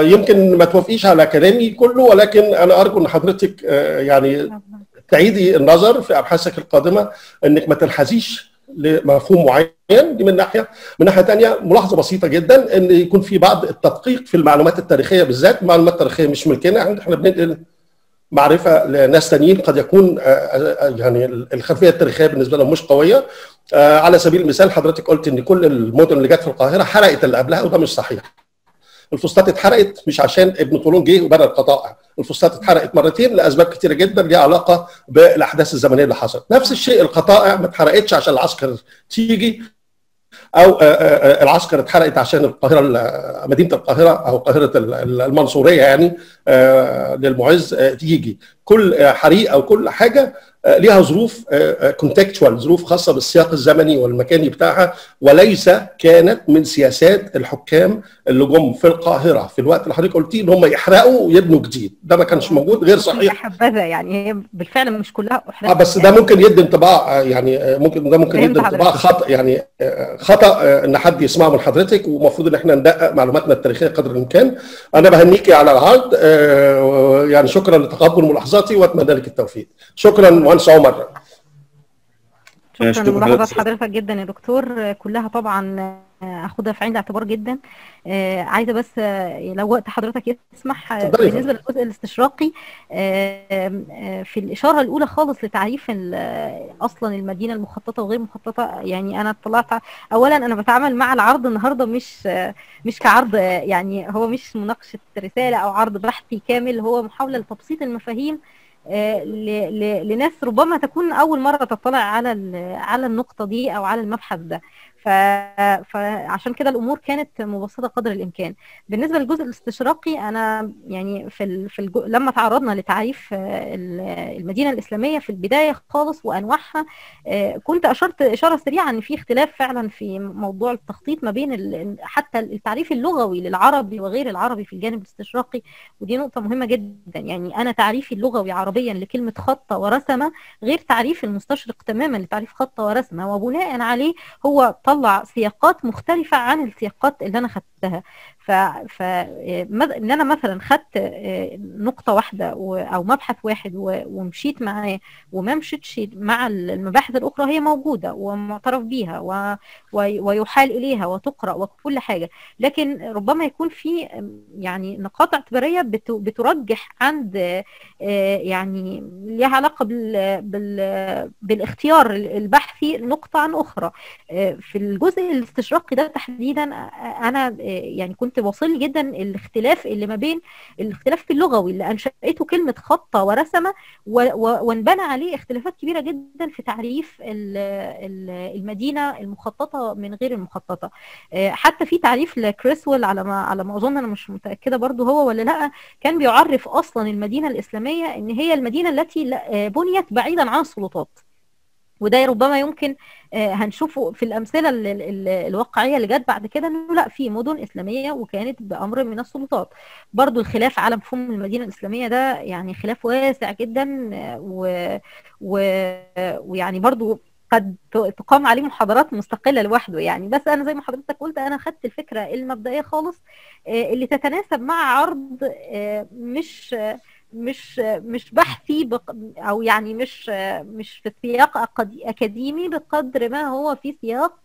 [SPEAKER 5] يمكن ما توافقيش على كلامي كله ولكن أنا أرجو إن حضرتك يعني تعيدي النظر في أبحاثك القادمة إنك ما تنحازيش لمفهوم معين. دي من ناحية. من ناحية ثانية ملاحظة بسيطة جدا إن يكون في بعض التدقيق في المعلومات التاريخية بالذات. المعلومات التاريخيه مش ملكنا إحنا بننقل معرفة لناس تانيين. قد يكون آه، آه، يعني الخلفية التاريخية بالنسبة لهم مش قوية. آه، على سبيل المثال حضرتك قلت إن كل المدن اللي جت في القاهرة حرقت اللي قبلها وده مش صحيح. الفسطاط اتحرقت مش عشان ابن طولون جه وبنى القطائع الفسطاط اتحرقت مرتين لأسباب كتيرة جدا ليها علاقة بالأحداث الزمنية اللي حصلت. نفس الشيء القطائع ما اتحرقتش عشان العسكر تيجي أو آه، آه، آه، العسكر اتحرقت عشان القاهرة ال- مدينة القاهرة أو قاهرة ال- ال- المنصورية يعني للمعز تيجي. كل حريق أو كل حاجة ليها ظروف كونتكتشوال ظروف خاصة بالسياق الزمني والمكاني بتاعها وليس كانت من سياسات الحكام اللي جم في القاهرة في الوقت اللي حضرتك قلتيه ان هم يحرقوا ويبنوا جديد. ده ما كانش موجود غير صحيح.
[SPEAKER 2] حبذا يعني هي بالفعل مش كلها
[SPEAKER 5] آه
[SPEAKER 2] احرقت
[SPEAKER 5] بس ده ممكن يدي انطباع آه، يعني آه، ممكن ده ممكن يدي انطباع. خطأ يعني آه، خطأ آه، إن حد يسمعه من حضرتك ومفروض إن إحنا ندقق معلوماتنا التاريخية قدر الإمكان. أنا بهنيكي على العرض آه، يعني شكرا لتقبل ملاحظاتي وأتمنى لك التوفيق. شكرا مهندس عمر
[SPEAKER 2] شكرا
[SPEAKER 1] شكراً
[SPEAKER 2] لملاحظات
[SPEAKER 1] حضرتك.
[SPEAKER 2] جدا يا دكتور. كلها طبعا اخدها في عين الاعتبار جدا. آه، عايزة بس آه، لو وقت حضرتك يسمح آه، بالنسبة للجزء الاستشراقي آه، آه، في الإشارة الأولى خالص لتعريف ال- آه، أصلا المدينة المخططة وغير مخططة يعني أنا اطلعت ع- اولا أنا بتعامل مع العرض النهارده مش آه، مش كعرض آه، يعني هو مش مناقشة رسالة أو عرض بحثي كامل هو محاولة لتبسيط المفاهيم آه، لناس ربما تكون أول مرة تطلع على على النقطة دي أو على المبحث ده. ف... فعشان كده الأمور كانت مبسطة قدر الإمكان. بالنسبة للجزء الاستشراقي أنا يعني في ال... في الجو... لما تعرضنا لتعريف آه، ال- المدينة الإسلامية في البداية خالص وأنواعها آه، كنت أشرت إشارة سريعة إن في اختلاف فعلا في موضوع التخطيط ما بين ال... حتى التعريف اللغوي للعربي وغير العربي في الجانب الاستشراقي ودي نقطة مهمة جدا. يعني أنا تعريفي اللغوي عربيا لكلمة خط ورسمة غير تعريف المستشرق تماما لتعريف خط ورسمة وبناء عليه هو طلع سياقات مختلفة عن السياقات اللي أنا خدتها. ف, ف... إن أنا مثلا خدت آه، نقطة واحدة و... أو مبحث واحد. ومشيت معاه وما مشيتش مع المباحث الأخرى هي موجودة ومعترف بيها و... ويحال إليها وتقرأ وكل حاجة لكن ربما يكون في يعني نقاط اعتبارية بت... بترجح عند آه، يعني ليها علاقة بال... بال... بالاختيار البحثي نقطة عن أخرى آه، في الجزء الاستشراقي ده تحديدا أنا يعني كنت واصل جدا الاختلاف اللي ما بين الاختلاف اللغوي اللي أنشأته كلمة خطة ورسمة و- و- وانبنى عليه اختلافات كبيرة جدا في تعريف ال- ال- المدينة المخططة من غير المخططة. آه، حتى في تعريف لكريسويل على ما على ما أظن أنا مش متأكدة برضو هو ولا لأ كان بيعرف أصلا المدينة الإسلامية إن هي المدينة التي آه، بنيت بعيدا عن السلطات. وده ربما يمكن آه، هنشوفه في الأمثلة ال- ال- ال- الواقعية اللي جت بعد كده إنه لأ في مدن إسلامية وكانت بأمر من السلطات برضو الخلاف على مفهوم المدينة الإسلامية ده يعني خلاف واسع جدا. ويعني برضو قد تقام عليه محاضرات مستقلة لوحده يعني بس أنا زي ما حضرتك قلت أنا خدت الفكرة المبدئية خالص آه، اللي تتناسب مع عرض آه، مش مش مش بحثي بق... أو يعني مش مش في سياق أكاديمي بقدر ما هو في سياق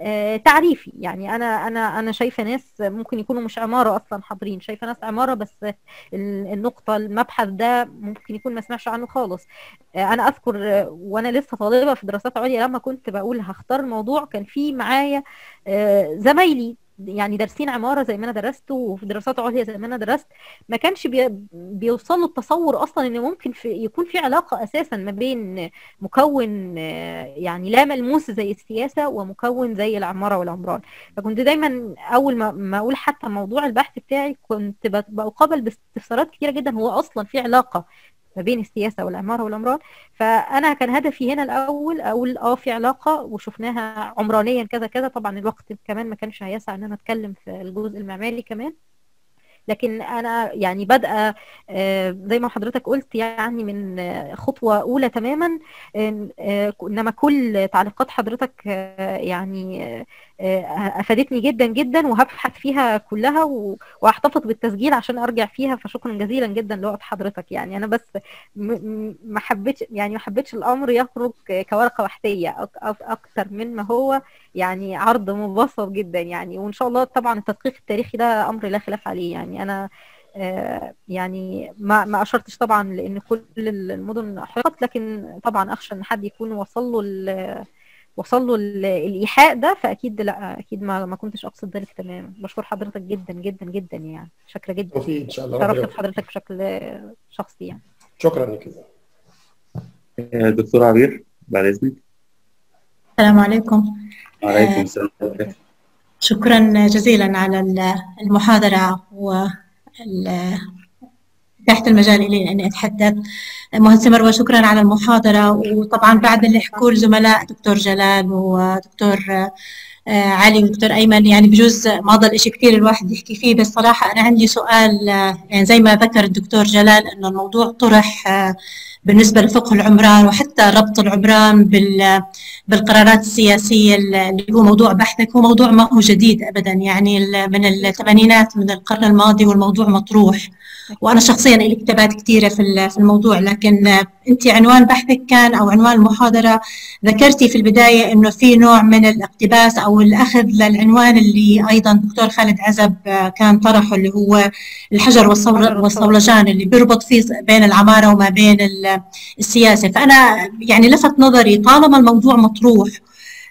[SPEAKER 2] آه، تعريفي. يعني أنا أنا أنا شايفة ناس ممكن يكونوا مش عمارة أصلا حاضرين شايفة ناس عمارة بس ال- النقطة المبحث ده ممكن يكون ما سمعش عنه خالص. آه، أنا أذكر وأنا لسه طالبه في دراسات عليا لما كنت بقول هختار الموضوع كان في معايا آه، زمايلي يعني دارسين عمارة زي ما أنا درست وفي دراسات عليا زي ما أنا درست ما كانش بي بيوصلوا التصور أصلا إن ممكن في يكون في علاقة أساسا ما بين مكون يعني لا ملموس زي السياسة ومكون زي العمارة والعمران. فكنت دايما أول ما ما أقول حتى موضوع البحث بتاعي كنت بقابل باستفسارات كتيرة جدا هو أصلا في علاقة ما بين السياسة والعمارة والعمران. فأنا كان هدفي هنا الأول أقول آه في علاقة وشفناها عمرانيا كذا كذا. طبعا الوقت كمان ما كانش هيسع إن أنا أتكلم في الجزء المعماري كمان. لكن أنا يعني بادئه آه، زي ما حضرتك قلت يعني من آه، خطوة أولى تماما. آه، إنما كل تعليقات حضرتك يعني أفادتني جدا جدا وهبحث فيها كلها وأحتفظ بالتسجيل عشان أرجع فيها فشكرا جزيلا جدا لوقت حضرتك. يعني أنا بس ما حبيتش يعني ما حبيتش الأمر يخرج كورقة أك- أكتر من ما هو يعني عرض مبسط جدا يعني. وإن شاء الله طبعا التدقيق التاريخي ده أمر لا خلاف عليه. يعني أنا آه، يعني ما ما أشرتش طبعا لأن كل المدن احرقت لكن طبعا أخشى إن حد يكون وصل له وصل له ال- الإيحاء ده فأكيد لأ أكيد ما ما كنتش أقصد ذلك تماما. بشكر حضرتك جدا جدا جدا يعني. شاكرة جدا.
[SPEAKER 5] توفيق إن شاء الله.
[SPEAKER 2] شرفت. بحضرتك بشكل شخصي يعني.
[SPEAKER 5] شكرا لك
[SPEAKER 1] آه، دكتور عبير بعد إذنك.
[SPEAKER 6] السلام عليكم.
[SPEAKER 1] وعليكم السلام ورحمة الله. وبركاته.
[SPEAKER 6] شكرا جزيلا على ال- تحت المجال إلي أني أتحدث. مهندسة مروة شكرا على المحاضرة. وطبعا بعد اللي حكوا الزملاء دكتور جلال ودكتور آه، علي ودكتور أيمن يعني بجوز ما ضل إشي كثير الواحد يحكي فيه. بس صراحة أنا عندي سؤال آه، يعني زي ما ذكر الدكتور جلال أنه الموضوع طرح بالنسبة لفقه العمران وحتى ربط العمران بال بالقرارات السياسية اللي هو موضوع بحثك هو موضوع ما هو جديد أبدا. يعني من الثمانينات من القرن الماضي والموضوع مطروح. وأنا شخصيا لي كتابات كثيرة في في الموضوع لكن أنت عنوان بحثك كان أو عنوان المحاضرة ذكرتي في البداية أنه في نوع من الاقتباس أو الأخذ للعنوان اللي أيضا دكتور خالد عزب كان طرحه اللي هو الحجر والصول- والصولجان اللي بيربط فيه بين العمارة وما بين السياسة. فأنا يعني لفت نظري طالما الموضوع مطروح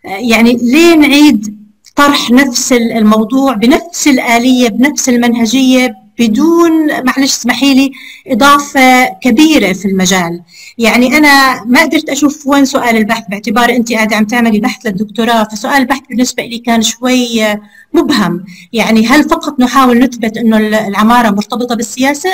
[SPEAKER 6] آه، يعني ليه نعيد طرح نفس الموضوع بنفس الآلية بنفس المنهجية بدون معلش اسمحي لي إضافة كبيرة في المجال. يعني أنا ما قدرت أشوف وين سؤال البحث باعتبار أنت قاعدة عم تعملي بحث للدكتوراه فسؤال البحث بالنسبة لي كان شوي آه، مبهم. يعني هل فقط نحاول نثبت أنه العمارة مرتبطة بالسياسة؟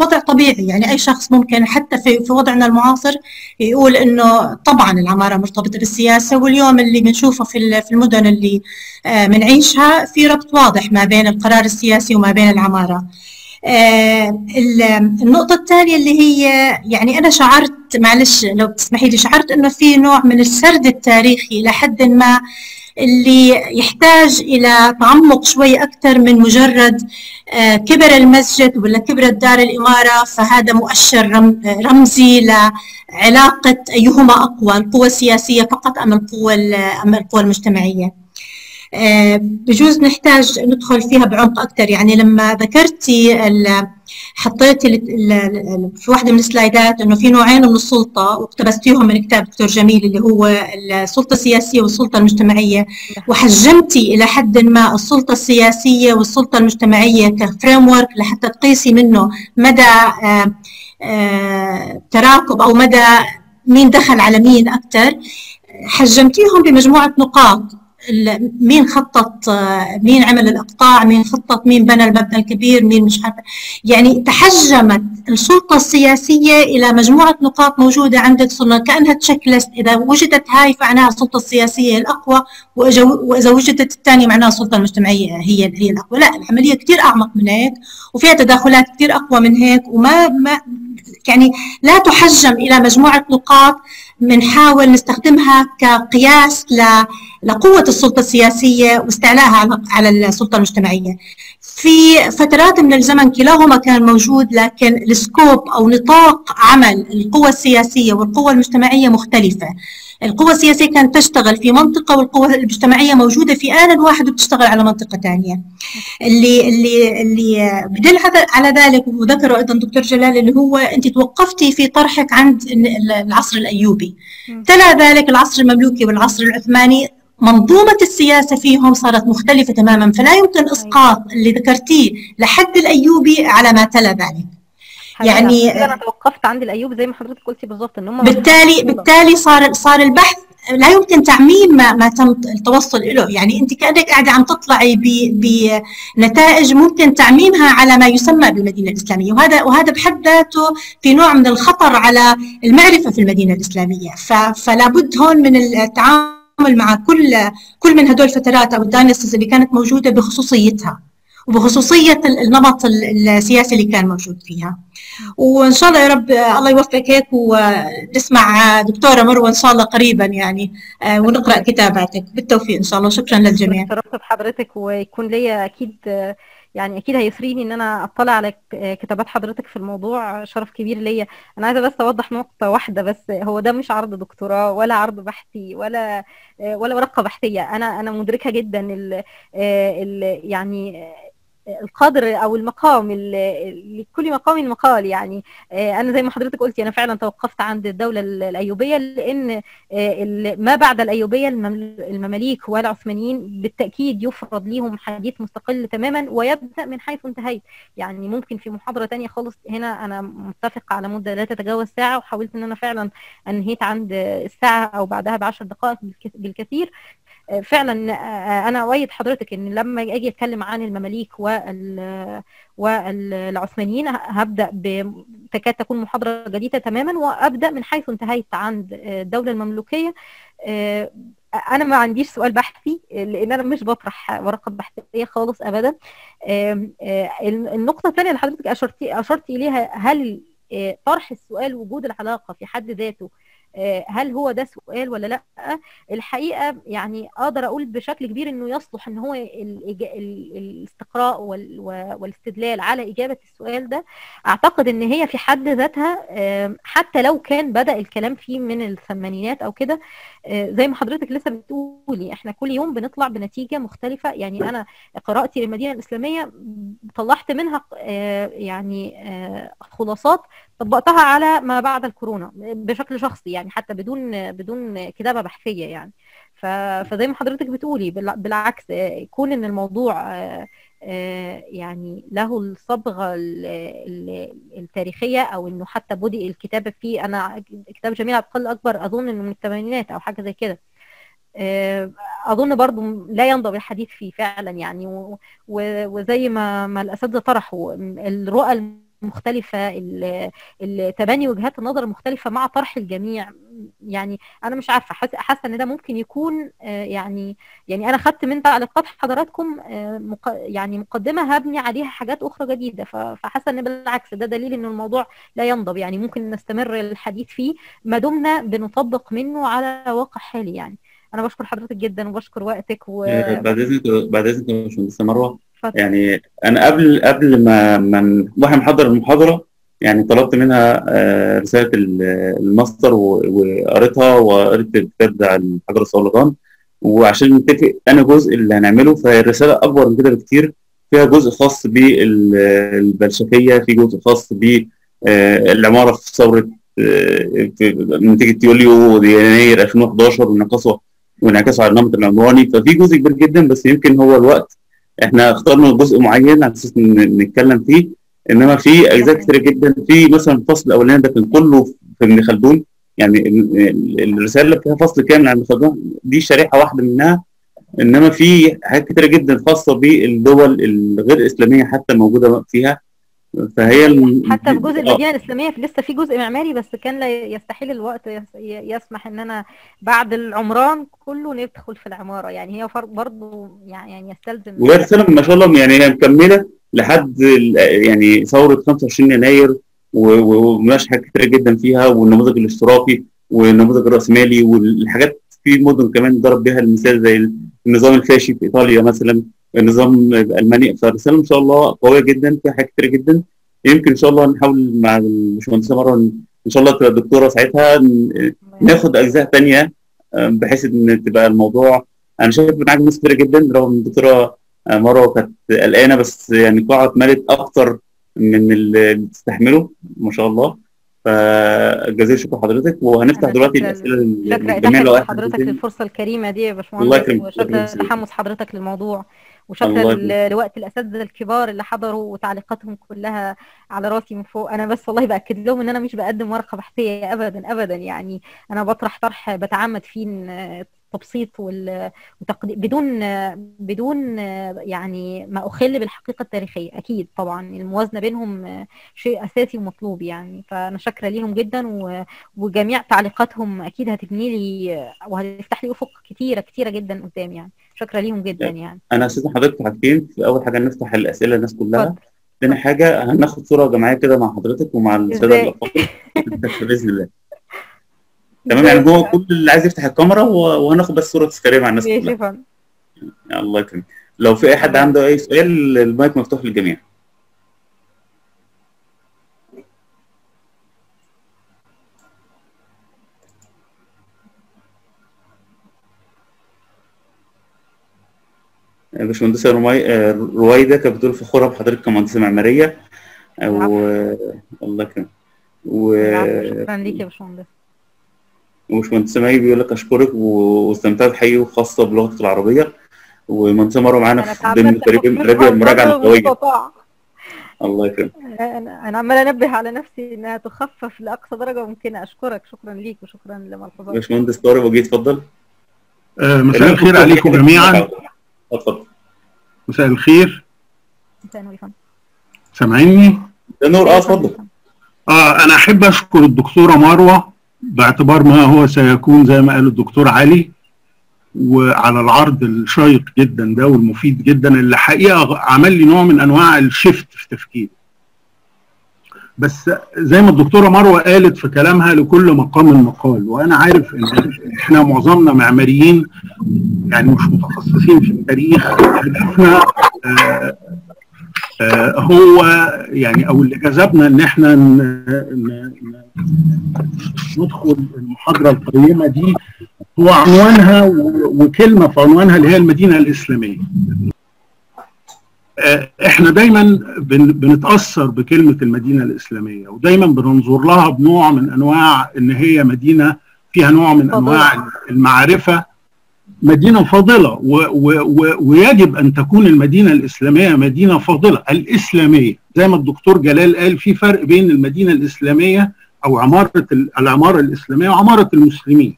[SPEAKER 6] وضع طبيعي. يعني أي شخص ممكن حتى في في وضعنا المعاصر يقول إنه طبعا العمارة مرتبطة بالسياسة واليوم اللي بنشوفه في في المدن اللي آه، بنعيشها في ربط واضح ما بين القرار السياسي وما بين العمارة. آه، ال- النقطة الثانية اللي هي يعني أنا شعرت معلش لو تسمحي لي شعرت إنه في نوع من السرد التاريخي لحد ما اللي يحتاج إلى تعمق شوي أكثر من مجرد آه، كبر المسجد ولا كبرت دار الإمارة فهذا مؤشر رم- رمزي لعلاقة أيهما أقوى القوى السياسية فقط أم القوى ال- أم القوى المجتمعية. آه، بجوز نحتاج ندخل فيها بعمق أكثر يعني لما ذكرتي حطيتي في واحدة من السلايدات إنه في نوعين من السلطة واقتبستيهم من كتاب دكتور جميل اللي هو السلطة السياسية والسلطة المجتمعية. وحجمتي إلى حد ما السلطة السياسية والسلطة المجتمعية ك framework لحتى تقيسي منه مدى آه، آه، تراكب أو مدى مين دخل على مين أكثر حجمتيهم بمجموعة نقاط. مين خطط مين عمل الإقطاع مين خطط مين بنى المبنى الكبير مين مش عارفة يعني تحجمت السلطة السياسية إلى مجموعة نقاط موجودة عندك صرنا كأنها checklist إذا وجدت هاي فمعناها السلطة السياسية الأقوى وإذا وإذا وجدت الثانية معناها السلطة المجتمعية هي هي الأقوى. لا العملية كثير أعمق من هيك وفيها تداخلات كثير أقوى من هيك وما ما يعني لا تحجم إلى مجموعة نقاط بنحاول نستخدمها كقياس ل- لقوة السلطة السياسية واستعلاءها على السلطة المجتمعية. في فترات من الزمن كلاهما كان موجود لكن السكوب أو نطاق عمل القوى السياسية والقوى المجتمعية مختلفة. القوى السياسية كانت تشتغل في منطقة والقوى المجتمعية موجودة في آن واحد وبتشتغل على منطقة ثانية. اللي اللي اللي بدل على- على ذلك وذكره أيضا دكتور جلال اللي هو أنت توقفتي في طرحك عند ال- العصر الأيوبي.
[SPEAKER 2] مم.
[SPEAKER 6] تلا ذلك العصر المملوكي والعصر العثماني منظومة السياسة فيهم صارت مختلفة تماما فلا يمكن إسقاط اللي ذكرتيه لحد الأيوبي على ما تلا ذلك. يعني-
[SPEAKER 2] أنا توقفت عند الايوب زي ما حضرتك قلتي بالظبط إن هم
[SPEAKER 6] بالتالي بالتالي صار صار البحث لا يمكن تعميم ما, ما تم التوصل له يعني أنت كأنك قاعدة عم تطلعي بنتائج ممكن تعميمها على ما يسمى بالمدينة الإسلامية. وهذا وهذا بحد ذاته في نوع من الخطر على المعرفة في المدينة الإسلامية. فلا بد هون من التعامل مع كل كل من هدول الفترات أو الداينستيز اللي كانت موجودة بخصوصيتها وبخصوصية النمط السياسي اللي كان موجود فيها. وإن شاء الله يا رب الله يوفقك هيك ونسمع دكتورة مروة إن شاء الله قريبا يعني ونقرأ كتاباتك. بالتوفيق إن شاء الله. شكرا للجميع.
[SPEAKER 2] شرفت بحضرتك ويكون ليا أكيد يعني أكيد هيسريني إن أنا أطلع على كتابات حضرتك في الموضوع شرف كبير ليا. أنا عايزة بس أوضح نقطة واحدة بس هو ده مش عرض دكتوراه ولا عرض بحثي ولا ولا ورقة بحثية. أنا أنا مدركة جدا ال يعني القدر أو المقام لكل مقام مقال يعني. أنا زي ما حضرتك قلتي أنا فعلا توقفت عند الدولة الأيوبية لأن ما بعد الأيوبية المماليك والعثمانيين بالتأكيد يفرض ليهم حديث مستقل تماما ويبدأ من حيث انتهيت. يعني ممكن في محاضرة تانية خالص هنا أنا متفقه على مدة لا تتجاوز ساعة وحاولت إن أنا فعلا أنهيت عند الساعة أو بعدها بعشر دقائق بالكثير. فعلا أنا أؤيد حضرتك إن لما أجي أتكلم عن المماليك وال والعثمانيين هبدأ تكاد تكون محاضرة جديدة تماما وأبدأ من حيث انتهيت عند الدولة المملوكية. أنا ما عنديش سؤال بحثي لأن أنا مش بطرح ورقة بحثية خالص ابدا. النقطة الثانية اللي حضرتك اشرتي أشرت إليها هل طرح السؤال وجود العلاقة في حد ذاته هل هو ده سؤال ولا لأ؟ الحقيقة يعني أقدر أقول بشكل كبير إنه يصلح إن هو الاستقراء والاستدلال على إجابة السؤال ده. أعتقد إن هي في حد ذاتها حتى لو كان بدأ الكلام فيه من الثمانينات أو كده زي ما حضرتك لسه بتقولي إحنا كل يوم بنطلع بنتيجة مختلفة. يعني أنا قراءتي للمدينة الإسلامية طلعت منها يعني خلاصات طبقتها على ما بعد الكورونا بشكل شخصي يعني حتى بدون بدون كتابة بحثية يعني. فزي ما حضرتك بتقولي بالعكس كون إن الموضوع يعني له الصبغة التاريخية أو إنه حتى بدأ الكتابة فيه أنا كتاب جميل عبد القادر الاكبر أظن إنه من الثمانينات أو حاجة زي كده. أظن برضو لا ينضب الحديث فيه فعلا يعني. وزي ما ما الأساتذة طرحوا الرؤى المختلفة تبني وجهات النظر المختلفة مع طرح الجميع. يعني أنا مش عارفة حاسة إن ده ممكن يكون يعني يعني أنا خدت من تعليقات حضراتكم يعني مقدمة هبني عليها حاجات أخرى جديدة. فحاسة إن بالعكس ده دليل إن الموضوع لا ينضب. يعني ممكن نستمر الحديث فيه. ما دمنا بنطبق منه على واقع حالي يعني. أنا بشكر حضرتك جدا وبشكر وقتك و...
[SPEAKER 1] بعد إذنك بعد إذنك يا باشمهندسة مروة يعني أنا قبل قبل ما ما وإحنا محضر المحاضرة يعني طلبت منها رسالة الماستر وقريتها وقريت الكتاب بتاع الحجر الصولجان وعشان نتفق أنا جزء اللي هنعمله فالرساله أكبر من كده بكتير. فيها جزء خاص بالبلشفية في جزء خاص بالعماره في ثورة نتيجه يوليو يناير 2011 وانعكاسه وانعكاسه على النمط العمراني. ففي جزء كبير جدا بس يمكن هو الوقت إحنا اخترنا جزء معين على أساس نتكلم فيه انما في اجزاء كتيرة جدا. في مثلا الفصل الأولاني ده كان كله في ابن خلدون. يعني الرسالة اللي فيها فصل كامل عن ابن خلدون دي شريحة واحدة منها. انما في حاجات كتيرة جدا خاصة بالدول الغير إسلامية حتى موجودة فيها. فهي
[SPEAKER 2] حتى في جزء المدينة الإسلامية لسه في جزء معماري بس كان لا يستحيل الوقت يسمح إن أنا بعد العمران كله ندخل في العمارة. يعني هي برضه يعني يستلزم
[SPEAKER 1] وهي رساله ما شاء الله يعني هي مكملة لحد يعني ثورة 25 يناير ومناقشة حاجات كتير جدا فيها والنموذج الاشتراكي والنموذج الرأسمالي والحاجات في مدن كمان ضرب بها المثال زي النظام الفاشي في إيطاليا مثلا. النظام الألماني فالرساله إن شاء الله قويه جدا فيها حاجات كتير جدا. يمكن إن شاء الله نحاول مع الباشمهندسه مرة إن شاء الله تبقى الدكتورة ساعتها ناخد أجزاء ثانية بحيث إن تبقى الموضوع أنا شايف معاك ناس كتير جدا رغم إن الدكتورة مرة كانت قلقانة بس يعني القاعه اتملت أكتر من اللي تستحمله ما شاء الله. فجزيل شكر حضرتك وهنفتح دلوقتي الأسئلة
[SPEAKER 2] للجميع لو حضرتك للفرصة الكريمة دي يا باشمهندس وشكرا تحمس حضرتك للموضوع. وشكرا لوقت الأساتذة الكبار اللي حضروا وتعليقاتهم كلها على راسي من فوق. أنا بس والله بأكد لهم إن أنا مش بقدم ورقة بحثية ابدا ابدا. يعني أنا بطرح طرح بتعمد فيه التبسيط وال- وتقديم بدون بدون يعني ما أخل بالحقيقة التاريخية. أكيد طبعا الموازنة بينهم شيء أساسي ومطلوب يعني. فأنا شاكرة ليهم جدا وجميع تعليقاتهم أكيد هتبني لي وهتفتح لي أفق كتيرة كتيرة جدا قدام يعني. شاكره ليهم جدا يعني
[SPEAKER 1] أنا هستاذن حضرتك حاجتين. في أول حاجة نفتح الأسئلة للناس كلها. تاني حاجة هناخد صورة جماعية كده مع حضرتك ومع الساده الافاضل بإذن الله. تمام يعني جوه كل اللي عايز يفتح الكاميرا وهناخد بس صورة تذكارية مع الناس كلها. الله يكرمك لو في أي حد عنده أي سؤال المايك مفتوح للجميع. رمي... آه، رويدة كانت بتقول فخورة بحضرتك كمهندسة معمارية.
[SPEAKER 2] العفو.
[SPEAKER 1] و الله يكرمك. و...
[SPEAKER 2] شكرا ليك يا باشمهندس.
[SPEAKER 1] وباشمهندس مي بيقول لك أشكرك واستمتعت حقيقي وخاصة بلغتك العربية. ومهندسة مروة معانا
[SPEAKER 2] أنا
[SPEAKER 1] في ضمن فريق اللغوية
[SPEAKER 2] المستطاع
[SPEAKER 1] الله يكرمك.
[SPEAKER 2] أنا أنا عمالة أنبه على نفسي إنها تخفف لأقصى درجة ممكنة. أشكرك. شكرا ليك وشكرا لملحوظاتك
[SPEAKER 1] باشمهندس طارق وجيه اتفضل.
[SPEAKER 7] آه، مساء الخير عليكم جميعا.
[SPEAKER 1] اتفضل.
[SPEAKER 7] مساء الخير.
[SPEAKER 2] مساء النور يا فندم.
[SPEAKER 7] سامعيني؟
[SPEAKER 1] ده نور
[SPEAKER 2] آه يا
[SPEAKER 1] اتفضل
[SPEAKER 7] آه أنا أحب أشكر الدكتورة مروة باعتبار ما هو سيكون زي ما قال الدكتور علي وعلى العرض الشيق جدا ده والمفيد جدا اللي حقيقة عمل لي نوع من أنواع الشفت في تفكيري. بس زي ما الدكتورة مروة قالت في كلامها لكل مقام مقال وأنا عارف إن إحنا معظمنا معماريين يعني مش متخصصين في التاريخ هدفنا آه آه هو يعني أو اللي جذبنا إن إحنا ندخل المحاضرة القيمة دي هو عنوانها وكلمة في عنوانها اللي هي المدينة الإسلامية. آه، إحنا دايما بن- بنتأثر بكلمة المدينة الإسلامية ودايما بننظر لها بنوع من أنواع إن هي مدينة فيها نوع من. أنواع المعرفة. مدينة فاضله ويجب أن تكون المدينة الإسلامية مدينة فاضله الإسلامية. زي ما الدكتور جلال قال في فرق بين المدينة الإسلامية أو عمارة ال- العمارة الإسلامية وعمارة المسلمين.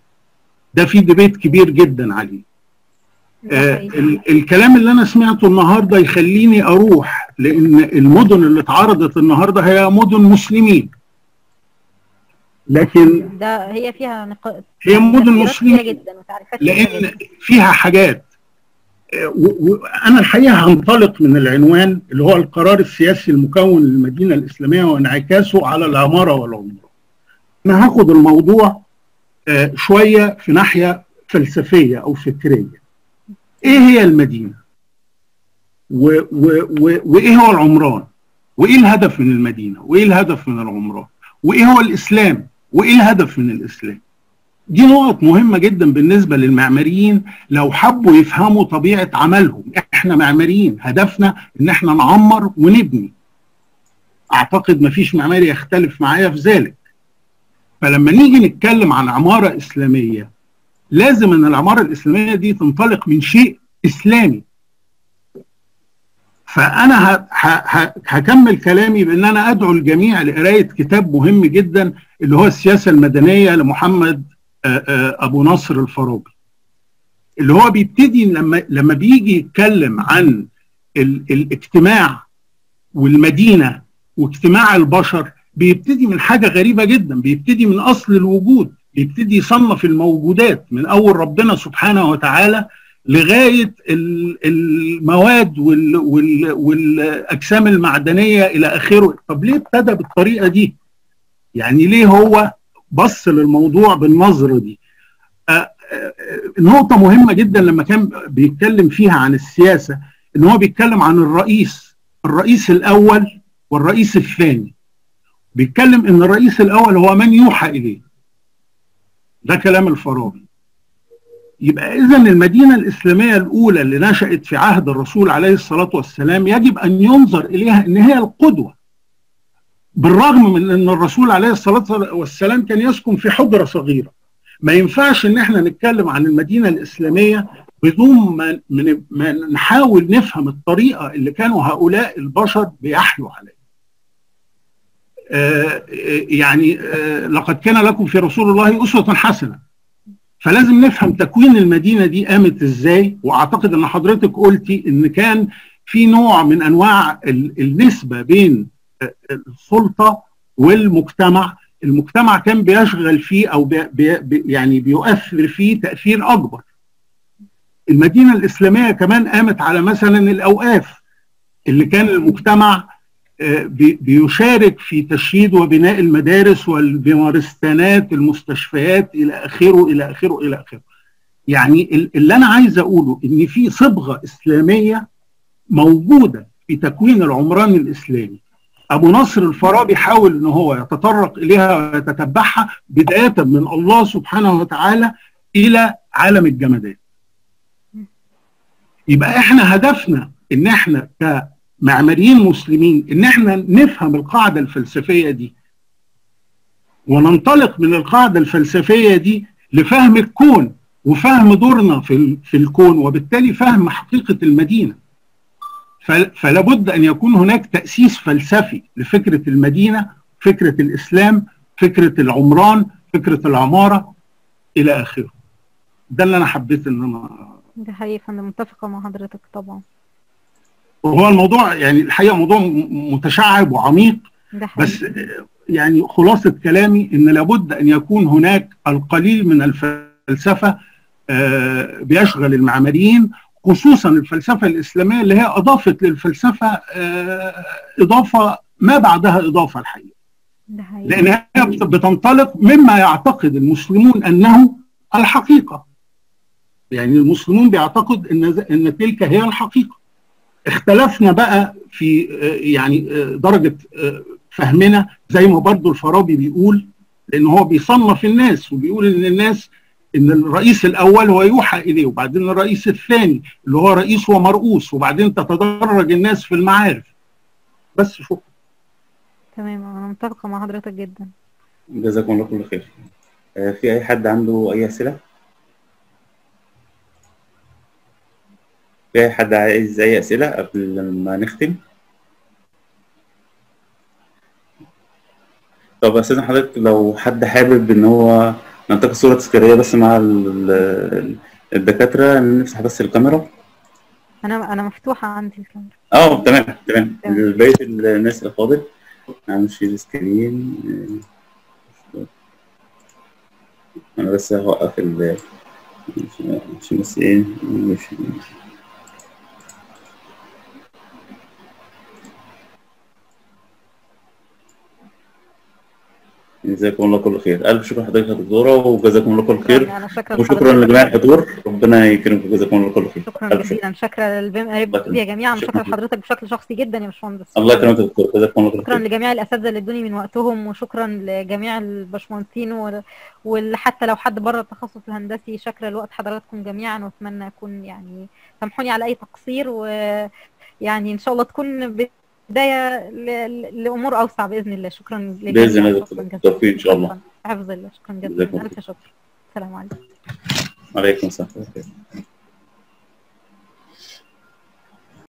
[SPEAKER 7] ده في ديبيت كبير جدا عليه. آه، الكلام اللي أنا سمعته النهارده يخليني أروح لأن المدن اللي اتعرضت النهارده هي مدن مسلمين لكن
[SPEAKER 2] ده هي فيها نقاط
[SPEAKER 7] هي مدن مسلمين
[SPEAKER 2] لأن
[SPEAKER 7] فيها حاجات آه، وأنا الحقيقة هنطلق من العنوان اللي هو القرار السياسي المكون للمدينة الإسلامية وانعكاسه على العمارة والعمره. أنا هاخد الموضوع آه، شوية في ناحية فلسفية أو فكرية. إيه هي المدينة؟ و و وإيه هو العمران؟ وإيه الهدف من المدينة؟ وإيه الهدف من العمران؟ وإيه هو الإسلام؟ وإيه الهدف من الإسلام؟ دي نقط مهمة جدا بالنسبة للمعماريين لو حبوا يفهموا طبيعة عملهم، إحنا معماريين هدفنا إن إحنا نعمر ونبني. أعتقد مفيش معماري يختلف معايا في ذلك. فلما نيجي نتكلم عن عمارة إسلامية لازم أن العمارة الإسلامية دي تنطلق من شيء إسلامي. فأنا هكمل كلامي بأن أنا أدعو الجميع لقراية كتاب مهم جدا اللي هو السياسة المدنية لمحمد أبو نصر الفارابي اللي هو بيبتدي لما لما بيجي يتكلم عن ال- الاجتماع والمدينة واجتماع البشر بيبتدي من حاجة غريبة جدا بيبتدي من أصل الوجود. بيبتدي يصنف الموجودات من أول ربنا سبحانه وتعالى لغاية ال- المواد وال وال والأجسام المعدنية إلى آخره. طب ليه ابتدى بالطريقة دي؟ يعني ليه هو بص للموضوع بالنظرة دي؟ نقطة مهمة جدا لما كان بيتكلم فيها عن السياسة إن هو بيتكلم عن الرئيس الرئيس الأول والرئيس الثاني. بيتكلم إن الرئيس الأول هو من يوحى إليه. ده كلام الفارابي يبقى اذا المدينة الإسلامية الأولى اللي نشأت في عهد الرسول عليه الصلاة والسلام يجب أن ينظر إليها إن هي القدوة بالرغم من إن الرسول عليه الصلاة والسلام كان يسكن في حجرة صغيرة. ما ينفعش إن إحنا نتكلم عن المدينة الإسلامية بدون ما ما نحاول نفهم الطريقة اللي كانوا هؤلاء البشر بيحيوا عليها. يعني آه، لقد كان لكم في رسول الله أسوة حسنة. فلازم نفهم تكوين المدينة دي قامت إزاي وأعتقد إن حضرتك قلتي إن كان في نوع من أنواع النسبة بين السلطة والمجتمع. المجتمع كان بيشغل فيه أو بي بي يعني بيؤثر فيه تأثير أكبر. المدينة الإسلامية كمان قامت على مثلا الأوقاف اللي كان المجتمع بيشارك في تشييد وبناء المدارس والبمارستانات المستشفيات إلى آخره إلى آخره إلى آخره. يعني اللي أنا عايز أقوله إن في صبغة إسلامية موجودة في تكوين العمران الإسلامي. أبو نصر الفارابي حاول إن هو يتطرق إليها ويتتبعها بداية من الله سبحانه وتعالى إلى عالم الجمادات. يبقى إحنا هدفنا إن إحنا كمعماريين مسلمين إن إحنا نفهم القاعدة الفلسفية دي وننطلق من القاعدة الفلسفية دي لفهم الكون وفهم دورنا في في الكون وبالتالي فهم حقيقة المدينة. فلا بد أن يكون هناك تأسيس فلسفي لفكرة المدينة فكرة الإسلام فكرة العمران فكرة العمارة إلى آخره. ده اللي أنا حبيت إن أنا
[SPEAKER 2] ده حقيقي فانا متفقة مع حضرتك طبعا.
[SPEAKER 7] وهو الموضوع يعني الحقيقة موضوع متشعب وعميق. بس يعني خلاصة كلامي إن لابد أن يكون هناك القليل من الفلسفة بيشغل المعماريين خصوصا الفلسفة الإسلامية اللي هي أضافت للفلسفة إضافة ما بعدها إضافة الحقيقة.
[SPEAKER 2] ده حقيقي.
[SPEAKER 7] لأن هي بتنطلق مما يعتقد المسلمون أنه الحقيقة. يعني المسلمون بيعتقد إن إن تلك هي الحقيقة. اختلفنا بقى في يعني درجة فهمنا زي ما برضو الفارابي بيقول لأن هو بيصنف الناس وبيقول إن الناس إن الرئيس الأول هو يوحى إليه وبعدين الرئيس الثاني اللي هو رئيس ومرؤوس وبعدين تتدرج الناس في المعارف. بس شكرا.
[SPEAKER 2] تمام أنا متفقة مع حضرتك جدا.
[SPEAKER 1] جزاكم الله كل خير. آه، في أي حد عنده أي أسئلة؟ في حد عايز أي أسئلة قبل ما نختم؟ طب استاذن حضرتك لو حد حابب إن هو ننتقل صورة تذكاريه بس مع ال- ال- الدكاترة نفتح بس الكاميرا.
[SPEAKER 2] أنا أنا مفتوحة عندي الكاميرا.
[SPEAKER 1] آه تمام تمام. بقيه الناس اللي فاضل نعمل share screen أنا بس هوقف ال عشان بس إيه؟ مش جزاكم الله كل خير. ألف شكر لحضرتك يا دكتورة وجزاكم الله كل خير.
[SPEAKER 2] شكرا
[SPEAKER 1] وشكرا. لجميع الحضور. ربنا يكرمكم وجزاكم الله كل خير.
[SPEAKER 2] شكرا جزيلا. شكرا قريب يا جميعا.
[SPEAKER 1] شكراً.
[SPEAKER 2] شكرا لحضرتك بشكل شخصي جدا يا باشمهندس.
[SPEAKER 1] الله يكرمك يا دكتور جزاكم الله كل
[SPEAKER 2] شكرا
[SPEAKER 1] خير
[SPEAKER 2] لجميع الأساتذة اللي ادوني من وقتهم وشكرا لجميع الباشمهندسين وحتى لو حد بره التخصص الهندسي شكرا لوقت حضراتكم جميعا. وأتمنى أكون يعني سامحوني على أي تقصير ويعني إن شاء الله تكون بدايه لأمور أوسع بإذن الله. شكرا لجميع
[SPEAKER 1] بإذن الله. بالتوفيق إن شاء الله.
[SPEAKER 2] حفظ الله. شكرا جزيلا. ألف شكر. السلام عليكم.
[SPEAKER 1] عليكم السلام.